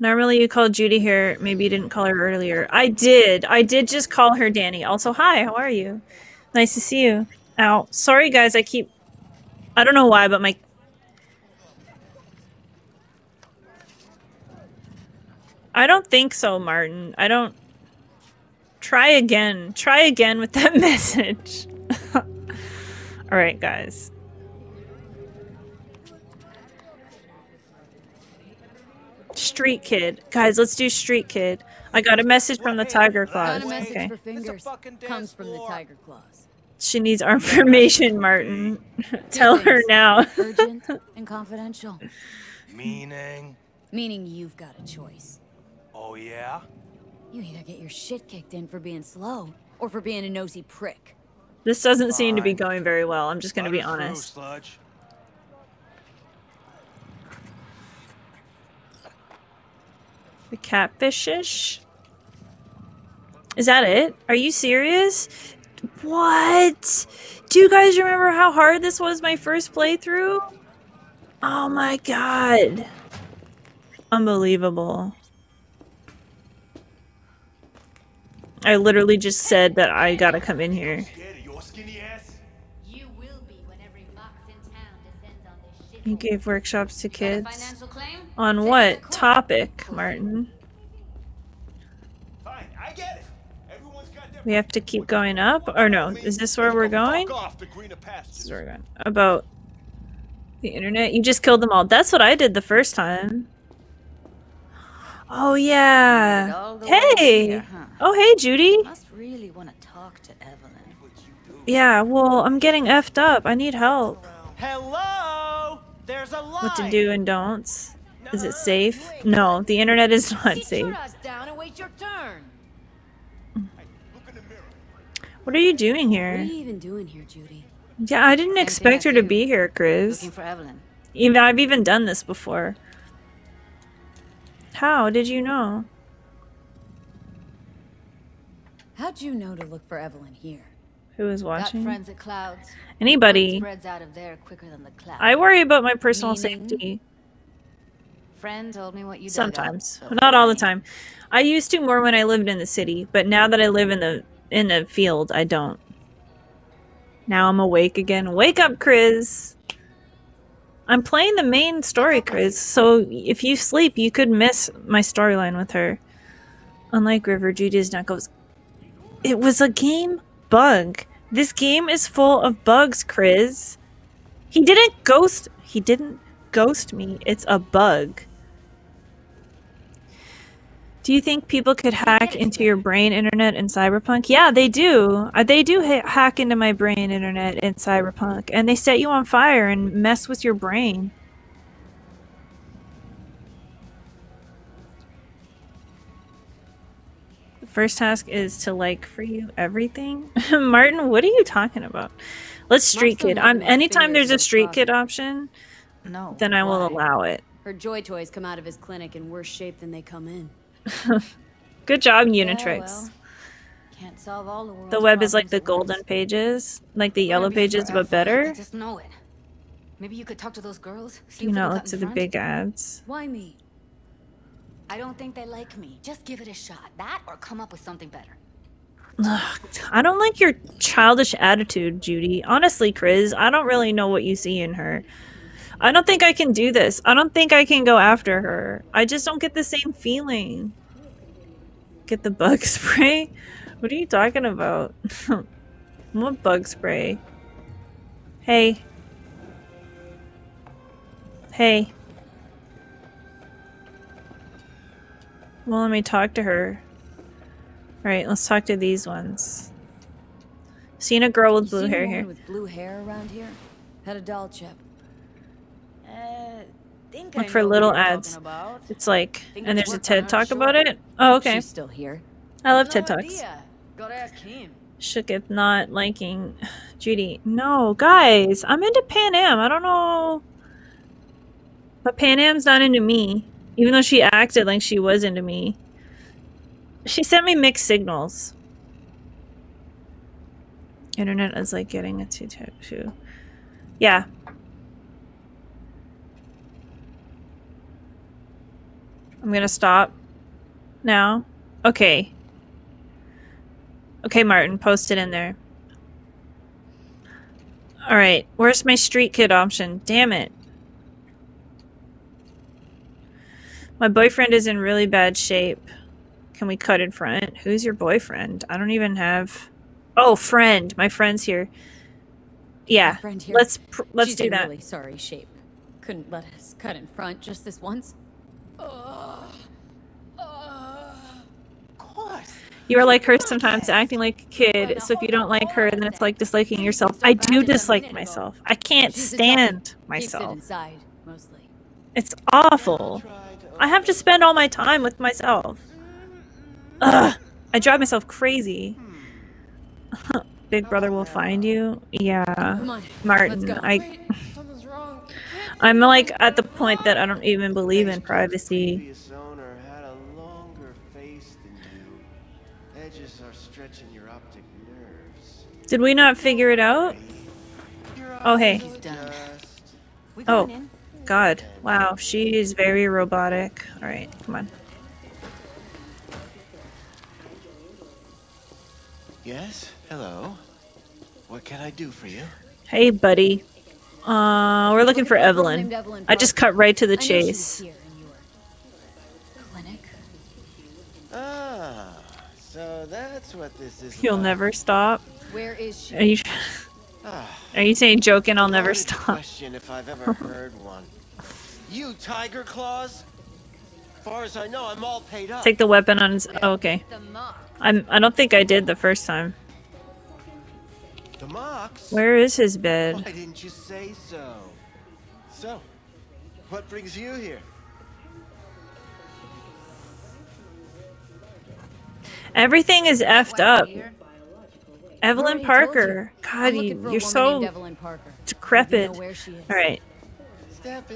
[SPEAKER 1] Normally you call Judy here. Maybe you didn't call her earlier. I did. I did just call her Danny. Also, hi, how are you? Nice to see you. Ow. Sorry, guys. I keep... I don't know why, but my... I don't think so, Martin. I don't... Try again. Try again with that message. Alright, guys. Street Kid. Guys, let's do Street Kid. I got a message from the Tyger Claws.
[SPEAKER 5] Got a message
[SPEAKER 1] Okay.
[SPEAKER 5] for fingers. Comes from the Tyger Claws.
[SPEAKER 1] She needs our information, Martin. Tell her now.
[SPEAKER 5] Urgent and confidential.
[SPEAKER 13] Meaning?
[SPEAKER 5] Meaning you've got a choice.
[SPEAKER 13] Oh, yeah?
[SPEAKER 5] You either get your shit kicked in for being slow, or for being a nosy prick.
[SPEAKER 1] This doesn't seem to be going very well. I'm just gonna be
[SPEAKER 13] Let through,
[SPEAKER 1] honest.
[SPEAKER 13] Sludge.
[SPEAKER 1] The catfishish? Is that it? Are you serious? What? Do you guys remember how hard this was my first playthrough? Oh my god. Unbelievable. I literally just said that I gotta come in here. You gave workshops to kids. On what topic, Martin? We have to keep going up? Or no, is this where we're going? This is where we're going. About the internet? You just killed them all. That's what I did the first time. Oh, yeah. Hey! Oh, hey, Judy.
[SPEAKER 10] Must really want to talk to Evelyn.
[SPEAKER 1] Yeah, well, I'm getting effed up. I need help.
[SPEAKER 10] Hello? There's a line.
[SPEAKER 1] What to do and don'ts. Is it safe? No, the internet is not safe.
[SPEAKER 10] down and wait your turn.
[SPEAKER 1] What are you doing
[SPEAKER 5] What
[SPEAKER 1] here?
[SPEAKER 5] are you even doing here, Judy?
[SPEAKER 1] Yeah, I didn't expect her to be here, Chris.
[SPEAKER 5] For Evelyn.
[SPEAKER 1] Even I've even done this before. How did you know?
[SPEAKER 5] How'd you know to look for Evelyn here?
[SPEAKER 1] Who is was
[SPEAKER 7] Got
[SPEAKER 1] watching?
[SPEAKER 7] friends at Clouds.
[SPEAKER 1] Anybody.
[SPEAKER 7] Out of there quicker than the clouds.
[SPEAKER 1] I worry about my personal
[SPEAKER 7] Meaning?
[SPEAKER 1] safety.
[SPEAKER 7] Friend told me what you
[SPEAKER 1] Sometimes,
[SPEAKER 7] so
[SPEAKER 1] not all the time. I used to more when I lived in the city, but now that I live in the in the field, I don't. Now I'm awake again. Wake up, Chris. I'm playing the main story, Chris. So if you sleep, you could miss my storyline with her. Unlike River, Judy's not. It was a game bug. This game is full of bugs, Chris. He didn't ghost. He didn't ghost me. It's a bug. Do you think people could hack into your brain internet in Cyberpunk? Yeah, they do. Uh, They do ha- hack into my brain internet in Cyberpunk, and they set you on fire and mess with your brain. The first task is to like for you everything. Martin, what are you talking about? Let's street kid. I'm anytime there's a street kid option,
[SPEAKER 5] No.
[SPEAKER 1] then I will
[SPEAKER 5] why?
[SPEAKER 1] allow it.
[SPEAKER 5] Her joy toys come out of his clinic in worse shape than they come in.
[SPEAKER 1] Good job,
[SPEAKER 5] Yeah,
[SPEAKER 1] Unitrix.
[SPEAKER 5] well, can't solve all the
[SPEAKER 1] The web is like the golden pages, like the yellow pages, but better.
[SPEAKER 7] Just know it. Maybe you could talk to those girls. See
[SPEAKER 1] Do not look to the
[SPEAKER 7] front?
[SPEAKER 1] big ads.
[SPEAKER 5] Why me?
[SPEAKER 7] I don't think they like me. Just give it a shot. That or come up with something better.
[SPEAKER 1] Ugh, I don't like your childish attitude, Judy. Honestly, Chris, I don't really know what you see in her. I don't think I can do this. I don't think I can go after her. I just don't get the same feeling. Get the bug spray? What are you talking about? what bug spray? Hey. Hey. Well, let me talk to her. Alright, let's talk to these ones. Seen a girl with blue hair here.
[SPEAKER 5] with blue hair around here? Had a doll chip. Think I
[SPEAKER 1] Look for little ads. It's like, and there's a TED talk about it. Oh, okay.
[SPEAKER 5] She's still here.
[SPEAKER 1] I love
[SPEAKER 5] No
[SPEAKER 1] TED Talks.
[SPEAKER 5] idea. Gotta ask him.
[SPEAKER 1] Shook if not liking Judy. No, guys, I'm into Panam. I don't know. But Panam's not into me. Even though she acted like she was into me. She sent me mixed signals. Internet is like getting a two two. Yeah. I'm gonna stop now. Okay. Okay, Martin, post it in there. Alright, where's my street kid option? Damn it. My boyfriend is in really bad shape. Can we cut in front? Who's your boyfriend? I don't even have. Oh, friend. My friend's here. Yeah,
[SPEAKER 5] My friend here.
[SPEAKER 1] let's pr- let's
[SPEAKER 5] She's
[SPEAKER 1] do
[SPEAKER 5] in
[SPEAKER 1] that.
[SPEAKER 5] Really sorry shape. Couldn't let us cut in front just this once.
[SPEAKER 1] You are like her sometimes, acting like a kid. So if you don't like her, then it's like disliking yourself. I do dislike myself. I can't stand
[SPEAKER 5] toughie. Keeps it
[SPEAKER 1] myself. It's awful. I have to spend all my time with myself. Ugh. I drive myself crazy. Big brother will find you. Yeah. Martin. I I'm like at the point that I don't even believe in privacy.
[SPEAKER 16] Previous owner had a longer face than you. Edges are stretching your optic nerves.
[SPEAKER 1] Did we not figure it out? Oh hey. Oh. God. Wow, she is very robotic. Alright, come on.
[SPEAKER 14] Yes? Hello? What can I do for you?
[SPEAKER 1] Hey buddy. Uh we're looking for Evelyn.
[SPEAKER 5] Evelyn
[SPEAKER 1] I just cut right to the
[SPEAKER 5] I know she was
[SPEAKER 1] chase.
[SPEAKER 5] here in your clinic.
[SPEAKER 16] Ah, so that's what this is.
[SPEAKER 1] You'll never stop.
[SPEAKER 5] Where is she?
[SPEAKER 1] Are you
[SPEAKER 16] Ah,
[SPEAKER 1] Are you saying joking I'll never stop?
[SPEAKER 16] Question if I've ever heard one. You Tyger Claws? Far as I know, I'm all paid up.
[SPEAKER 1] Take the weapon on his oh, okay. I'm I don't think I did the first time.
[SPEAKER 16] The Mox?
[SPEAKER 1] Where is his bed?
[SPEAKER 16] Why didn't you say so? So, what brings you here?
[SPEAKER 1] Everything is effed up. Evelyn Parker.
[SPEAKER 5] you.
[SPEAKER 1] God, you, you're so
[SPEAKER 5] Evelyn Parker.
[SPEAKER 1] decrepit.
[SPEAKER 5] know where she is.
[SPEAKER 1] All right.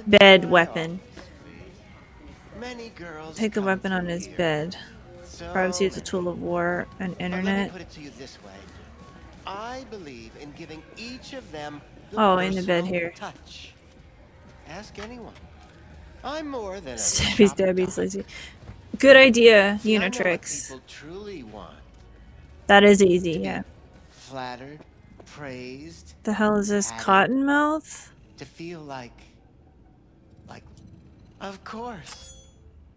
[SPEAKER 1] Bed weapon.
[SPEAKER 16] Many girls
[SPEAKER 1] Take the weapon on his bed. Privacy is a tool of war and
[SPEAKER 16] But let me
[SPEAKER 1] internet.
[SPEAKER 16] I believe in giving each of them the
[SPEAKER 1] Oh, in the bed here.
[SPEAKER 16] touch. Ask anyone. I'm more than a
[SPEAKER 1] Stabby's
[SPEAKER 16] shop
[SPEAKER 1] Debbie's lazy. Good idea,
[SPEAKER 16] See, I know what
[SPEAKER 1] Unitrix. That is easy, yeah.
[SPEAKER 16] Flattered, praised,
[SPEAKER 1] The hell is this? Cottonmouth?
[SPEAKER 16] to feel like, like, of course.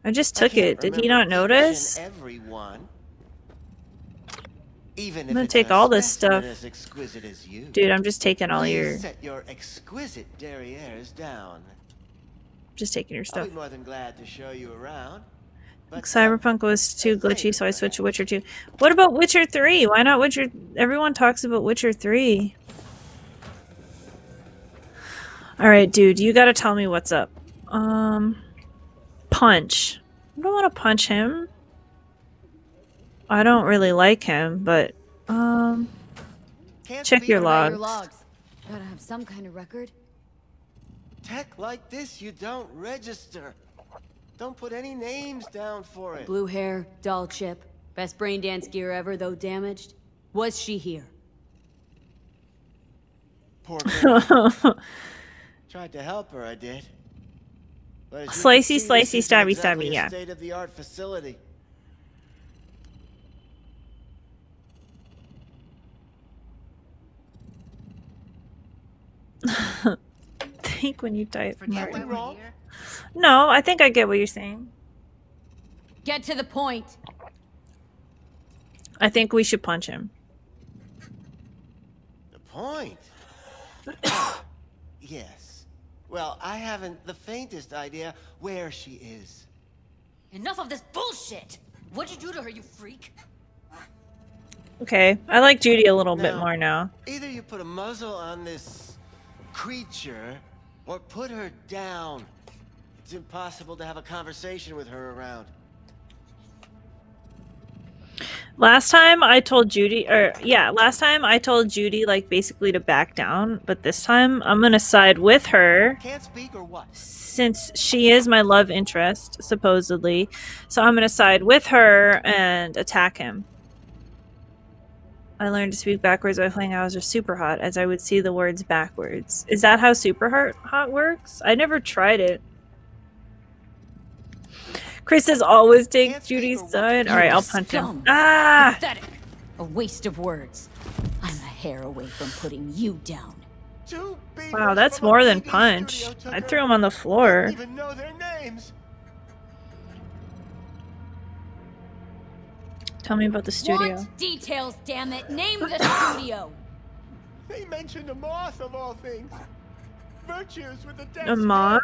[SPEAKER 1] I just took
[SPEAKER 16] can't
[SPEAKER 1] it. Did he not notice?
[SPEAKER 16] Everyone. Even
[SPEAKER 1] I'm gonna take all this stuff.
[SPEAKER 16] As as.
[SPEAKER 1] Dude, I'm just taking all your
[SPEAKER 16] set your exquisite derrieres down.
[SPEAKER 1] just taking your stuff.
[SPEAKER 16] I'll be more than glad to show you around. But
[SPEAKER 1] Cyberpunk was too glitchy, so I switched to Witcher 2. What about Witcher 3? Why not Witcher? Everyone talks about Witcher 3. Alright, dude, you gotta tell me what's up. Um, punch. I don't want to punch him. I don't really like him, but, um, check your logs.
[SPEAKER 5] Your logs. Gotta have some kind of record.
[SPEAKER 16] tech like this, you don't register. Don't put any names down for it.
[SPEAKER 5] Blue hair, doll chip, best brain dance gear ever, though damaged. Was she here?
[SPEAKER 16] Poor girl. Tried to help her, I did. But as
[SPEAKER 1] Slicey, slicey,
[SPEAKER 16] isn't
[SPEAKER 1] stabby,
[SPEAKER 16] exactly
[SPEAKER 1] stabby, yeah.
[SPEAKER 16] State-of-the-art facility.
[SPEAKER 1] think when you type.
[SPEAKER 16] Forget
[SPEAKER 1] Martin. No, I think I get what you're saying.
[SPEAKER 5] Get to the point.
[SPEAKER 1] I think we should punch him.
[SPEAKER 16] The point. yes. Well, I haven't the faintest idea where she is.
[SPEAKER 7] Enough of this bullshit! What'd you do to her, you freak?
[SPEAKER 1] Okay, I like Judy a little bit more now.
[SPEAKER 16] Either you put a muzzle on this creature, or put her down. It's impossible to have a conversation with her around.
[SPEAKER 1] Last time I told Judy, or yeah, last time I told Judy like basically to back down, but this time I'm gonna side with her
[SPEAKER 16] Can't speak or what?
[SPEAKER 1] since she is my love interest, supposedly. So I'm gonna side with her and attack him. I learned to speak backwards by playing Hauser Super Hot, as I would see the words backwards. Is that how Super Hot, hot works? I never tried it. Chris says always take Judy's side. All right, I'll punch him.
[SPEAKER 5] Scum.
[SPEAKER 1] Ah!
[SPEAKER 5] Pathetic. A waste of words. I'm a hair away from putting you down.
[SPEAKER 1] Wow, that's more than punch. I threw him on the floor.
[SPEAKER 16] Even know their names.
[SPEAKER 1] Tell me about the studio.
[SPEAKER 5] Want details, damn it. Name the studio.
[SPEAKER 16] They mentioned a moth of all things. Virtues with the death.
[SPEAKER 1] A moth?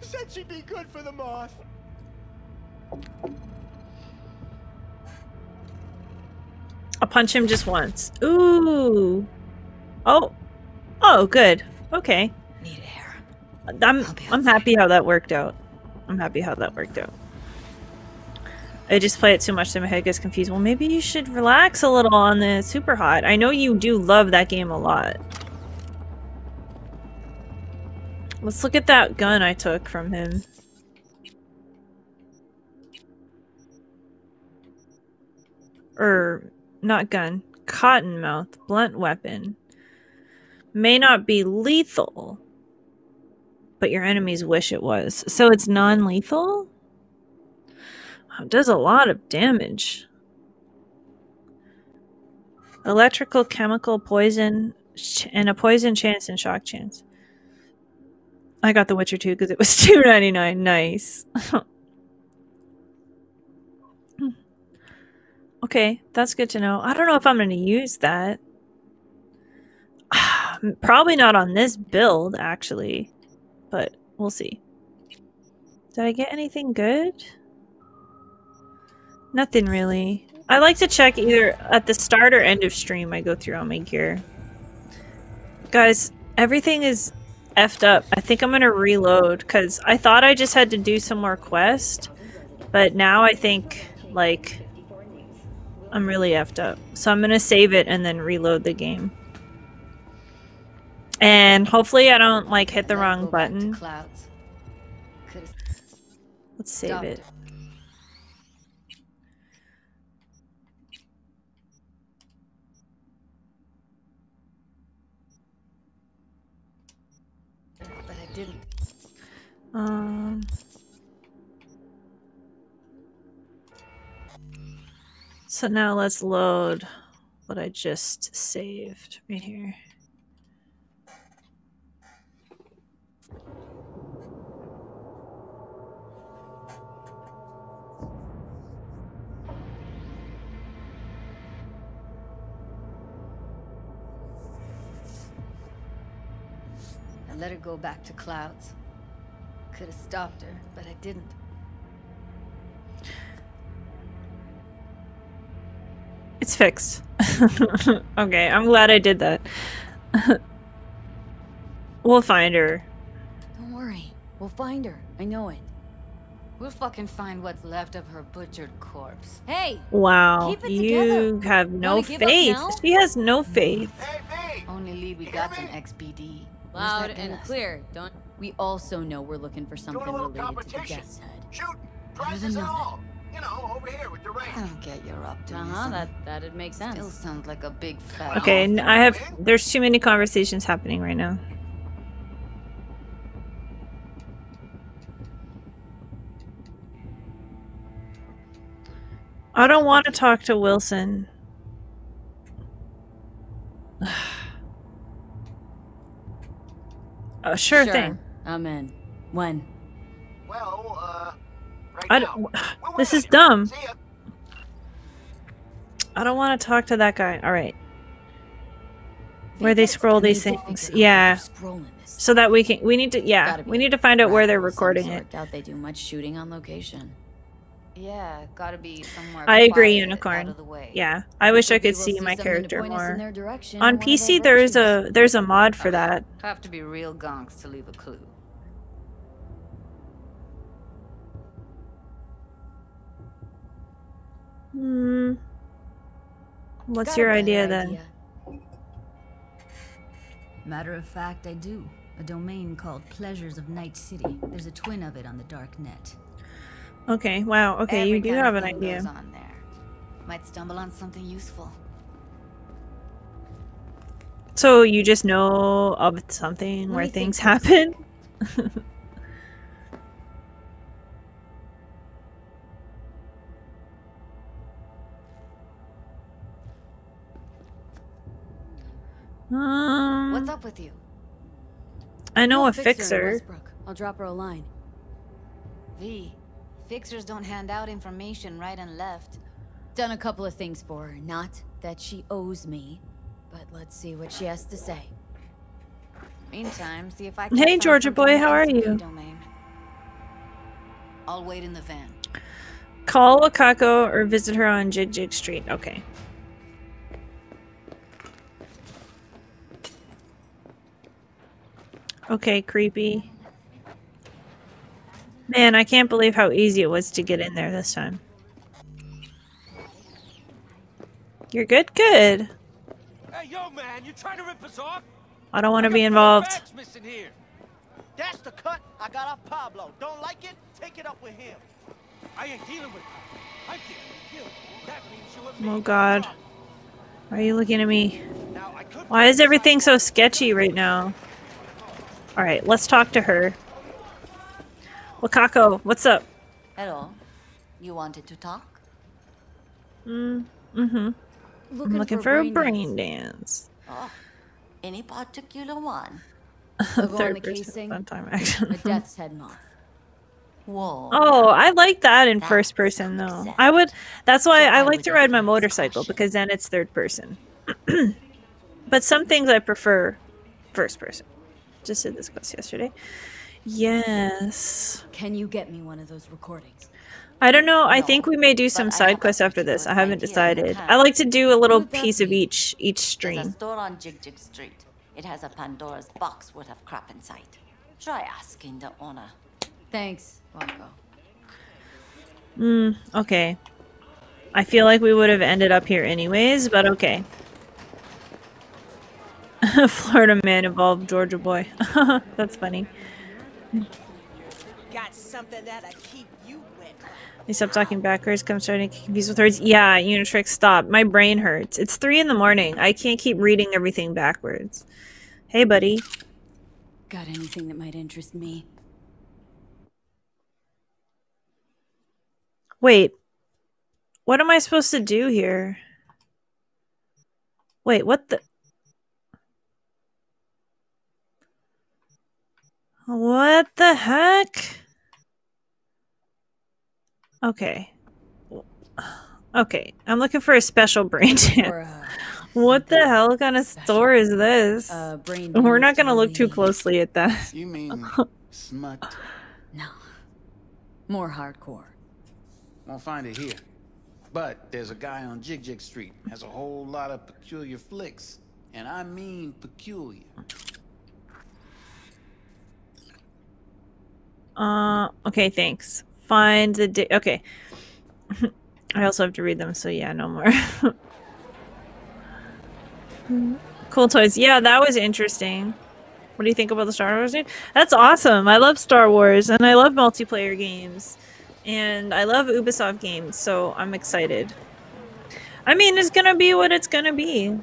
[SPEAKER 16] Said she'd be good for the moth.
[SPEAKER 1] I'll punch him just once. Ooh. Oh. Oh, good. Okay.
[SPEAKER 5] Need air.
[SPEAKER 1] I'm I'm happy how that worked out. I'm happy how that worked out. I just play it too much so my head gets confused. Well, maybe you should relax a little on the Super Hot. I know you do love that game a lot. Let's look at that gun I took from him. Or, not gun. Cottonmouth. Blunt weapon. May not be lethal, but your enemies wish it was. So it's non It does a lot of damage. Electrical, chemical, poison, and a poison chance and shock chance. I got The Witcher 2 because it was two ninety nine. Nice. okay, that's good to know. I don't know if I'm going to use that. Probably not on this build, actually. But we'll see. Did I get anything good? Nothing really. I like to check either at the start or end of stream I go through all my gear. Guys, everything is effed up. I think I'm gonna reload because I thought I just had to do some more quest, but now I think like I'm really effed up. So I'm gonna save it and then reload the game. And hopefully I don't like hit the wrong button.
[SPEAKER 5] Clouds.
[SPEAKER 1] Let's save it.
[SPEAKER 5] But I didn't.
[SPEAKER 1] Um. So now let's load what I just saved right here.
[SPEAKER 5] Let her go back to clouds. Could have stopped her, but I didn't.
[SPEAKER 1] It's fixed. okay, I'm glad I did that. we'll find her.
[SPEAKER 5] Don't worry. We'll find her. I know it. We'll fucking find what's left of her butchered corpse. Hey!
[SPEAKER 1] Wow,
[SPEAKER 5] Keep it
[SPEAKER 1] you
[SPEAKER 5] together.
[SPEAKER 1] have no
[SPEAKER 5] Wanna give up
[SPEAKER 1] faith. She has no faith.
[SPEAKER 5] Only lead we got some XBD.
[SPEAKER 7] Loud and clear. Don't.
[SPEAKER 5] We also know we're looking for something
[SPEAKER 6] little
[SPEAKER 5] related to the
[SPEAKER 6] competition.
[SPEAKER 5] guest head.
[SPEAKER 6] Shoot, prizes and
[SPEAKER 5] nothing.
[SPEAKER 6] all. You know, over here with the ring.
[SPEAKER 5] I don't get your optimism.
[SPEAKER 7] Uh huh. That that'd make sense.
[SPEAKER 5] Still sounds like a big fat.
[SPEAKER 1] Okay, I have. There's too many conversations happening right now. I don't want to talk to Wilson. Uh, sure, thing.
[SPEAKER 5] I'm in. When?
[SPEAKER 6] Well, uh, right
[SPEAKER 1] I
[SPEAKER 6] now.
[SPEAKER 1] don't, this is dumb. I don't want to talk to that guy. All right. Where they scroll these things. Yeah. So that we can we need to yeah, we need to find out where they're
[SPEAKER 5] Raffle of some
[SPEAKER 1] recording
[SPEAKER 5] sort.
[SPEAKER 1] it.
[SPEAKER 5] Doubt they do much shooting on location. Yeah, gotta be somewhere.
[SPEAKER 1] I agree, Unicorn.
[SPEAKER 5] of the way.
[SPEAKER 1] Yeah. I wish I could
[SPEAKER 5] we'll
[SPEAKER 1] see
[SPEAKER 5] see
[SPEAKER 1] my character
[SPEAKER 5] point us in
[SPEAKER 1] more. On
[SPEAKER 5] in one of
[SPEAKER 1] PC there's a there's a mod for that.
[SPEAKER 5] Have to be real gonks to leave a clue.
[SPEAKER 1] Hmm. What's
[SPEAKER 17] Got
[SPEAKER 1] your
[SPEAKER 17] better
[SPEAKER 1] idea then?
[SPEAKER 17] idea. Matter of fact, I do. A domain called Pleasures of Night City. There's a twin of it on the dark net.
[SPEAKER 1] Okay, wow. Okay,
[SPEAKER 5] Every
[SPEAKER 1] you do have an idea.
[SPEAKER 5] on there. Might stumble on something useful.
[SPEAKER 1] So you just know of something
[SPEAKER 5] Let
[SPEAKER 1] where things happen? um
[SPEAKER 5] What's up with you?
[SPEAKER 1] I know
[SPEAKER 5] No
[SPEAKER 1] a
[SPEAKER 5] fixer
[SPEAKER 1] fixer.
[SPEAKER 5] I'll drop her a line. V, fixers don't hand out information right and left. Done a couple of things for her. Not that she owes me, but let's see what she has to say. Meantime, see if I can.
[SPEAKER 1] Hey, Georgia boy, how are you?
[SPEAKER 5] Domain. I'll wait in the van.
[SPEAKER 1] Call Wakako or visit her on Jig Jig Street. Okay. Okay, creepy. Man, I can't believe how easy it was to get in there this time. You're good? Good.
[SPEAKER 15] Hey, yo, man, you trying to rip us off?
[SPEAKER 1] I don't want to be involved.
[SPEAKER 16] That's the cut I got off Pablo. Don't like it? Take it up with him.
[SPEAKER 15] I ain't dealing with. I'm getting killed. That means you.
[SPEAKER 1] Oh god. Why are you looking at me? Why is everything so sketchy right now? Alright, let's talk to her. Wakako, what's up?
[SPEAKER 11] Hello. You wanted to talk?
[SPEAKER 1] Mm, mm-hmm. I'm
[SPEAKER 11] Looking
[SPEAKER 1] looking
[SPEAKER 11] for
[SPEAKER 1] for,
[SPEAKER 11] a
[SPEAKER 1] a
[SPEAKER 11] brain
[SPEAKER 1] brain dance.
[SPEAKER 11] Oh, any particular one?
[SPEAKER 5] Logo on
[SPEAKER 1] Third
[SPEAKER 5] the
[SPEAKER 1] person
[SPEAKER 5] casing.
[SPEAKER 1] fun time action.
[SPEAKER 5] A death's head moth.
[SPEAKER 11] Whoa.
[SPEAKER 1] Oh, I like that in first person though. I would. That's why I like to ride my motorcycle because then it's third person. but some things I prefer first person. Just did this quest yesterday. Yes.
[SPEAKER 5] Can you get me one of those recordings?
[SPEAKER 1] I don't know. I think we may do some side quests after this. I haven't decided. I like to do a little piece of each each
[SPEAKER 11] There's a store on Jig Jig Street. It has a Pandora's box worth of crap inside. Try asking the owner.
[SPEAKER 5] Thanks, Wako.
[SPEAKER 1] Mm, okay. I feel like we would have ended up here anyways, but okay. Florida man involved Georgia boy. That's funny.
[SPEAKER 10] Got something that'll keep you wet.
[SPEAKER 1] You stop talking backwards, come starting to get confused with words. Yeah, Unitrix, stop. My brain hurts. It's three in the morning. I can't keep reading everything backwards. Hey, buddy.
[SPEAKER 5] Got anything that might interest me?
[SPEAKER 1] Wait. What am I supposed to do here? Wait, what the... What the heck? Okay. Okay, I'm looking for a special brain dance. What the hell kind of store is this?
[SPEAKER 5] Uh, brain
[SPEAKER 1] We're not gonna look too closely at that.
[SPEAKER 18] You mean smut?
[SPEAKER 5] No. More hardcore.
[SPEAKER 18] Won't find it here. But there's a guy on Jig Jig Street has a whole lot of peculiar flicks, and I mean peculiar.
[SPEAKER 1] Uh, okay, thanks. Find the di- okay. I also have to read them, so yeah, no more. cool toys. Yeah, that was interesting. What do you think about the Star Wars? Dude? That's awesome. I love Star Wars and I love multiplayer games. And I love Ubisoft games, so I'm excited. I mean, it's gonna be what it's gonna be.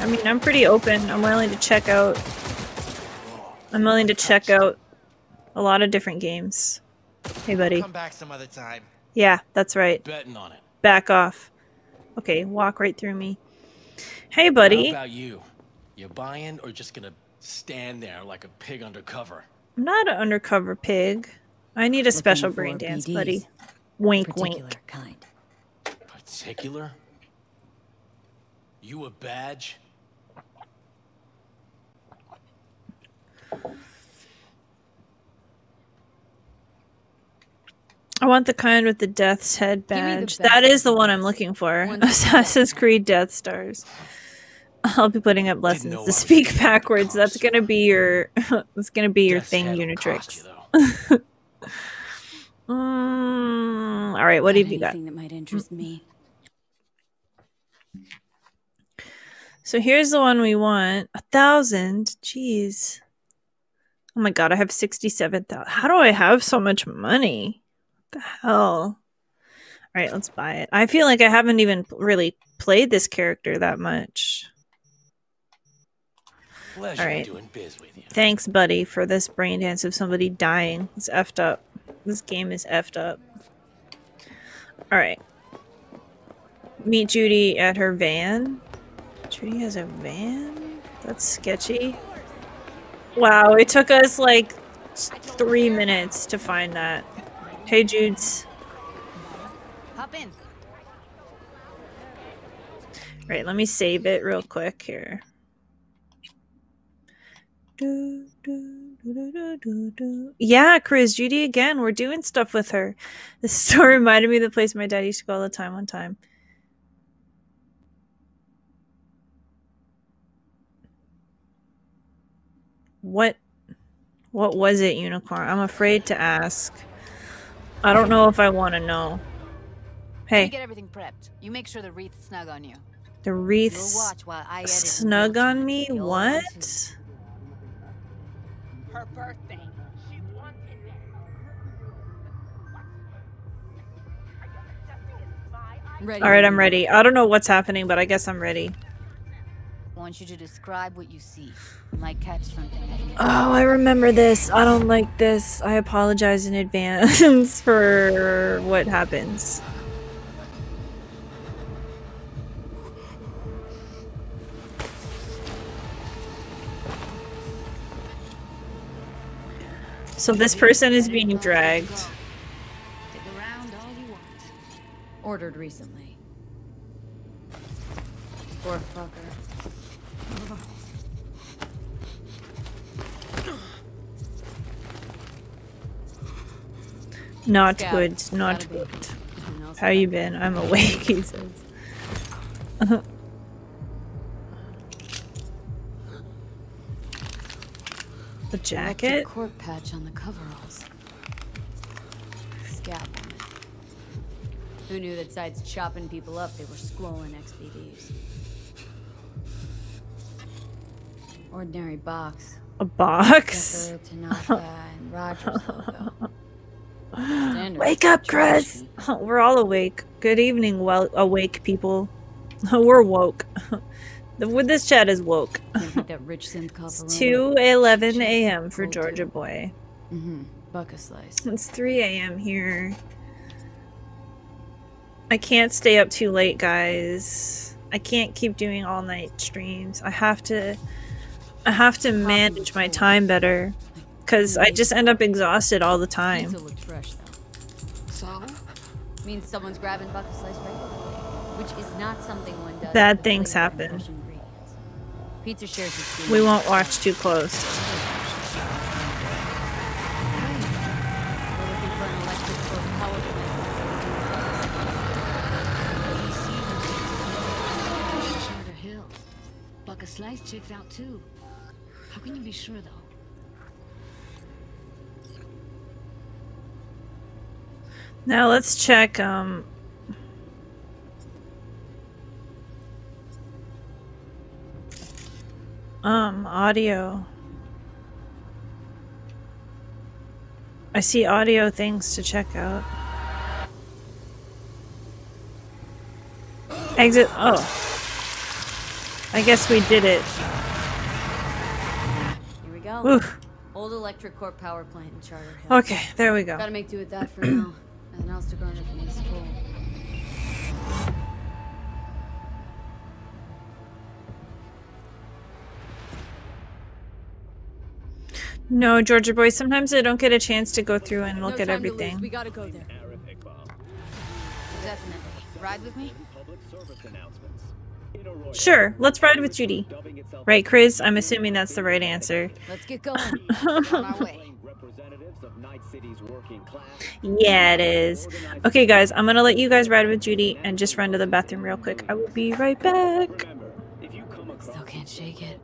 [SPEAKER 1] I mean, I'm pretty open. I'm willing to check out I'm willing to check out a lot of different games. Hey, buddy.
[SPEAKER 13] Come back some other time.
[SPEAKER 1] Yeah, that's right.
[SPEAKER 13] Betting on it.
[SPEAKER 1] Back off. Okay, walk right through me. Hey, buddy.
[SPEAKER 19] How about you? You buying or just gonna stand there like a pig undercover?
[SPEAKER 1] I'm not an undercover pig. I need a special brain dance,
[SPEAKER 5] BDs.
[SPEAKER 1] buddy. Wink,
[SPEAKER 5] Particular
[SPEAKER 1] wink.
[SPEAKER 5] kind.
[SPEAKER 19] Particular? You a badge?
[SPEAKER 1] I want the kind with the Death's Head badge. That is the one I'm looking for. Assassin's Creed Death Stars. I'll be putting up lessons to speak backwards. That's gonna be your. that's gonna be your thing, Unitrix. mm, all right, what
[SPEAKER 5] Got
[SPEAKER 1] have you got?
[SPEAKER 5] Anything that might interest me?
[SPEAKER 1] So here's the one we want. A thousand. Jeez. Oh my god, I have sixty-seven thousand. How do I have so much money? What the hell? All right, let's buy it. I feel like I haven't even really played this character that much.
[SPEAKER 19] Pleasure
[SPEAKER 1] All right.
[SPEAKER 19] doing biz with you.
[SPEAKER 1] Thanks, buddy, for this brain dance of somebody dying. It's effed up. This game is effed up. All right. Meet Judy at her van. Judy has a van? That's sketchy. Wow, it took us like three minutes to find that. Hey, Judes.
[SPEAKER 7] Hop in.
[SPEAKER 1] Right, let me save it real quick here. Do, do, do. Yeah, Chris, Judy again. We're doing stuff with her. This store reminded me of the place my dad used to go all the time one time. What what was it, Unicorn? I'm afraid to ask. I don't know if I want to know. Hey.
[SPEAKER 7] You get everything prepped. You make sure the wreath's snug on you.
[SPEAKER 1] The
[SPEAKER 7] You'll
[SPEAKER 1] wreaths
[SPEAKER 7] watch while I edit
[SPEAKER 1] snug on me? What?
[SPEAKER 10] Her birthday. She wanted
[SPEAKER 7] Ready
[SPEAKER 1] All right, I'm ready. I don't know what's happening, but I guess I'm ready.
[SPEAKER 7] I want you to describe what you see. Might catch something
[SPEAKER 1] Oh, I remember this. I don't like this. I apologize in advance for what happens. So this person is being dragged.
[SPEAKER 5] Dig around all you want. Ordered recently. Poor fucker.
[SPEAKER 1] Not
[SPEAKER 5] Scout,
[SPEAKER 1] good. Not good. How you been? I'm awake, he says. the jacket?
[SPEAKER 5] Court patch on the coveralls. Woman. Who knew that sides chopping people up, they were scrolling XBDs? Ordinary box.
[SPEAKER 1] A box? Wake up, Chris! We're all awake. Good evening, well awake people. We're woke. The with this chat is woke.
[SPEAKER 5] Can't that rich synth
[SPEAKER 1] It's
[SPEAKER 5] copperoni.
[SPEAKER 1] 2 11 a.m. for Georgia boy.
[SPEAKER 5] Mm-hmm. Buck a slice.
[SPEAKER 1] It's 3 a.m. here. I can't stay up too late, guys. I can't keep doing all night streams. I have to I have to manage my time better cuz I mm-hmm. just end up exhausted all the time.
[SPEAKER 5] Pizza looked fresh though. So? Means someone's grabbing Buck a slice regularly, which is not something one does.
[SPEAKER 1] Bad things happen.
[SPEAKER 5] Pizza shares its
[SPEAKER 1] We won't watch too close.
[SPEAKER 5] We're looking for an electric or power
[SPEAKER 17] Charter Hill. Buck a slice checks out too. How can you be sure though?
[SPEAKER 1] Now let's check um um audio. I see audio things to check out. Exit oh. I guess we did it.
[SPEAKER 5] Here we go.
[SPEAKER 1] Oof.
[SPEAKER 5] Old electric core power plant in Charter Hill.
[SPEAKER 1] Okay, there we go.
[SPEAKER 5] Gotta make do with that for now. Nothing else to garner from school.
[SPEAKER 1] No, Georgia boy, sometimes I don't get a chance to go through and look
[SPEAKER 5] no
[SPEAKER 1] at everything.
[SPEAKER 5] We gotta go there. Definitely. Ride with me?
[SPEAKER 1] Sure, let's ride with Judy. Right, Chris? I'm assuming that's the right answer.
[SPEAKER 5] Let's get going. On our way.
[SPEAKER 1] Yeah, it is. Okay, guys, I'm gonna let you guys ride with Judy and just run to the bathroom real quick. I will be right back.
[SPEAKER 5] Still can't shake it.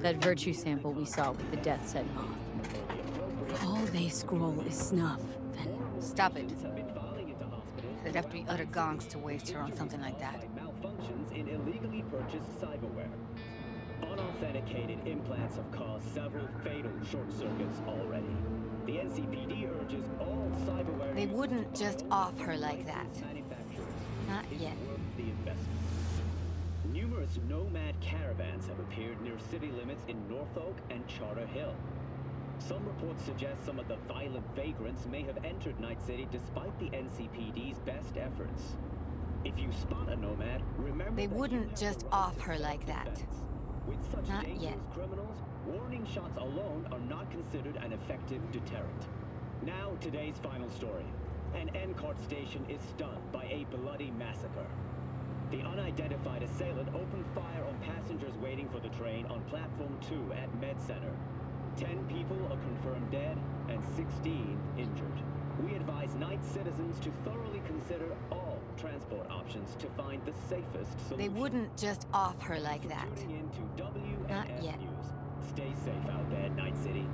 [SPEAKER 5] That virtue sample we saw with the death's head moth. All they scroll is snuff. Then
[SPEAKER 7] Stop it. They'd have to be utter gonks to waste her on something like that.
[SPEAKER 20] Malfunctions in illegally purchased cyberware. Unauthenticated implants have caused several fatal short circuits already. The NCPD urges all cyberware
[SPEAKER 7] They wouldn't just off her like that. Not yet.
[SPEAKER 20] Numerous nomad caravans have appeared near city limits in North Oak and Charter Hill. Some reports suggest some of the violent vagrants may have entered Night City despite the NCPD's best efforts. If you spot a nomad, remember
[SPEAKER 7] They wouldn't just off her like that.
[SPEAKER 20] With such
[SPEAKER 7] Not
[SPEAKER 20] dangerous
[SPEAKER 7] yet.
[SPEAKER 20] criminals, warning shots alone are not considered an effective deterrent. Now, today's final story. An NCART station is stunned by a bloody massacre. The unidentified assailant opened fire on passengers waiting for the train on platform 2 at Med Center. 10 people are confirmed dead and 16 injured. We advise night citizens to thoroughly consider all transport options to find the safest solution.
[SPEAKER 7] They wouldn't just off her like that.
[SPEAKER 20] Tuning in to
[SPEAKER 7] Not yet.
[SPEAKER 20] Stay safe out there, Night City.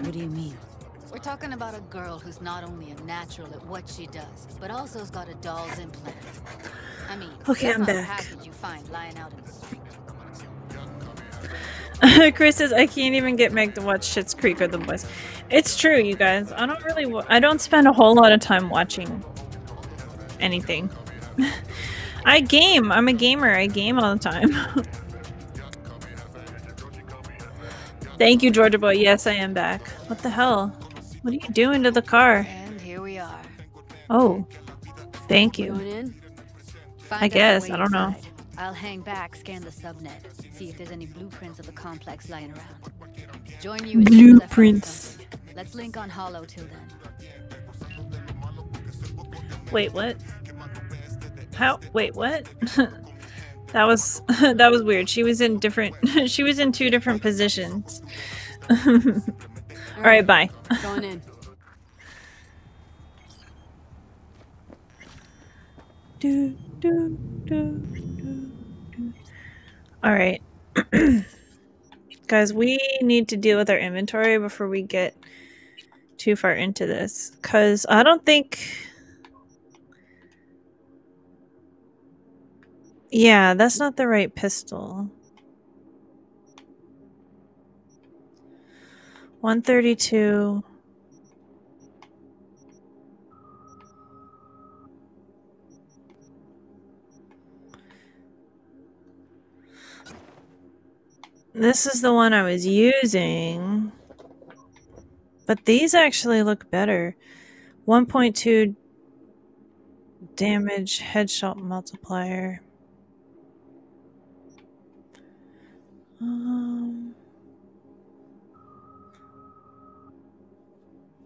[SPEAKER 5] What do you mean?
[SPEAKER 7] We're talking about a girl who's not only a natural at what she does, but also's got a doll's implant. I mean,
[SPEAKER 1] Okay, I'm back.
[SPEAKER 7] you find lying out in the street.
[SPEAKER 1] Chris says I can't even get Meg to watch Schitt's Creek or The Boys. It's true, you guys. I don't really. I don't spend a whole lot of time watching anything. I game. I'm a gamer. I game all the time. Thank you, Georgia boy. Yes, I am back. What the hell? What are you doing to the car?
[SPEAKER 7] And here we are.
[SPEAKER 1] Oh, thank you.
[SPEAKER 7] Going in? Find
[SPEAKER 1] I guess. I don't know.
[SPEAKER 7] inside. I'll hang back, scan the subnet, see if there's any blueprints of the complex lying around. Join you as soon as I find
[SPEAKER 1] Blueprints.
[SPEAKER 7] Let's link on Holo till then.
[SPEAKER 1] Wait, what? How? Wait, what? that was that was weird. She was in different. she was in two different positions. All right, bye.
[SPEAKER 8] Going in.
[SPEAKER 1] Do, do, do, do, do. All right. Guys, we need to deal with our inventory before we get too far into this. Because I don't think. Yeah, that's not the right pistol. 132. This is the one I was using. But these actually look better. 1.2 damage headshot multiplier. Um,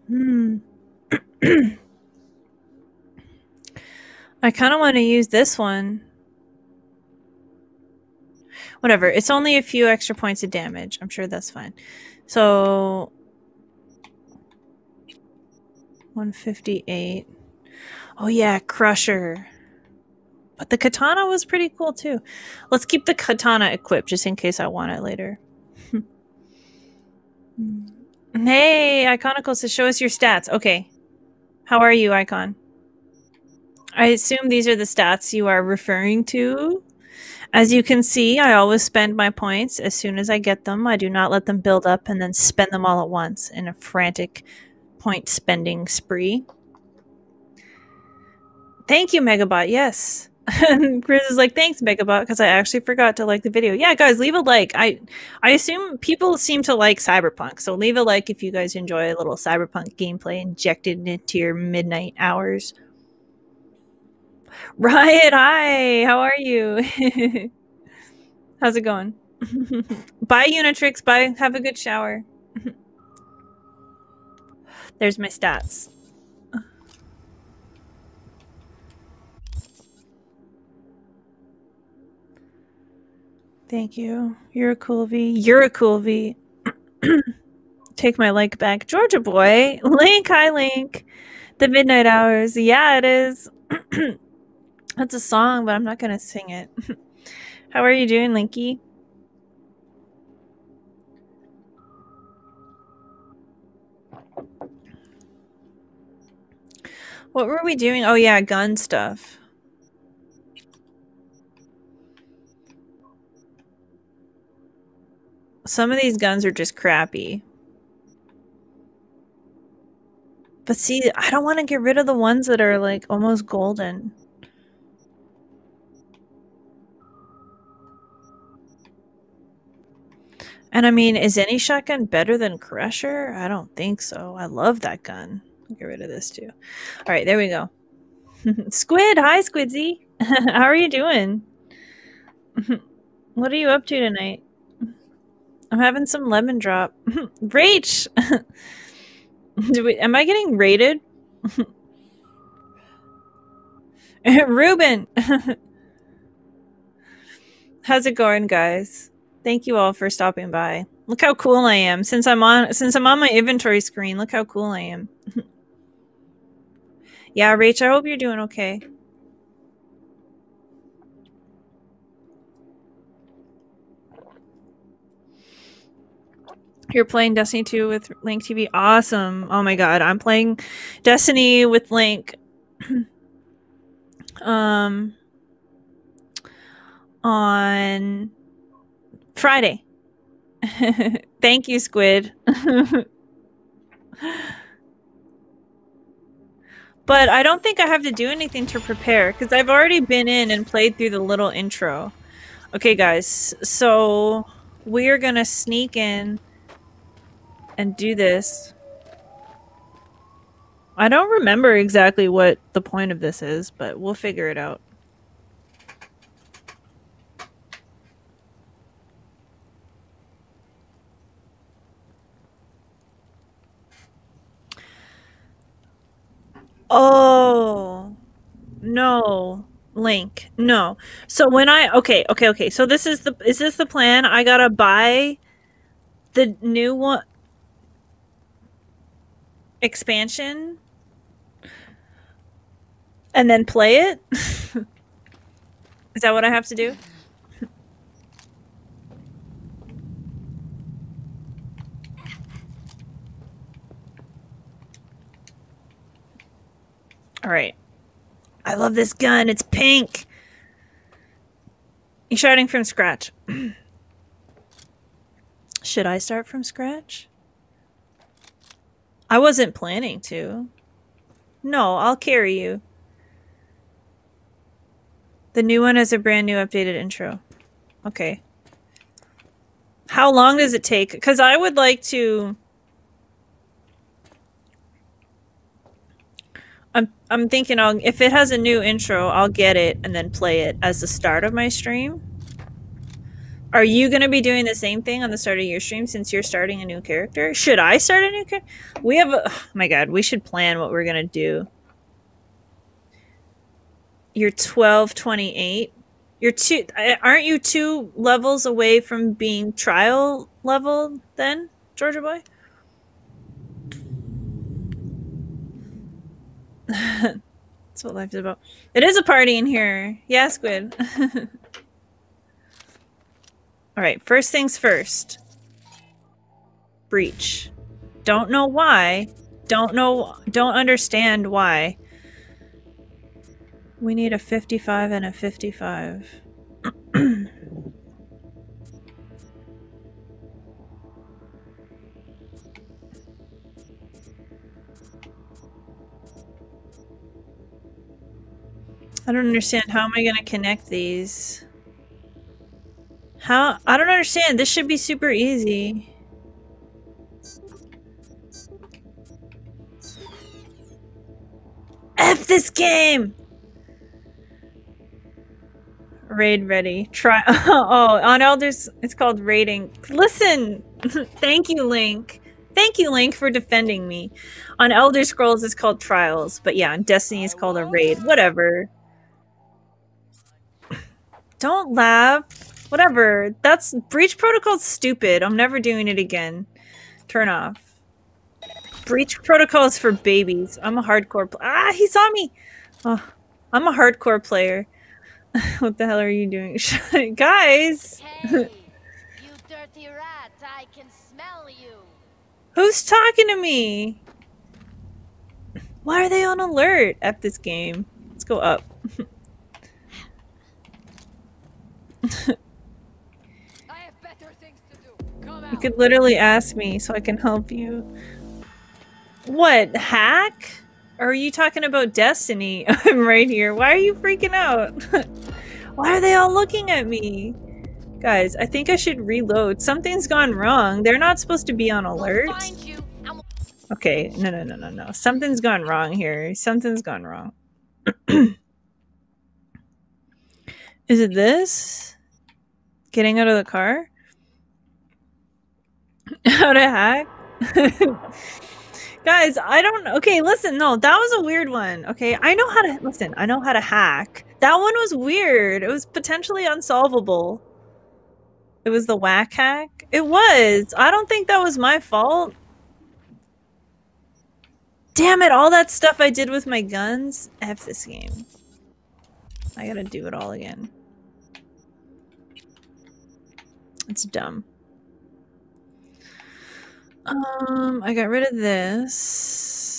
[SPEAKER 1] hmm. I kind of want to use this one. Whatever. It's only a few extra points of damage. I'm sure that's fine. So 158. Oh yeah, Crusher. But the katana was pretty cool too. Let's keep the katana equipped just in case I want it later. Hmm. hey, Iconical says show us your stats. Okay. How are you, Icon? I assume these are the stats you are referring to. As you can see, I always spend my points as soon as I get them. I do not let them build up and then spend them all at once in a frantic point spending spree. Thank you, Megabot. Yes. And Chris is like, thanks, Megabot, because I actually forgot to like the video. Yeah, guys, leave a like. I I assume people seem to like Cyberpunk, so leave a like if you guys enjoy a little Cyberpunk gameplay injected into your midnight hours. Riot, hi, how are you? How's it going? bye, Unitrix. Bye. Have a good shower. There's my stats. Thank you. You're a cool V. You're a cool V. Take my like back. Georgia boy. Link, hi Link. The Midnight Hours. Yeah, it is. That's a song, but I'm not gonna sing it. How are you doing, Linky? What were we doing? Oh yeah, gun stuff. Some of these guns are just crappy. But see, I don't want to get rid of the ones that are like almost golden. And I mean, is any shotgun better than Crusher? I don't think so. I love that gun. Get rid of this too. All right, there we go. Squid, hi Squidzy. How are you doing? what are you up to tonight? I'm having some lemon drop. Rach! Do we, am I getting rated? Ruben! How's it going, guys? Thank you all for stopping by. Look how cool I am. Since I'm on since I'm on my inventory screen, look how cool I am. yeah, Rach, I hope you're doing okay. You're playing Destiny 2 with Link TV. Awesome. Oh my god, I'm playing Destiny with Link. um on Friday. Thank you, Squid. but I don't think I have to do anything to prepare because I've already been in and played through the little intro. Okay, guys, so we're gonna sneak in and do this. I don't remember exactly what the point of this is, but we'll figure it out. Oh, no. Link, no. So when I, okay, okay, okay. So this is the, is this the plan? I gotta buy the new one, expansion and then play it? is that what I have to do? All right. I love this gun. It's pink. You're starting from scratch. Should I start from scratch? I wasn't planning to. No, I'll carry you. The new one has a brand new updated intro. Okay. How long does it take? Because I would like to I'm I'm thinking I'll if it has a new intro, I'll get it and then play it as the start of my stream. Are you going to be doing the same thing on the start of your stream since you're starting a new character? Should I start a new character? We have a oh my god, we should plan what we're going to do. You're 1228. You're two aren't you two levels away from being trial level then, Georgia boy? That's what life is about. It is a party in here. Yeah, Squid. Alright, first things first. Breach. Don't know why. Don't know, don't understand why. We need a 55 and a 55. I don't understand. How am I going to connect these? How? I don't understand. This should be super easy. F this game! Raid ready. Try. oh, on Elders, it's called raiding. Listen! Thank you, Link. Thank you, Link, for defending me. On Elder Scrolls, it's called Trials. But yeah, on Destiny, it's called a raid. Whatever. Don't laugh. Whatever. That's breach protocol's stupid. I'm never doing it again. Turn off. Breach protocol is for babies. I'm a hardcore Ah, he saw me. Oh, I'm a hardcore player. what the hell are you doing? Guys.
[SPEAKER 9] Hey, you dirty rat. I can smell you.
[SPEAKER 1] Who's talking to me? Why are they on alert at this game? Let's go up. You could literally ask me so I can help you. What? Hack? Or are you talking about Destiny? I'm right here. Why are you freaking out? Why are they all looking at me? Guys, I think I should reload. Something's gone wrong. They're not supposed to be on alert. Okay, no, no, no, no, no. Something's gone wrong here. Something's gone wrong. Is it this? Getting out of the car? How to hack? Guys, I don't Okay, listen, no, that was a weird one. Okay, I know how to listen, I know how to hack. That one was weird. It was potentially unsolvable. It was the whack hack? It was. I don't think that was my fault. Damn it, all that stuff I did with my guns. F this game. I gotta do it all again. It's dumb. Um, I got rid of this.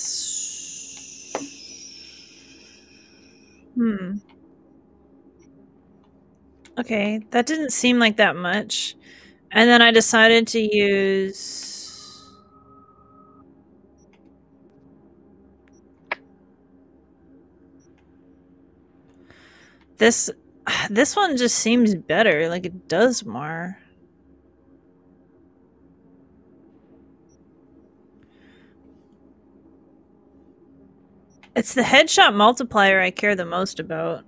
[SPEAKER 1] Hmm. Okay, that didn't seem like that much. And then I decided to use... This, this one just seems better, like it does more. It's the headshot multiplier I care the most about.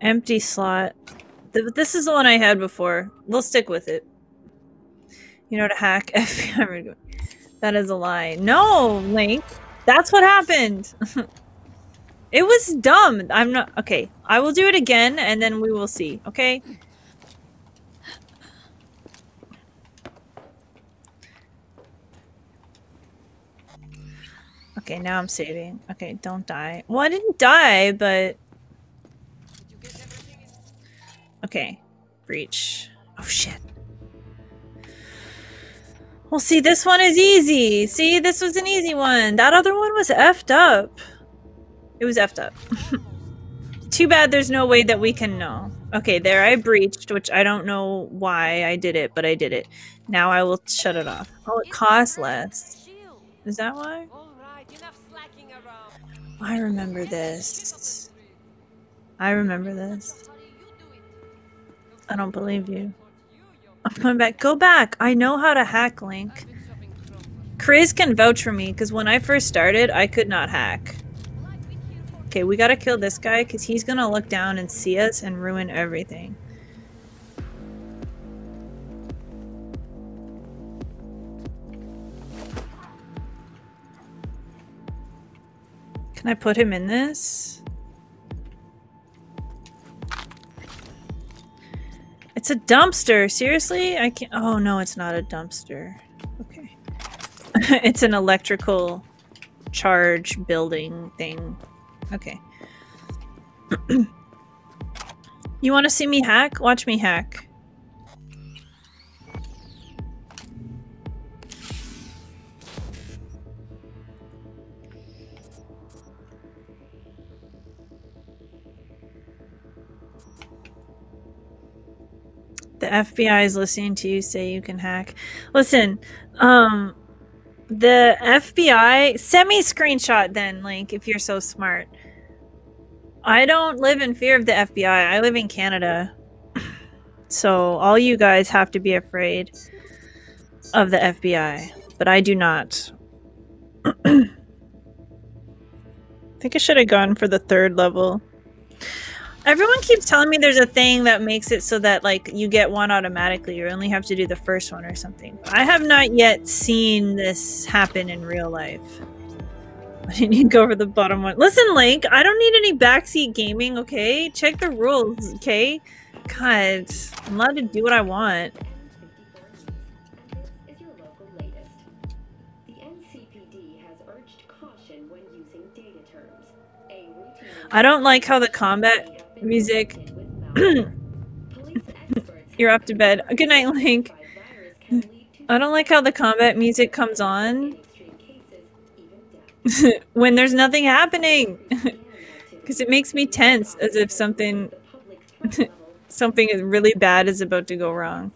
[SPEAKER 1] Empty slot. This is the one I had before. We'll stick with it. You know to hack FBI. That is a lie. No, Link. That's what happened. It was dumb. I'm not okay. I will do it again and then we will see, okay? Okay, now I'm saving. Okay, don't die. Well, I didn't die, but... Okay. Breach. Oh, shit. Well, see, this one is easy. See, this was an easy one. That other one was effed up. It was effed up. Too bad there's no way that we can know. Okay, there I breached, which I don't know why I did it, but I did it. Now I will shut it off. Oh, it costs less. Is that why? I remember this. I remember this. I don't believe you. I'm coming back. Go back. I know how to hack Link. Chris can vouch for me because when I first started, I could not hack. Okay, we gotta kill this guy because he's gonna look down and see us and ruin everything. Can I put him in this? It's a dumpster. Seriously? I can't. Oh, no, it's not a dumpster. Okay. it's an electrical charge building thing. Okay. you want to see me hack? Watch me hack. The FBI is listening to you say you can hack. Listen, um, the FBI send me screenshot then, Link, if you're so smart. I don't live in fear of the FBI. I live in Canada. So all you guys have to be afraid of the FBI, but I do not. I think I should have gone for the third level. Everyone keeps telling me there's a thing that makes it so that like you get one automatically. You only have to do the first one or something. I have not yet seen this happen in real life. I didn't need to go over the bottom one. Listen, Link, I don't need any backseat gaming, okay? Check the rules, okay? God, I'm allowed to do what I want. I don't like how the combat music. You're up to bed. Good night, Link. I don't like how the combat music comes on when there's nothing happening. Because it makes me tense as if something something really bad is about to go wrong.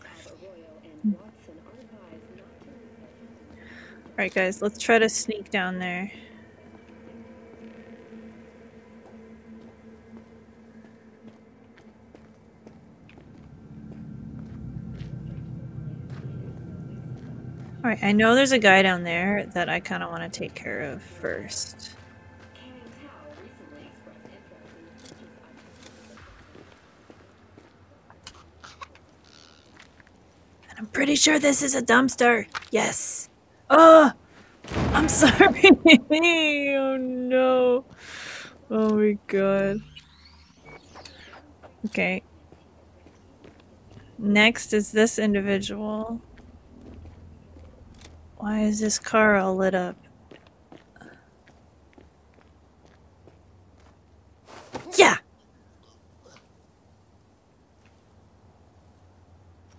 [SPEAKER 1] Alright guys, let's try to sneak down there. Alright, I know there's a guy down there that I kind of want to take care of first. And I'm pretty sure this is a dumpster. Yes. Oh, I'm sorry. oh no. Oh my god. Okay. Next is this individual. Why is this car all lit up? Yeah!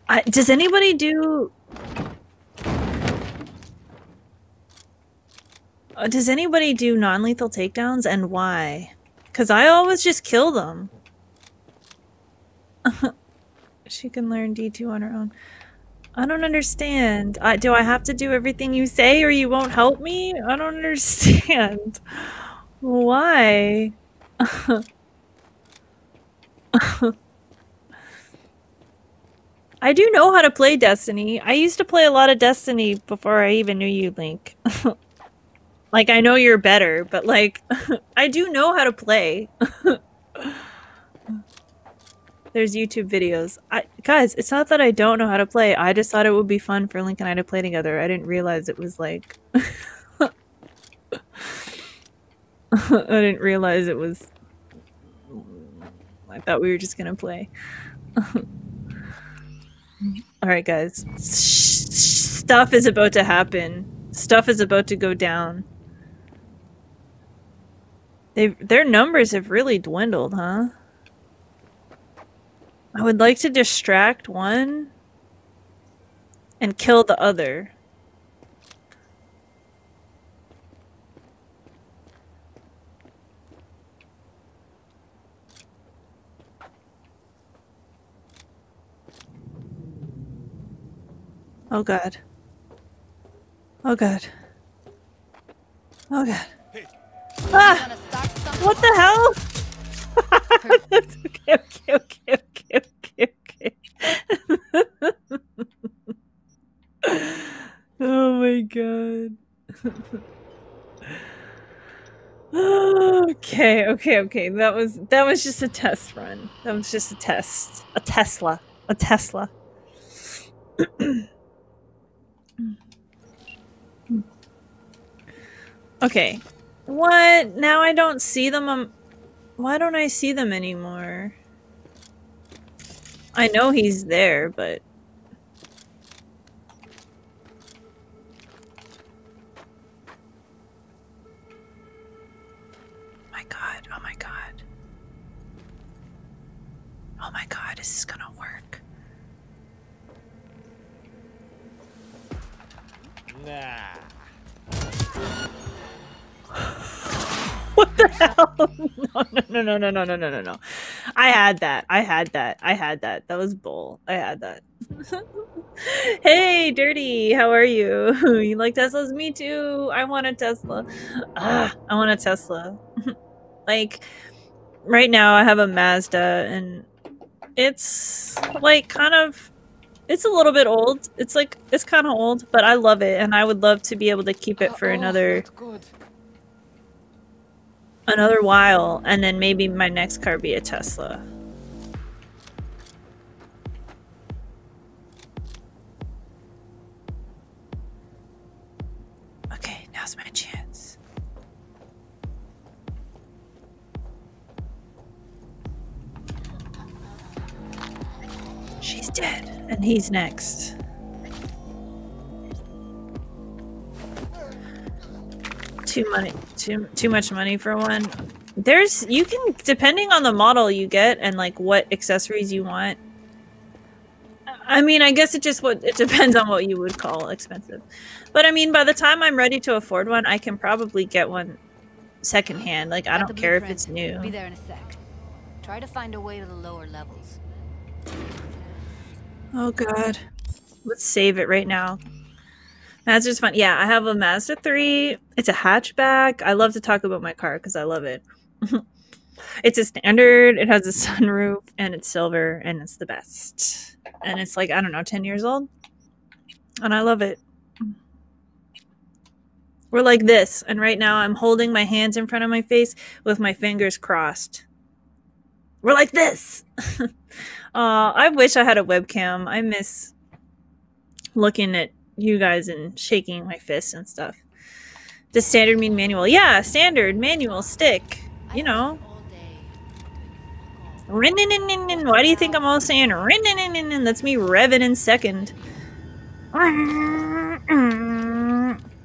[SPEAKER 1] I, does anybody do... Uh, does anybody do non-lethal takedowns and why? Because I always just kill them. she can learn D2 on her own. I don't understand. I, do I have to do everything you say or you won't help me? I don't understand. Why? I do know how to play Destiny. I used to play a lot of Destiny before I even knew you, Link. like, I know you're better, but like, I do know how to play. There's YouTube videos. I guys, it's not that I don't know how to play. I just thought it would be fun for Link and I to play together. I didn't realize it was like I didn't realize it was. I thought we were just gonna play. Alright, guys. Stuff is about to happen. Stuff is about to go down. They their numbers have really dwindled, huh? I would like to distract one and kill the other. Oh god. Oh god. Oh god. Ah! What the hell? Okay, okay, okay, okay, okay, okay. oh my god. okay, okay, okay. That was that was just a test run. That was just a test. A Tesla. A Tesla. okay. What? Now I don't see them. Why don't I see them anymore? I know he's there, but... Oh my god, oh my god. Oh my god, is this gonna work?
[SPEAKER 15] Nah.
[SPEAKER 1] what the hell? No, no, no, no, no, no, no, no. I had that. I had that. I had that. That was bull. I had that. hey, Dirty, how are you? you like Teslas? Me too. I want a Tesla. Ah, I want a Tesla. like, right now I have a Mazda and it's like kind of it's a little bit old. It's like it's kind of old, but I love it, and I would love to be able to keep it for another oh, another while and then maybe my next car be a Tesla. Okay, now's my chance. She's dead and he's next. Too money too too much money for one. There's you can depending on the model you get and like what accessories you want. I mean, I guess it just what it depends on what you would call expensive. But I mean, by the time I'm ready to afford one, I can probably get one secondhand. Like I don't care if it's new.
[SPEAKER 7] Be there in a sec. Try to find a way to the lower levels.
[SPEAKER 1] Oh god. Let's save it right now. Mazda's fun. Yeah, I have a Mazda 3. It's a hatchback. I love to talk about my car because I love it. it's a standard, it has a sunroof, and it's silver, and it's the best. And it's like, I don't know, 10 years old. And I love it. We're like this, and right now I'm holding my hands in front of my face with my fingers crossed. We're like this. uh, I wish I had a webcam. I miss looking at you guys and shaking my fists and stuff. Does standard mean manual? Yeah, standard, manual, stick. You know. Rin-nin-nin-nin-nin. Why do you think I'm all saying rin-nin-nin-nin-nin? That's me revving in second.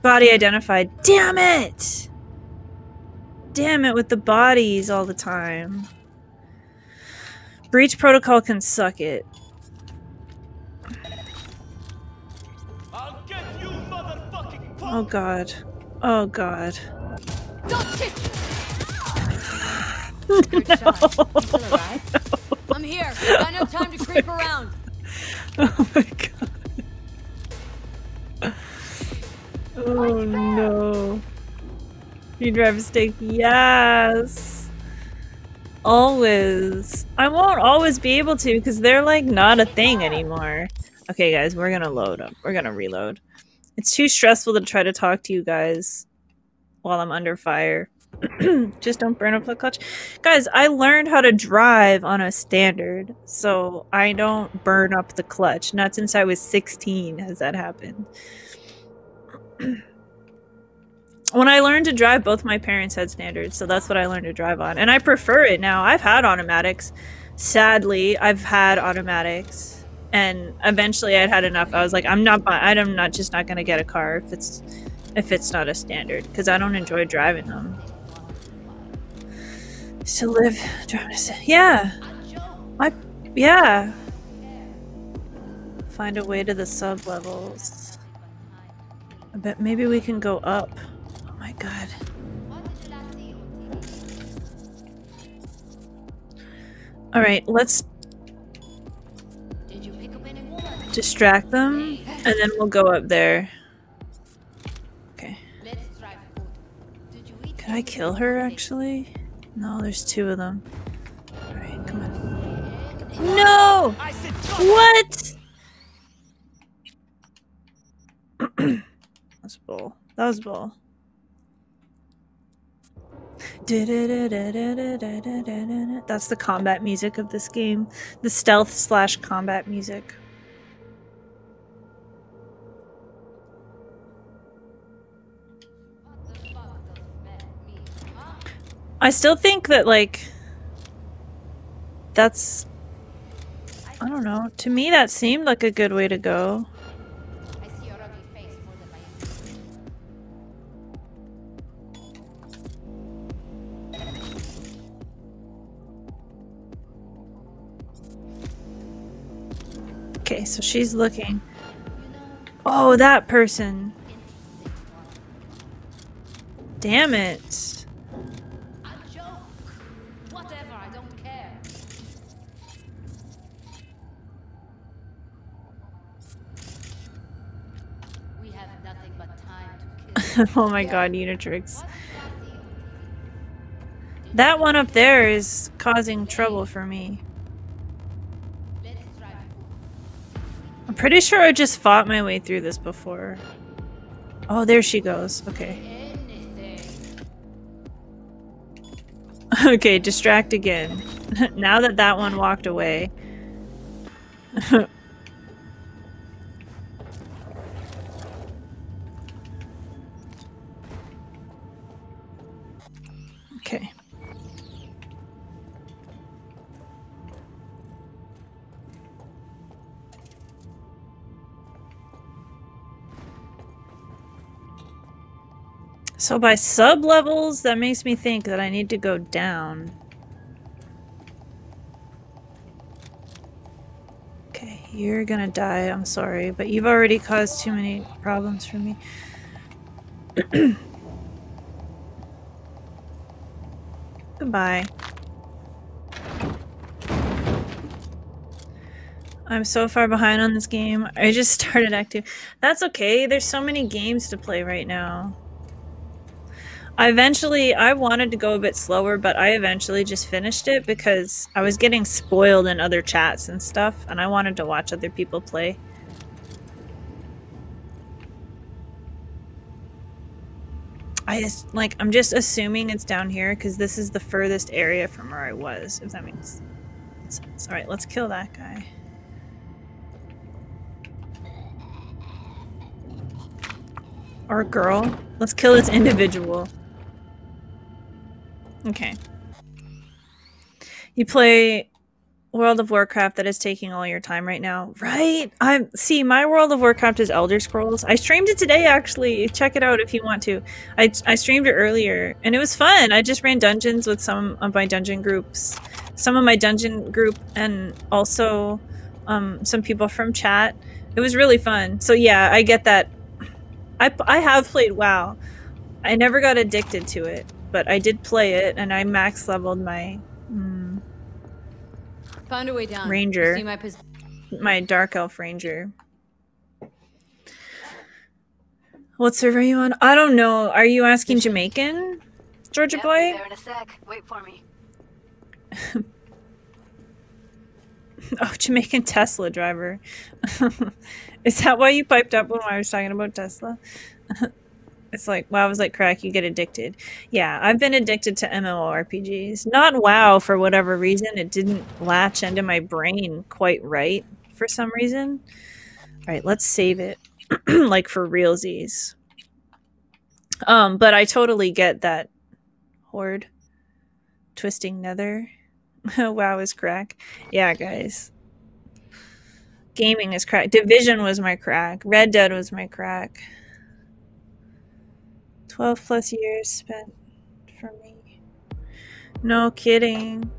[SPEAKER 1] Body identified. Damn it! Damn it with the bodies all the time. Breach protocol can suck it. Oh god. Oh god.
[SPEAKER 7] Good shot. You still alive? I'm here. Got no time to creep around.
[SPEAKER 1] Oh my god. Oh no. You drive a stake, Yes. Always. I won't always be able to because they're like not a thing anymore. Okay, guys, we're gonna load up. We're gonna reload. It's too stressful to try to talk to you guys while I'm under fire. Just don't burn up the clutch. Guys, I learned how to drive on a standard, so I don't burn up the clutch. Not since I was 16 has that happened. when I learned to drive, both my parents had standards, so that's what I learned to drive on. And I prefer it now. I've had automatics. Sadly, I've had automatics. And eventually I'd had enough. I was like, I'm not I'm not just not gonna get a car if it's if it's not a standard, because I don't enjoy driving them. To live driving a Yeah. I yeah. Find a way to the sub levels. I bet maybe we can go up. Oh my god. Alright, let's distract them and then we'll go up there. Okay. Can I kill her actually? No, there's two of them. Alright, come on. No! What? That's bull. That was bull. That's the combat music of this game. The stealth slash combat music. I still think that, like, that's. I don't know. To me, that seemed like a good way to go. Okay, so she's looking. Oh, that person. Damn it. oh my god, Unitrix. That one up there is causing trouble for me. I'm pretty sure I just fought my way through this before. Oh, there she goes. Okay. okay, distract again. now that that one walked away. So by sub levels, that makes me think that I need to go down. Okay, you're gonna die, I'm sorry, but you've already caused too many problems for me. Goodbye. I'm so far behind on this game. I just started active. That's okay. There's so many games to play right now. I eventually, I wanted to go a bit slower, but I eventually just finished it because I was getting spoiled in other chats and stuff, and I wanted to watch other people play. I just, like, I'm just assuming it's down here because this is the furthest area from where I was, if that makes sense. Alright, let's kill that guy. Or girl. Let's kill this individual. Okay. You play World of Warcraft that is taking all your time right now, right? I see. My World of Warcraft is Elder Scrolls. I streamed it today, actually. Check it out if you want to. I I streamed it earlier, and it was fun. I just ran dungeons with some of my dungeon groups, some of my dungeon group, and also um, some people from chat. It was really fun. So yeah, I get that. I I have played WoW. I never got addicted to it, but I did play it, and I max leveled my. Mm,
[SPEAKER 5] Found a way down.
[SPEAKER 1] Ranger.
[SPEAKER 5] See my,
[SPEAKER 1] my dark elf ranger. What server are you on? I don't know. Are you asking Jamaican, Georgia
[SPEAKER 21] yep,
[SPEAKER 1] boy?
[SPEAKER 21] There in a sec. Wait for me.
[SPEAKER 1] oh, Jamaican Tesla driver. Is that why you piped up when I was talking about Tesla? It's like WoW was like crack, you get addicted. Yeah, I've been addicted to MMORPGs. Not WoW for whatever reason. It didn't latch into my brain quite right for some reason. Alright, let's save it. like for realsies. Um, but I totally get that horde twisting nether. wow is crack. Yeah, guys. Gaming is crack. Division was my crack. Red Dead was my crack. 12 plus years spent for me. No kidding.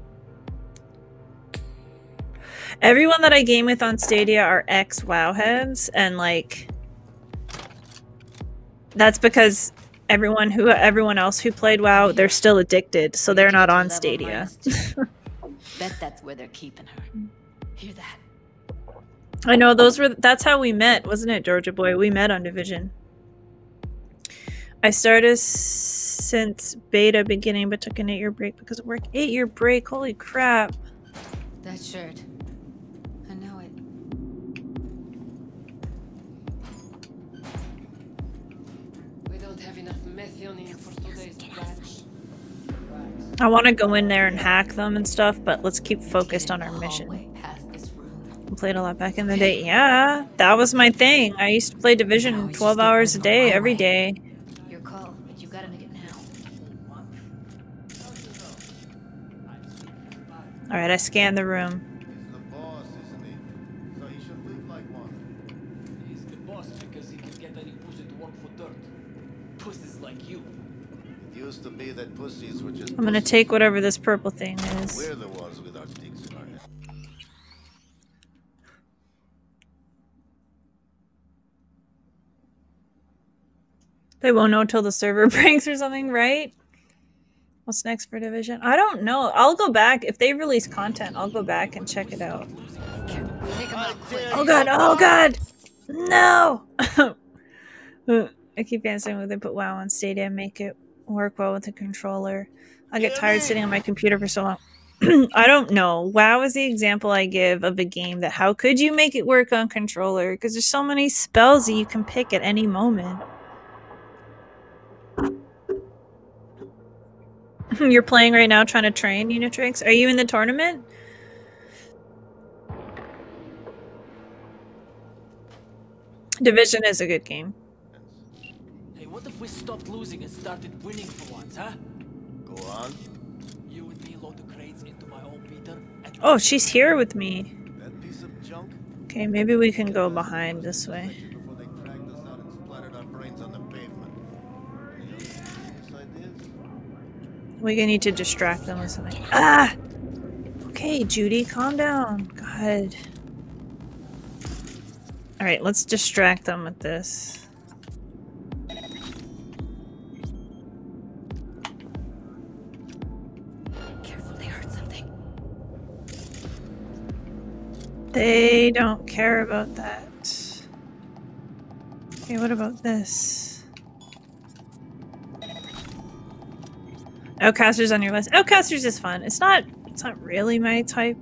[SPEAKER 1] Everyone that I game with on Stadia are ex WoW heads, and like that's because everyone who everyone else who played WoW, they're still addicted, so they're not on Stadia.
[SPEAKER 7] Bet that's where they're keeping her. Hear that?
[SPEAKER 1] I know those were that's how we met, wasn't it, Georgia boy? We met on Division. I started since beta beginning, but took an eight-year break because of work. Eight-year break, holy crap!
[SPEAKER 7] That shirt. I know it.
[SPEAKER 8] We don't have enough methionine for today's batch.
[SPEAKER 1] I want to go in there and hack them and stuff, but let's keep focused on our mission. I played a lot back in the day. Yeah, that was my thing. I used to play Division 12 hours a day, every day.
[SPEAKER 7] Your call, but you gotta make it now.
[SPEAKER 1] Alright, I scanned the room.
[SPEAKER 15] He's the boss because he can get any pussy to work for dirt. Pussies like you.
[SPEAKER 22] It used to be that pussies were just
[SPEAKER 1] I'm gonna take whatever this purple thing is.
[SPEAKER 22] We're the ones with our dicks in our head.
[SPEAKER 1] They won't know till the server breaks or something, right? What's next for Division? I don't know. I'll go back. If they release content, I'll go back and check it out. Oh god, oh god! No! I keep answering they put WoW on Stadia and make it work well with the controller. I get tired sitting on my computer for so long. I don't know. WoW is the example I give of a game that how could you make it work on controller? Because there's so many spells that you can pick at any moment. You're playing right now trying to train Unitrix? Are you in the tournament? Division is a good game.
[SPEAKER 15] Hey, what if we stopped losing and started winning for once, huh?
[SPEAKER 22] Go on.
[SPEAKER 15] You and me load the crates into my old beater and
[SPEAKER 1] Oh, she's here with me.
[SPEAKER 22] That piece of junk
[SPEAKER 1] Okay, maybe we can go behind this way.
[SPEAKER 22] before they dragged us out and splattered our brains on the pavement. Any other serious ideas?
[SPEAKER 1] We gonna need to distract them with something. Ah! Okay, Judy, calm down. God. Alright, let's distract them with this.
[SPEAKER 7] Careful, they heard something.
[SPEAKER 1] They don't care about that. Okay, what about this? Outcasters on your list. Outcasters is fun. It's not it's not really my type.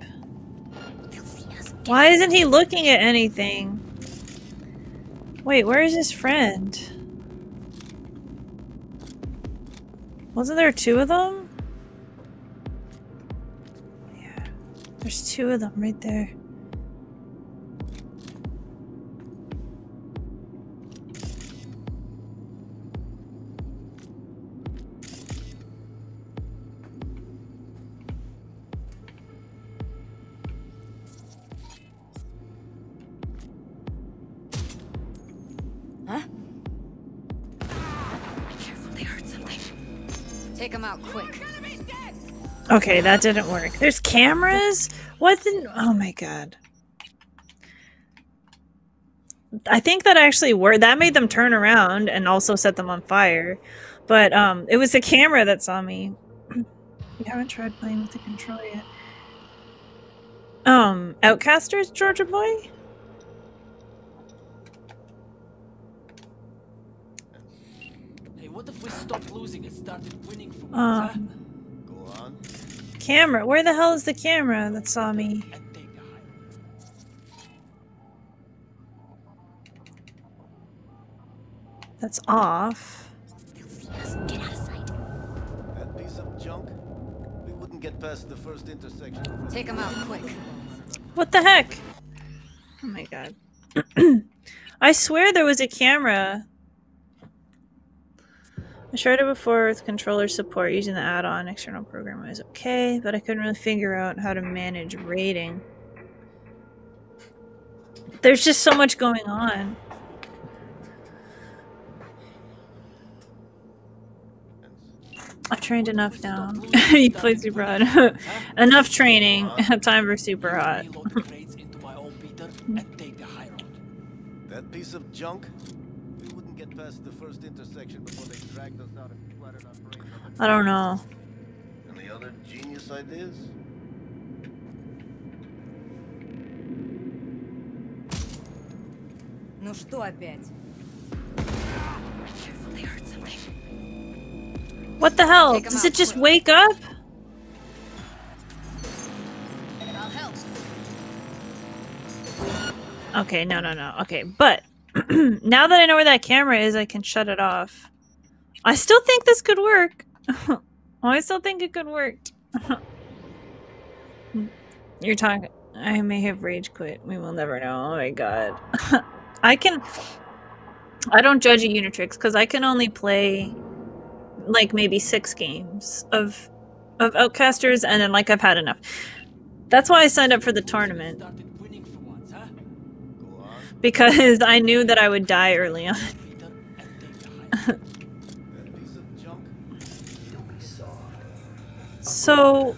[SPEAKER 1] Why isn't he looking at anything? Wait, where is his friend? Wasn't there two of them? Yeah. There's two of them right there. Okay, that didn't work. There's cameras? What the? Oh my god. I think that actually worked. That made them turn around and also set them on fire. But um, it was the camera that saw me. you haven't tried playing with the controller yet. Um, Outcasters, Georgia boy?
[SPEAKER 15] Hey, what if we stopped losing and started winning for once,
[SPEAKER 1] Um,
[SPEAKER 22] Go on.
[SPEAKER 1] Camera. Where the hell is the camera that saw me? That's off.
[SPEAKER 22] That piece of junk? We wouldn't get past the first intersection.
[SPEAKER 7] Take them out quick.
[SPEAKER 1] What the heck? Oh my god. I swear there was a camera. I tried it before with controller support using the add-on. External program was okay, but I couldn't really figure out how to manage rating. There's just so much going on. I've trained enough now. you play super hot. enough training. Time for super hot.
[SPEAKER 16] That piece of junk? We wouldn't get past the first intersection before they dragged us out and splattered our brains on the
[SPEAKER 1] I don't know.
[SPEAKER 16] Any other genius ideas?
[SPEAKER 7] Ну что опять?
[SPEAKER 1] What the hell? Does it just wake up? Okay, no, no, no. Okay, but now that I know where that camera is, I can shut it off. I still think this could work. Oh, I still think it could work. You're talking. I may have rage quit. We will never know. Oh my god. I can. I don't judge a Unitrix because I can only play like maybe six games of of Outcasters, and then like I've had enough. That's why I signed up for the tournament because I knew that I would die early on. so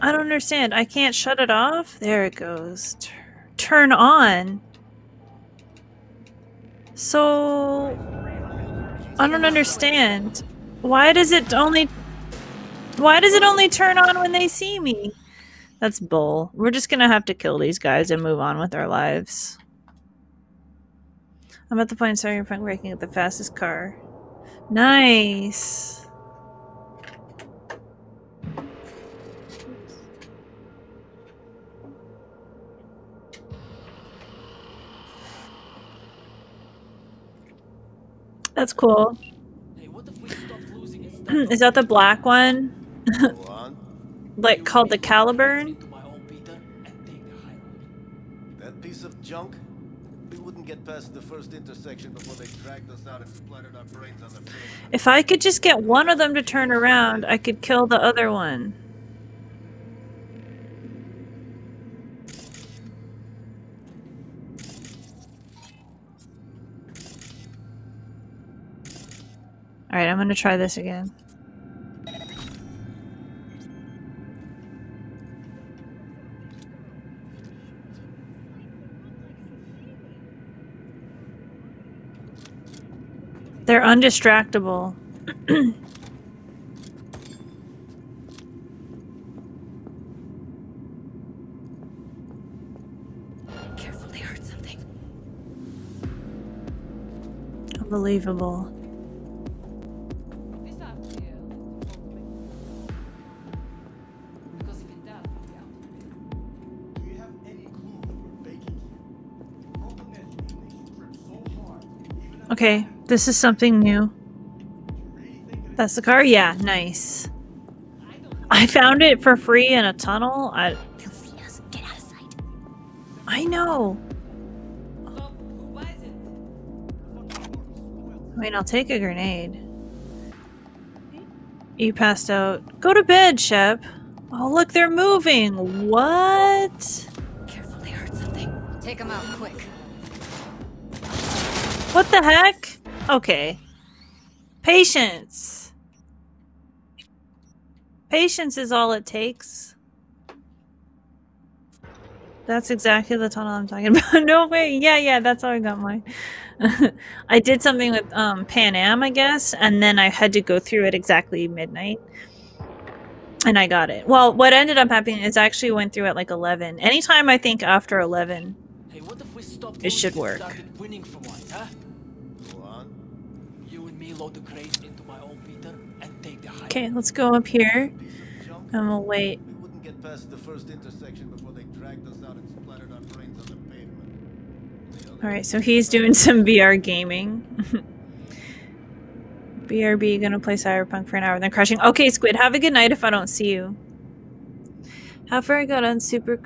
[SPEAKER 1] I don't understand. I can't shut it off. There it goes. Tur- turn on. So I don't understand. Why does it only Why does it only turn on when they see me? That's bull. We're just gonna have to kill these guys and move on with our lives. I'm at the point in Cyberpunk where I can the fastest car. Nice. That's cool. Is that the black one? like called the Caliburn?
[SPEAKER 16] That piece of junk? Past the first intersection before they dragged us out and splattered our brains on the.
[SPEAKER 1] If I could just get one of them to turn around, I could kill the other one. Alright, I'm gonna try this again. They're undistractable.
[SPEAKER 7] Careful, they heard something.
[SPEAKER 1] Unbelievable. Okay, this is something new. That's the car? Yeah, nice. I found it for free in a tunnel. I I know. I mean, I'll take a grenade. You passed out. Go to bed, Shep. Oh, look, they're moving. What?
[SPEAKER 7] Careful, they heard something. Take them out quick.
[SPEAKER 1] What the heck? Okay. Patience. Patience is all it takes. That's exactly the tunnel I'm talking about. no way. Yeah, yeah, that's how I got mine. I did something with um, Panam, I guess, and then I had to go through it exactly midnight. And I got it. Well, what ended up happening is I actually went through at like 11. Anytime I think after 11, it should work.
[SPEAKER 15] Winning for once, huh? You and me load the crates into my old beater and take the high.
[SPEAKER 1] Okay, let's go up here. And we'll oh, wait.
[SPEAKER 16] We wouldn't get past the first intersection before they dragged us out and splattered our brains on the pavement.
[SPEAKER 1] Alright, so he's doing some VR gaming. BRB gonna play Cyberpunk for an hour, then crashing. Okay, Squid, have a good night if I don't see you. How far I got on Super...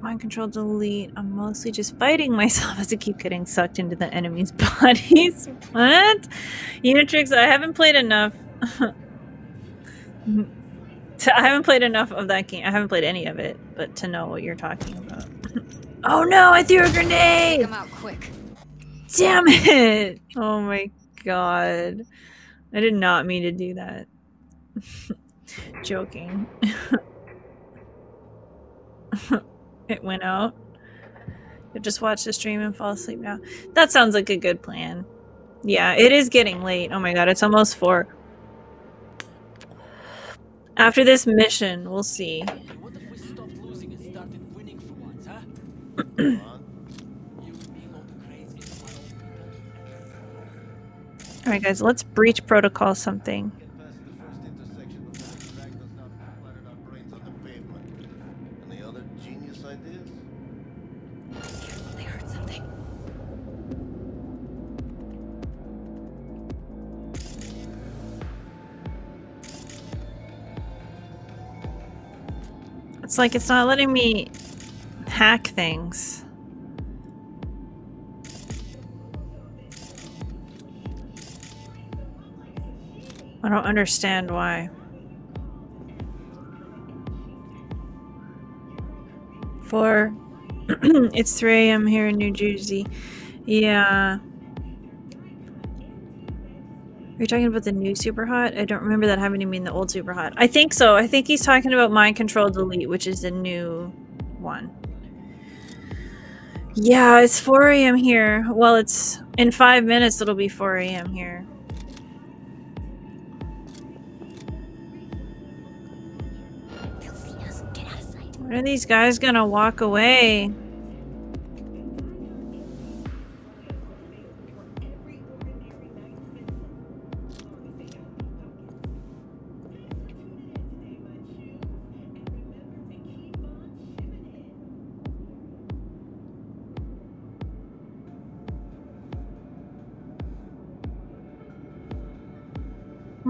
[SPEAKER 1] Mind control delete. I'm mostly just fighting myself as I keep getting sucked into the enemy's bodies. what? Unitrix, I haven't played enough. to, I haven't played enough of that game. I haven't played any of it, but to know what you're talking about. oh no, I threw a grenade!
[SPEAKER 23] Come out quick.
[SPEAKER 1] Damn it! Oh my god. I did not mean to do that. Joking. It went out. You'll just watch the stream and fall asleep now. That sounds like a good plan. Yeah, it is getting late. Oh my god, it's almost four. After this mission, we'll see. Alright guys, let's breach protocol something. It's like it's not letting me hack things. I don't understand why. Four. it's 3 a.m. here in New Jersey. Yeah. Are you talking about the new super hot? I don't remember that having to mean the old super hot. I think so. I think he's talking about mind control delete, which is the new one. Yeah, it's 4 a.m. here. Well, it's in five minutes. It'll be 4 a.m. here. When are these guys gonna walk away?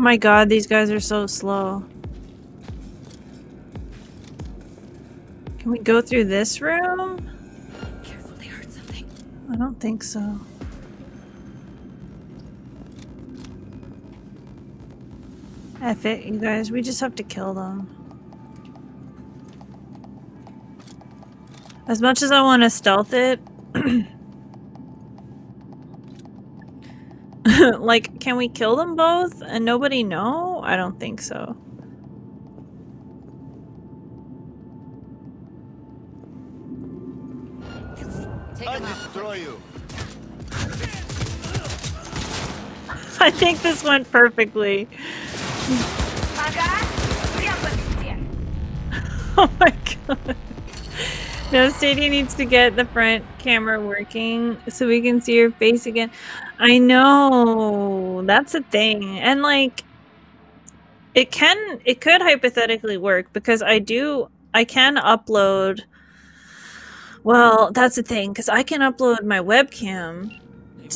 [SPEAKER 1] My god, these guys are so slow. Can we go through this room?
[SPEAKER 23] Careful, they heard something.
[SPEAKER 1] I don't think so. F it, you guys. We just have to kill them. As much as I want to stealth it, like, can we kill them both and nobody know? I don't think so.
[SPEAKER 22] I destroy you.
[SPEAKER 1] I think this went perfectly. Oh my god. No, Stadia needs to get the front camera working so we can see your face again. I know. That's a thing. And like it can it could hypothetically work because I do I can upload well, that's the thing cuz I can upload my webcam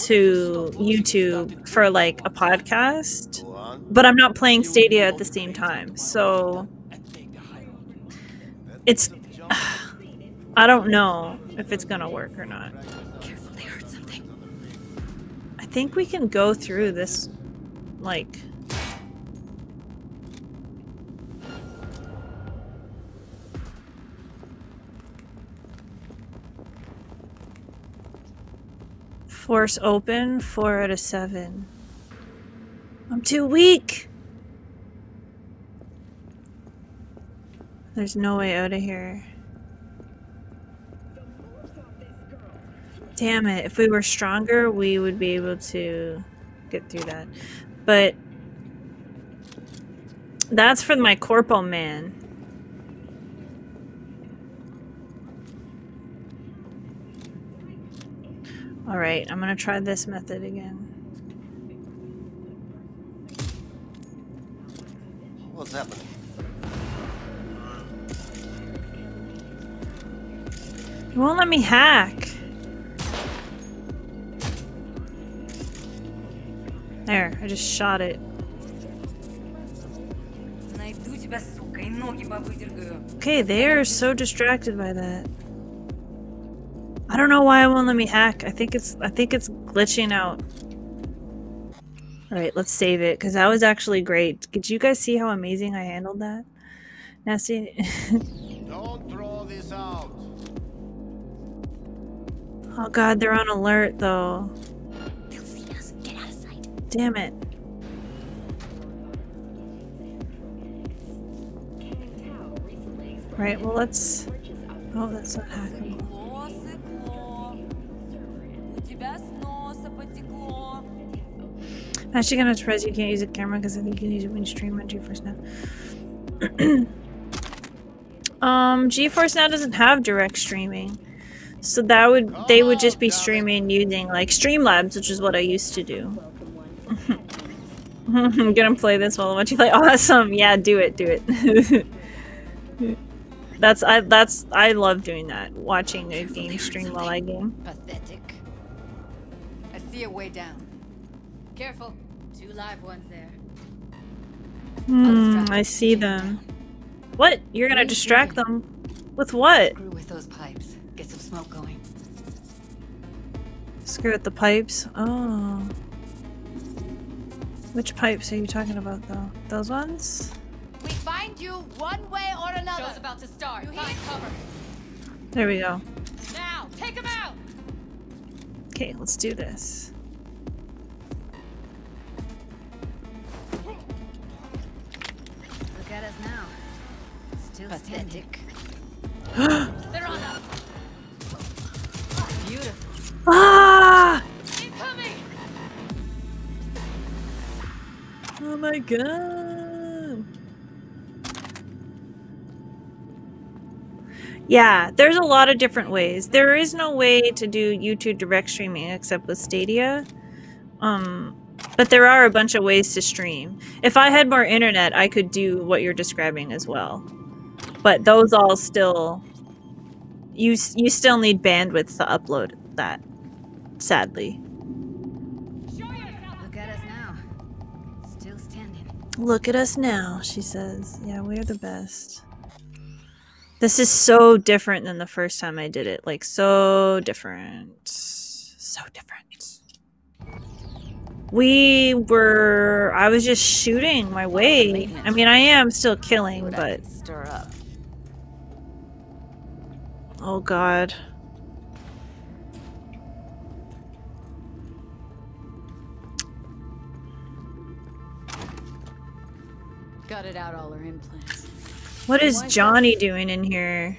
[SPEAKER 1] to YouTube for like a podcast, but I'm not playing Stadia at the same time. So it's I don't know if it's gonna work or not. Think we can go through this, like. Force open, four out of seven. I'm too weak! There's no way out of here. Damn it. If we were stronger, we would be able to get through that. But that's for my corporal man. Alright, I'm gonna try this method again.
[SPEAKER 22] What's happening?
[SPEAKER 1] You won't let me hack. There, I just shot it. Okay, they are so distracted by that. I don't know why it won't let me hack. I think it's I think it's glitching out. Alright, let's save it, because that was actually great. Did you guys see how amazing I handled that? Nasty.
[SPEAKER 22] don't draw this out.
[SPEAKER 1] Oh god, they're on alert though. Damn it. Right, well let's... Oh, that's not hacking. I'm actually kind of surprised you can't use a camera because I think you can use it when you stream on GeForce Now. um, GeForce Now doesn't have direct streaming. So that would, they would just be streaming using like Streamlabs, which is what I used to do. I'm gonna play this while I watch you play. Awesome! Yeah, do it, do it. that's I that's I love doing that. Watching a game stream while I game.
[SPEAKER 7] Pathetic. I see a way down. Careful. Two live ones there.
[SPEAKER 1] Hmm, I see them. What? You're gonna distract them? With what?
[SPEAKER 7] Screw with those pipes. Get some smoke going.
[SPEAKER 1] Screw with the pipes? Oh. Which pipes are you talking about though? Those ones?
[SPEAKER 7] We find you one way or another. Show's about to start. You Find cover.
[SPEAKER 1] There we go.
[SPEAKER 7] Now, take him out.
[SPEAKER 1] Okay, let's do this.
[SPEAKER 17] Look at us now. Still
[SPEAKER 7] Pathetic.
[SPEAKER 1] my god. Yeah, there's a lot of different ways. There is no way to do YouTube direct streaming except with Stadia. Um, but there are a bunch of ways to stream. If I had more internet, I could do what you're describing as well. But those all still you you still need bandwidth to upload that. Sadly.
[SPEAKER 17] Look at us now,
[SPEAKER 1] she says. Yeah, we're the best. This is so different than the first time I did it. Like, so different. So different. We were. I was just shooting my way. I mean, I am still killing, but.
[SPEAKER 11] Stir up.
[SPEAKER 1] Oh, God.
[SPEAKER 5] Gutted out all her implants.
[SPEAKER 1] What is
[SPEAKER 5] Why
[SPEAKER 1] Johnny doing in here?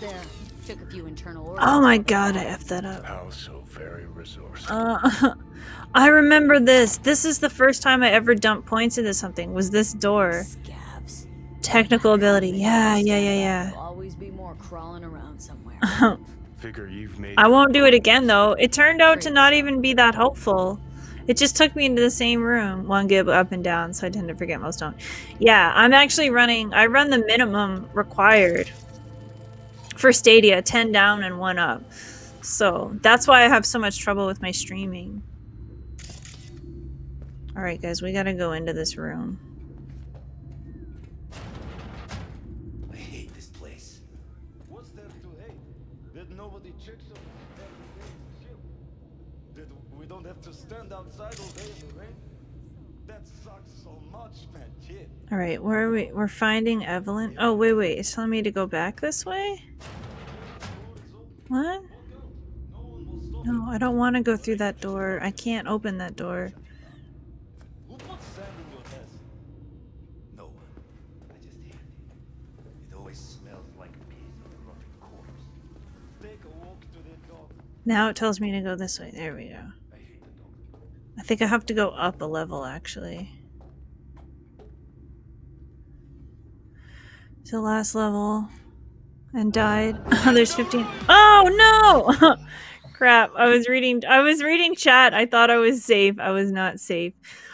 [SPEAKER 5] There. Took a few internal orders.
[SPEAKER 1] Oh my god, I effed that up.
[SPEAKER 22] How so very resourceful.
[SPEAKER 1] Uh, I remember this. This is the first time I ever dumped points into something. Was this door? Technical ability. Yeah, yeah, yeah,
[SPEAKER 5] There'll always be more crawling around somewhere.
[SPEAKER 1] yeah.
[SPEAKER 22] Figure you've made.
[SPEAKER 1] I won't do it again though. It turned out to not even be that helpful. It just took me into the same room, one gib up and down, so I tend to forget most don't. Yeah, I'm actually running. I run the minimum required for Stadia, ten down and one up. So that's why I have so much trouble with my streaming. All right, guys, we gotta go into this room.
[SPEAKER 15] All
[SPEAKER 1] right, where are we? We're finding Evelyn. Oh, wait, wait. It's telling me to go back this way? What? No, I don't want to go through that door. I can't open that door.
[SPEAKER 15] Who put sand in your desk?
[SPEAKER 14] No one. I just hate it. It always smells like a piece of a rotting corpse.
[SPEAKER 15] Take a walk to the dog.
[SPEAKER 1] Now it tells me to go this way. There we go. I think I have to go up a level, actually. To the last level. And died. Oh, there's 15. Oh, no! Crap. I was reading I was reading chat. I thought I was safe. I was not safe.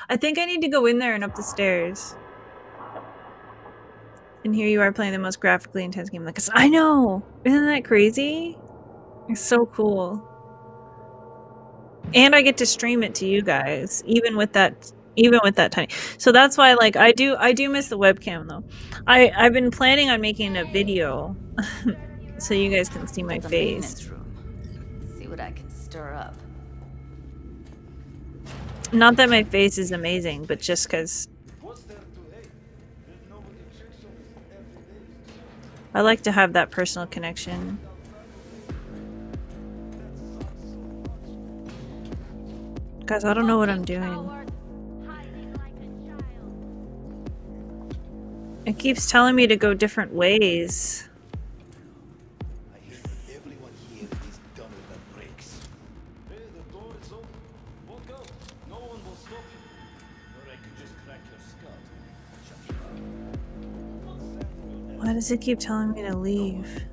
[SPEAKER 1] I think I need to go in there and up the stairs. And here you are playing the most graphically intense game like. I know! Isn't that crazy? It's so cool. and I get to stream it to you guys, even with that even with that tiny. So that's why like I do I do miss the webcam though. I I've been planning on making a video so you guys can see my face.
[SPEAKER 7] room. See what I can stir up.
[SPEAKER 1] Not that my face is amazing, but just cuz I like to have that personal connection. Guys, I don't know what I'm doing. It keeps telling me to go different ways. Why does it keep telling me to leave?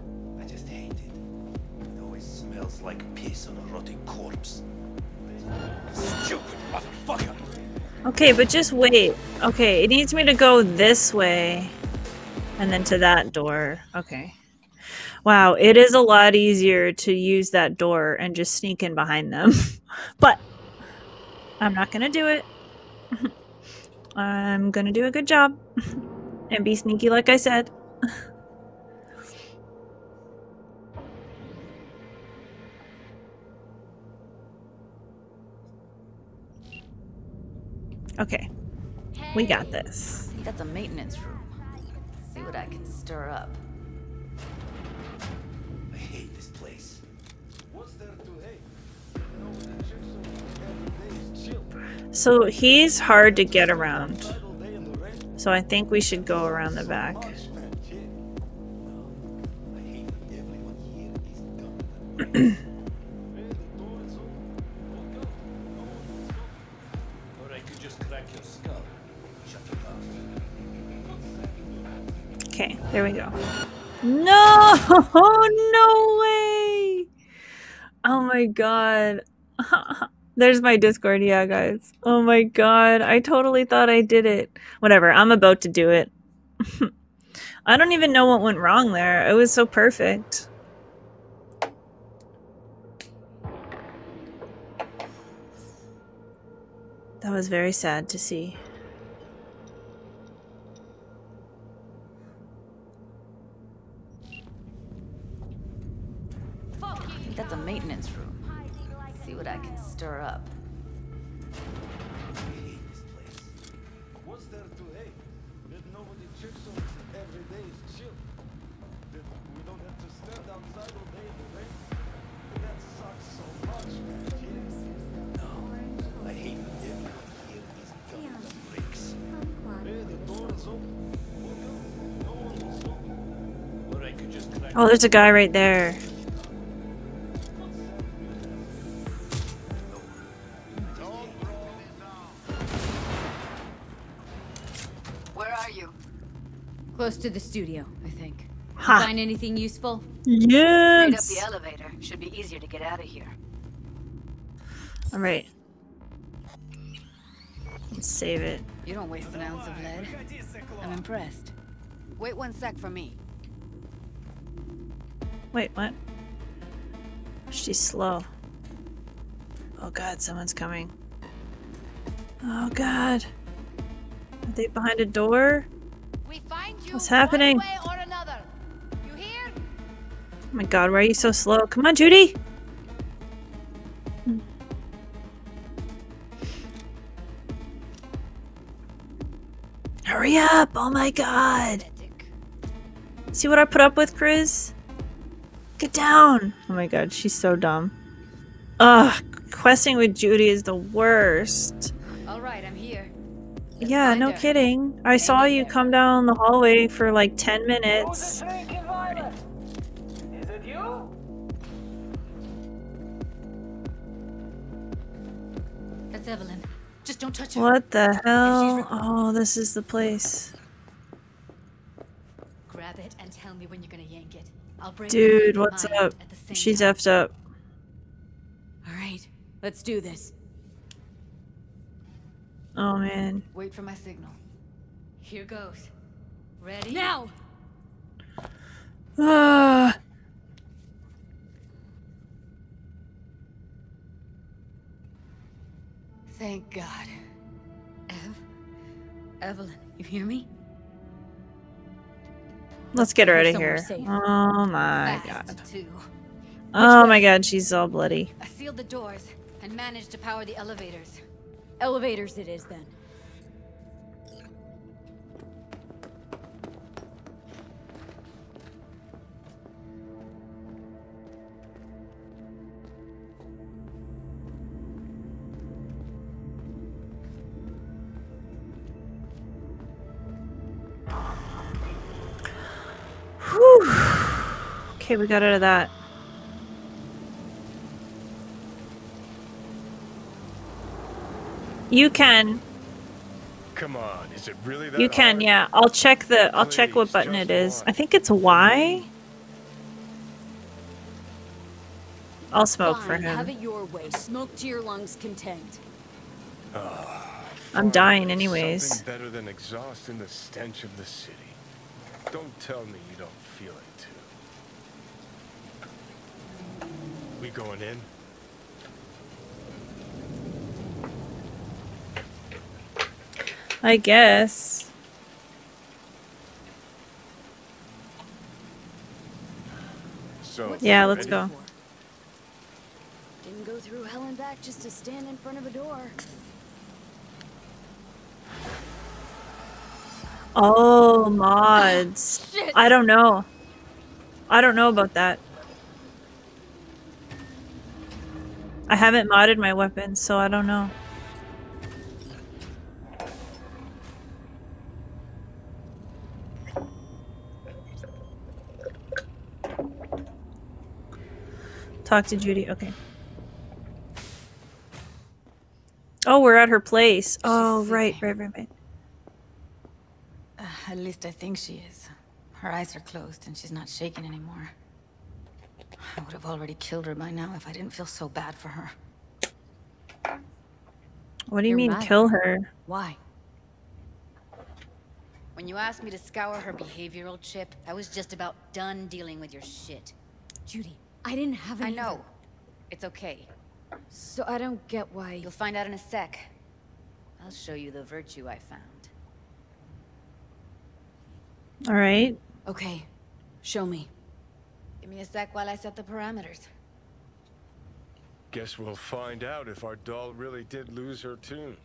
[SPEAKER 1] Okay, but just wait. Okay, it needs me to go this way and then to that door. Okay. Wow, it is a lot easier to use that door and just sneak in behind them. but I'm not going to do it. I'm going to do a good job and be sneaky like I said. Okay. We got this.
[SPEAKER 7] That's a maintenance room. See what I can stir up.
[SPEAKER 6] I hate this place.
[SPEAKER 15] What's there to hate? Nobody checks on every day is chill.
[SPEAKER 1] So he's hard to get around. So I think we should go around the back. there we go. No! No way! Oh my god. There's my Discord, yeah, guys. Oh my god. I totally thought I did it. Whatever, I'm about to do it. I don't even know what went wrong there. It was so perfect. That was very sad to see.
[SPEAKER 7] What I can stir up.
[SPEAKER 15] What's there to hate? That nobody checks on every day is chill. That we don't have to stand outside all day in the rain. That sucks so much, man.
[SPEAKER 6] I hate bricks.
[SPEAKER 15] Hey, the door is open. No
[SPEAKER 1] Oh, there's a guy right there.
[SPEAKER 5] Close to the studio, I think.
[SPEAKER 1] Ha.
[SPEAKER 5] Find anything useful? Yes.
[SPEAKER 21] Straight up
[SPEAKER 1] Yes.
[SPEAKER 21] the elevator. Should be easier to get out of here.
[SPEAKER 1] All right. Let's save it.
[SPEAKER 7] You don't waste an ounce of lead. I'm impressed. Wait one sec for me.
[SPEAKER 1] Wait, what? She's slow. Oh god, someone's coming. Oh god. Are they behind a door?
[SPEAKER 9] We find you
[SPEAKER 1] What's happening?
[SPEAKER 9] or another. You hear?
[SPEAKER 1] Oh my god, why are you so slow? Come on, Judy! Hmm. Hurry up! Oh my god! See what I put up with, Chris? Get down! Oh my god, she's so dumb. Ugh, questing with Judy is the worst.
[SPEAKER 7] All right, I'm here.
[SPEAKER 1] Yeah, no kidding. I saw you come down the hallway for like 10 minutes.
[SPEAKER 10] Is it you?
[SPEAKER 7] That's Evelyn. Just don't touch her.
[SPEAKER 1] What the hell? Oh, this is the place.
[SPEAKER 7] Grab it and tell me when you're gonna yank it. I'll break
[SPEAKER 1] Dude, what's up?
[SPEAKER 7] at the same
[SPEAKER 1] She's
[SPEAKER 7] time.
[SPEAKER 1] effed up.
[SPEAKER 5] All right, let's do this.
[SPEAKER 1] Oh man.
[SPEAKER 7] Wait for my signal. Here goes. Ready?
[SPEAKER 5] Now!
[SPEAKER 1] Ah.
[SPEAKER 5] Thank God. Ev? Evelyn, you hear me?
[SPEAKER 1] Let's get her out of here.
[SPEAKER 5] safe.
[SPEAKER 1] Oh my
[SPEAKER 7] Fast,
[SPEAKER 1] god.
[SPEAKER 7] too.
[SPEAKER 1] Oh my god, she's all bloody.
[SPEAKER 7] I sealed the doors and managed to power the elevators.
[SPEAKER 5] Elevators it is then.
[SPEAKER 1] Whew. Okay, we got out of that. You can.
[SPEAKER 24] Come on, is it really that
[SPEAKER 1] You can,
[SPEAKER 24] hard?
[SPEAKER 1] yeah. I'll check the I'll check what button it is. I think it's Y. I'll smoke for
[SPEAKER 5] Fine, Have
[SPEAKER 1] him.
[SPEAKER 5] it your way. Smoke to your lungs' content.
[SPEAKER 1] Ah, I'm dying anyways.
[SPEAKER 24] Something better than exhaust in the stench of the city. Don't tell me you don't feel it too. We going in?
[SPEAKER 1] I guess.
[SPEAKER 24] So
[SPEAKER 1] Yeah, let's go.
[SPEAKER 5] Didn't go through hell and back just to stand in front of a door.
[SPEAKER 1] Oh, mods.
[SPEAKER 5] Shit.
[SPEAKER 1] I don't know. I don't know about that. I haven't modded my weapons, so I don't know. Talk to Judy. Okay. Oh, we're at her place. Oh, right, right, right, right.
[SPEAKER 7] Uh, at least I think she is. Her eyes are closed and she's not shaking anymore. I would have already killed her by now if I didn't feel so bad for her.
[SPEAKER 1] What do you
[SPEAKER 7] You're
[SPEAKER 1] mean,
[SPEAKER 7] mad.
[SPEAKER 1] kill her?
[SPEAKER 7] Why? When you asked me to scour her behavioral chip, I was just about done dealing with your shit.
[SPEAKER 5] Judy, I didn't have
[SPEAKER 7] I know. It's okay.
[SPEAKER 5] So I don't get why.
[SPEAKER 7] You'll find out in a sec. I'll show you the virtu I found.
[SPEAKER 1] All right.
[SPEAKER 5] Okay, show me.
[SPEAKER 7] Give me a sec while I set the parameters.
[SPEAKER 24] Guess we'll find out if our doll really did lose her tune.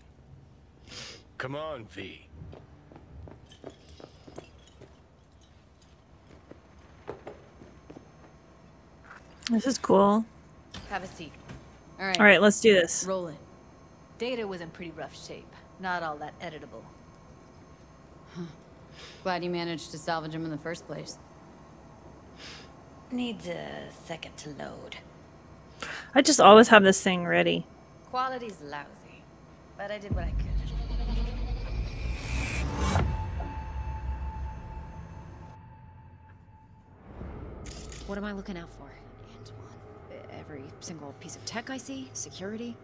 [SPEAKER 24] Come on, V.
[SPEAKER 1] This is cool.
[SPEAKER 7] Have a seat. All right.
[SPEAKER 1] All right, let's do this.
[SPEAKER 7] Roll it. Data was in pretty rough shape. Not all that editable.
[SPEAKER 5] Glad you managed to salvage him in the first place.
[SPEAKER 7] Needs a second to load.
[SPEAKER 1] I just always have this thing ready.
[SPEAKER 7] Quality's lousy, but I did what I could.
[SPEAKER 25] What am I looking out for, Antoine? Every single piece of tech I see? Security?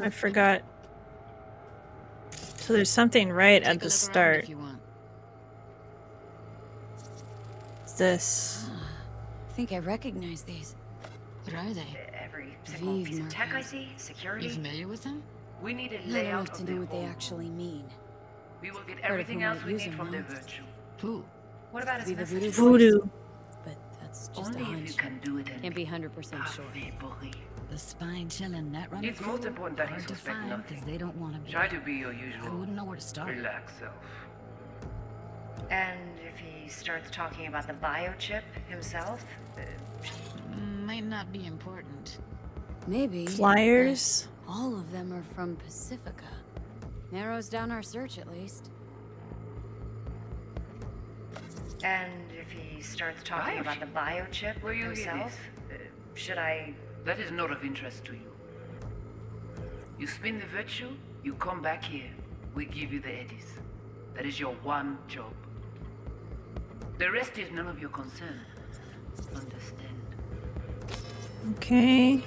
[SPEAKER 1] I forgot. So there's something right at the start. What's this?
[SPEAKER 5] Ah, I think I recognize these.
[SPEAKER 21] What are they?
[SPEAKER 25] Every single
[SPEAKER 5] Vive
[SPEAKER 25] piece of tech I see? Security?
[SPEAKER 21] You familiar with them?
[SPEAKER 25] We need a
[SPEAKER 5] Not
[SPEAKER 25] layout
[SPEAKER 5] enough to
[SPEAKER 25] of the
[SPEAKER 5] know what they actually mean.
[SPEAKER 25] We will get everything else we need from the virtu.
[SPEAKER 21] Who?
[SPEAKER 25] What about its
[SPEAKER 5] Be voodoo.
[SPEAKER 1] Voodoo.
[SPEAKER 5] voice. But that's just
[SPEAKER 25] Only
[SPEAKER 5] a
[SPEAKER 25] if you
[SPEAKER 5] hunch.
[SPEAKER 25] can do it
[SPEAKER 5] Can't be 100% sure.
[SPEAKER 21] The spine chilling net runner
[SPEAKER 25] It's most important that he
[SPEAKER 21] Hard to
[SPEAKER 25] suspect
[SPEAKER 21] find
[SPEAKER 25] nothing.
[SPEAKER 21] because they don't want to be.
[SPEAKER 25] Try to be your usual.
[SPEAKER 21] I wouldn't know where to start.
[SPEAKER 25] Relax self. And if he starts talking about the biochip himself, uh,
[SPEAKER 21] Might not be important.
[SPEAKER 5] Maybe.
[SPEAKER 1] Flyers.
[SPEAKER 5] All of them are from Pacifica. Narrows down our search at least.
[SPEAKER 25] and if he starts talking about the biochip
[SPEAKER 26] Will you hear
[SPEAKER 25] himself, uh, should I?
[SPEAKER 26] That is not of interest to you. You spin the virtu, you come back here. We give you the eddies. That is your one job. The rest is none of your concern. Understand?
[SPEAKER 1] Okay.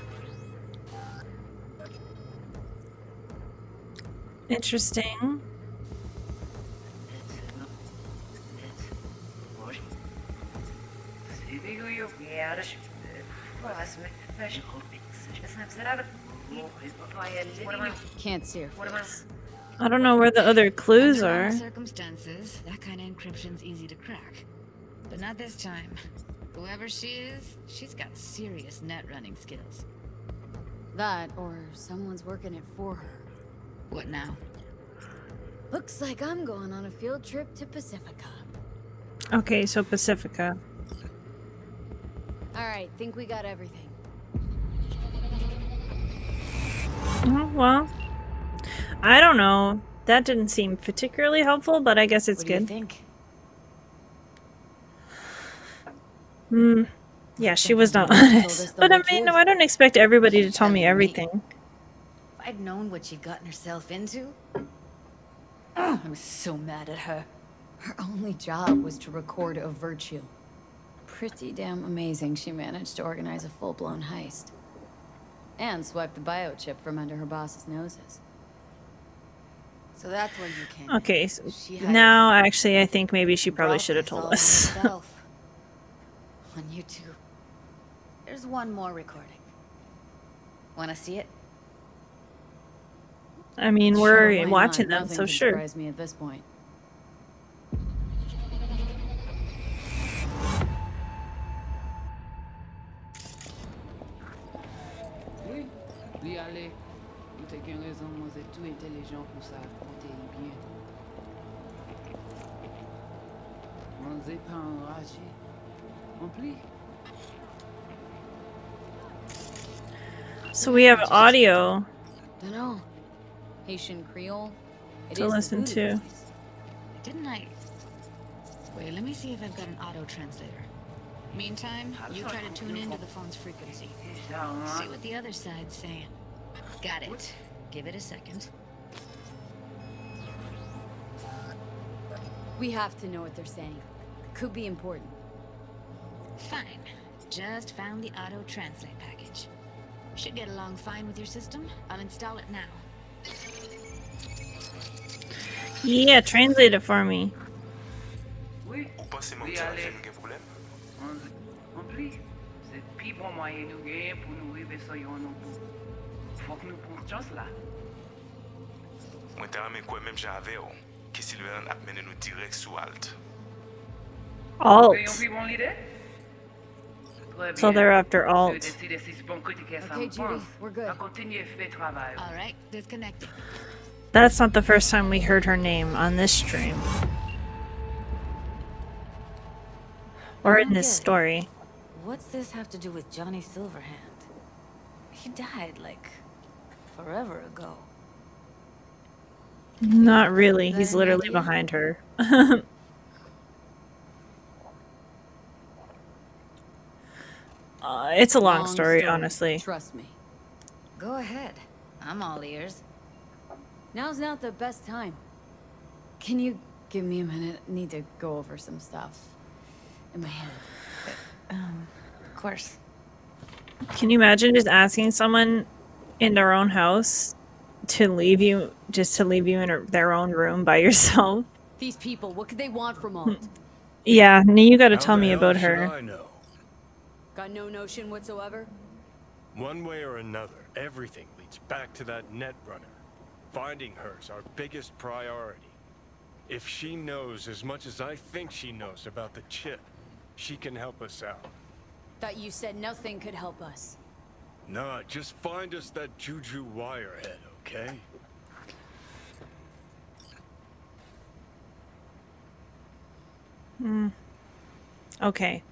[SPEAKER 1] Interesting.
[SPEAKER 26] What? Sibi you?
[SPEAKER 25] Yeah, das, What am I? Can't see her
[SPEAKER 26] What am I?
[SPEAKER 25] face.
[SPEAKER 1] I don't know where the other clues are.
[SPEAKER 21] circumstances, that kind of encryption's easy to crack. But not this time. Whoever she is, she's got serious net running skills.
[SPEAKER 5] That, or someone's working it for her.
[SPEAKER 21] What now?
[SPEAKER 5] Looks like I'm going on a field trip to Pacifica.
[SPEAKER 1] Okay, so Pacifica.
[SPEAKER 5] Alright, think we got everything.
[SPEAKER 1] Oh, well, I don't know. That didn't seem particularly helpful, but I guess it's
[SPEAKER 7] What do you
[SPEAKER 1] good.
[SPEAKER 7] think?
[SPEAKER 1] Hmm. Yeah, she was not honest. But I mean,
[SPEAKER 7] truth.
[SPEAKER 1] I don't expect everybody to tell me
[SPEAKER 7] me.
[SPEAKER 1] everything.
[SPEAKER 7] If I'd known what she'd gotten herself into. I'm so mad at her.
[SPEAKER 5] Her only job was to record a virtu. Pretty damn amazing she managed to organize a full-blown heist. And swipe the biochip from under her boss's noses.
[SPEAKER 7] So that's where you came.
[SPEAKER 1] Okay, s
[SPEAKER 7] She
[SPEAKER 1] now actually, I think maybe she probably should have told us.
[SPEAKER 7] on YouTube. There's one more recording. Wanna see it?
[SPEAKER 1] I mean, we're watching them, so sure.
[SPEAKER 5] surprise me at this point.
[SPEAKER 8] Oui, allez. Vous t'es qu'une raison, moi, c'est tout intelligent pour ça, compter bien. On n'est pas enragé. On plie.
[SPEAKER 1] So we have audio
[SPEAKER 5] Dunno. Haitian Creole. It
[SPEAKER 1] to listen to.
[SPEAKER 21] Didn't I? Wait, let me see if I've got an auto translator. Meantime, you try to tune into the phone's frequency. See what the other side's saying. Got it. Give it a second.
[SPEAKER 5] We have to know what they're saying. Could be important.
[SPEAKER 21] Fine. Just found the auto translate package. Should get along fine with your system. I'll install it now.
[SPEAKER 1] Yeah, translate it for me.
[SPEAKER 26] Oui,
[SPEAKER 27] Ou pensez mon
[SPEAKER 26] oui,
[SPEAKER 27] petit
[SPEAKER 26] allez.
[SPEAKER 27] fait nous gen problème?
[SPEAKER 26] On, on plie. C'est le plus bon moyen nous gagner pour nous arriver sur yon nous bout. Faut que nous prenions chance là.
[SPEAKER 27] Mwen te rame kwe menm jan ave yo, ki Silveran ap mene nou direk sou alt.
[SPEAKER 1] Alt.
[SPEAKER 26] Voyons plus bon l'idée? Très
[SPEAKER 1] So they're after alt.
[SPEAKER 26] décide si c'est bon côté que ça
[SPEAKER 5] Okay, Judy, we're good.
[SPEAKER 26] On continue à faire travail.
[SPEAKER 21] All right, disconnecting.
[SPEAKER 1] That's not the first time we heard her name on this stream. Or in this
[SPEAKER 7] Okay.
[SPEAKER 1] story.
[SPEAKER 7] What's this have to do with Johnny Silverhand? He died, like, forever ago.
[SPEAKER 1] Not really. He's literally behind her. uh, it's a long, story, honestly.
[SPEAKER 5] Trust me.
[SPEAKER 7] Go ahead. I'm all ears.
[SPEAKER 5] Now's not the best time. Can you give me a minute? I Need to go over some stuff in my head.
[SPEAKER 7] Um, of course.
[SPEAKER 1] Can you imagine just asking someone in their own house to leave you, just to leave you in a, their own room by yourself?
[SPEAKER 5] These people, what could they want from Alt? Hmm.
[SPEAKER 1] Yeah, now you gotta tell me
[SPEAKER 24] hell
[SPEAKER 1] about
[SPEAKER 24] should
[SPEAKER 1] her.
[SPEAKER 24] I know.
[SPEAKER 5] Got no notion whatsoever?
[SPEAKER 24] One way or another, everything leads back to that net runner. Finding her's our biggest priority. If she knows as much as I think she knows about the chip, she can help us out.
[SPEAKER 5] Thought you said nothing could help us.
[SPEAKER 24] Nah, just find us that Juju wirehead, okay?
[SPEAKER 1] Hmm. Okay.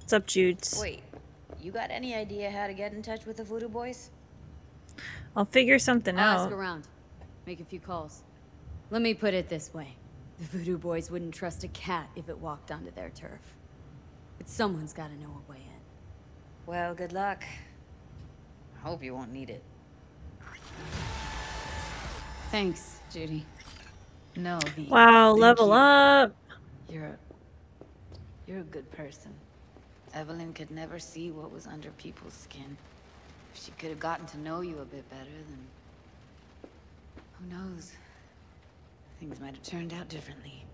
[SPEAKER 1] What's up, Judes?
[SPEAKER 7] Wait, you got any idea how to get in touch with the Voodoo Boys?
[SPEAKER 1] I'll figure something
[SPEAKER 5] I'll
[SPEAKER 1] out.
[SPEAKER 5] ask around. Make a few calls. Let me put it this way. The Voodoo Boys wouldn't trust a cat if it walked onto their turf. But someone's gotta know a way in.
[SPEAKER 7] Well, good luck. I hope you won't need it.
[SPEAKER 5] Thanks, Judy.
[SPEAKER 7] No, V.
[SPEAKER 1] Wow, level
[SPEAKER 7] you.
[SPEAKER 1] up.
[SPEAKER 7] You're a... You're a good person. Evelyn could never see what was under people's skin. If she could have gotten to know you a bit better, then... Who knows? Things might have turned out differently.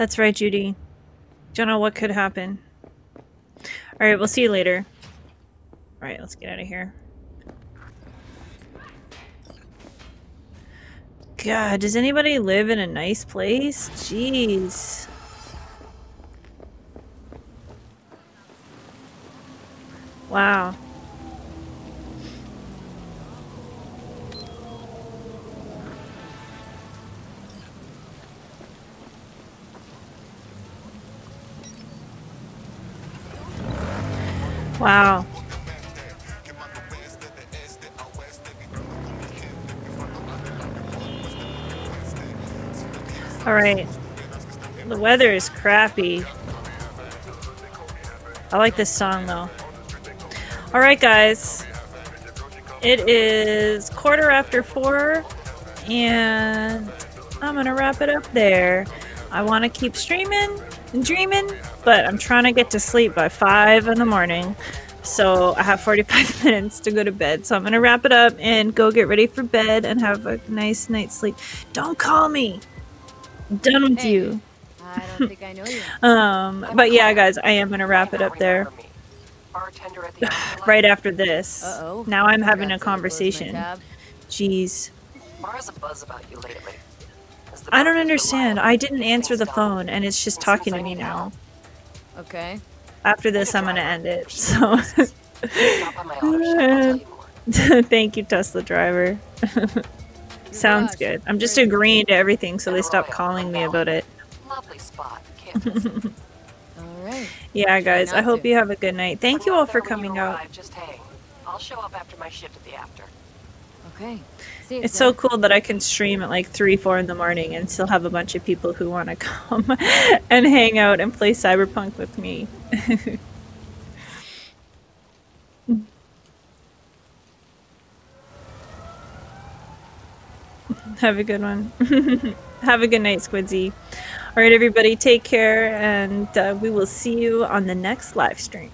[SPEAKER 1] That's right, Judy. Don't know what could happen. Alright, we'll see you later. Alright, let's get out of here. God, does anybody live in a nice place? Jeez. Wow. Wow. Alright. The weather is crappy. I like this song though. Alright guys. It is quarter after four and I'm gonna wrap it up there. I want to keep streaming and dreaming, but I'm trying to get to sleep by 5 in the morning. So I have 45 minutes to go to bed. So I'm going to wrap it up and go get ready for bed and have a nice night's sleep. Don't call me. I'm done with
[SPEAKER 25] Hey,
[SPEAKER 1] you.
[SPEAKER 25] I don't think I know you.
[SPEAKER 1] Um, but yeah, guys, I am going to wrap it up there.
[SPEAKER 28] The
[SPEAKER 1] right after this.
[SPEAKER 25] Uh-oh.
[SPEAKER 1] Now I'm having a
[SPEAKER 25] to close my
[SPEAKER 1] conversation. Jeez.
[SPEAKER 28] Bar a buzz about you lately.
[SPEAKER 1] I don't understand. I didn't answer the phone and it's just talking to me now.
[SPEAKER 25] Okay.
[SPEAKER 1] After this, I'm going to end it. So. Thank you, Tesla driver. Sounds good. I'm just agreeing to everything so they stop calling me about it.
[SPEAKER 28] Lovely spot. Can't.
[SPEAKER 25] Alright.
[SPEAKER 1] Yeah, guys, I hope you have a good night. Thank you all for coming out.
[SPEAKER 28] Just hang. I'll show up after my shift at the after.
[SPEAKER 25] Okay.
[SPEAKER 1] It's so cool that I can stream at like 3, 4 in the morning and still have a bunch of people who want to come and hang out and play Cyberpunk with me. have a good one. have a good night, Squidzy. All right, everybody, take care, and uh, we will see you on the next live stream.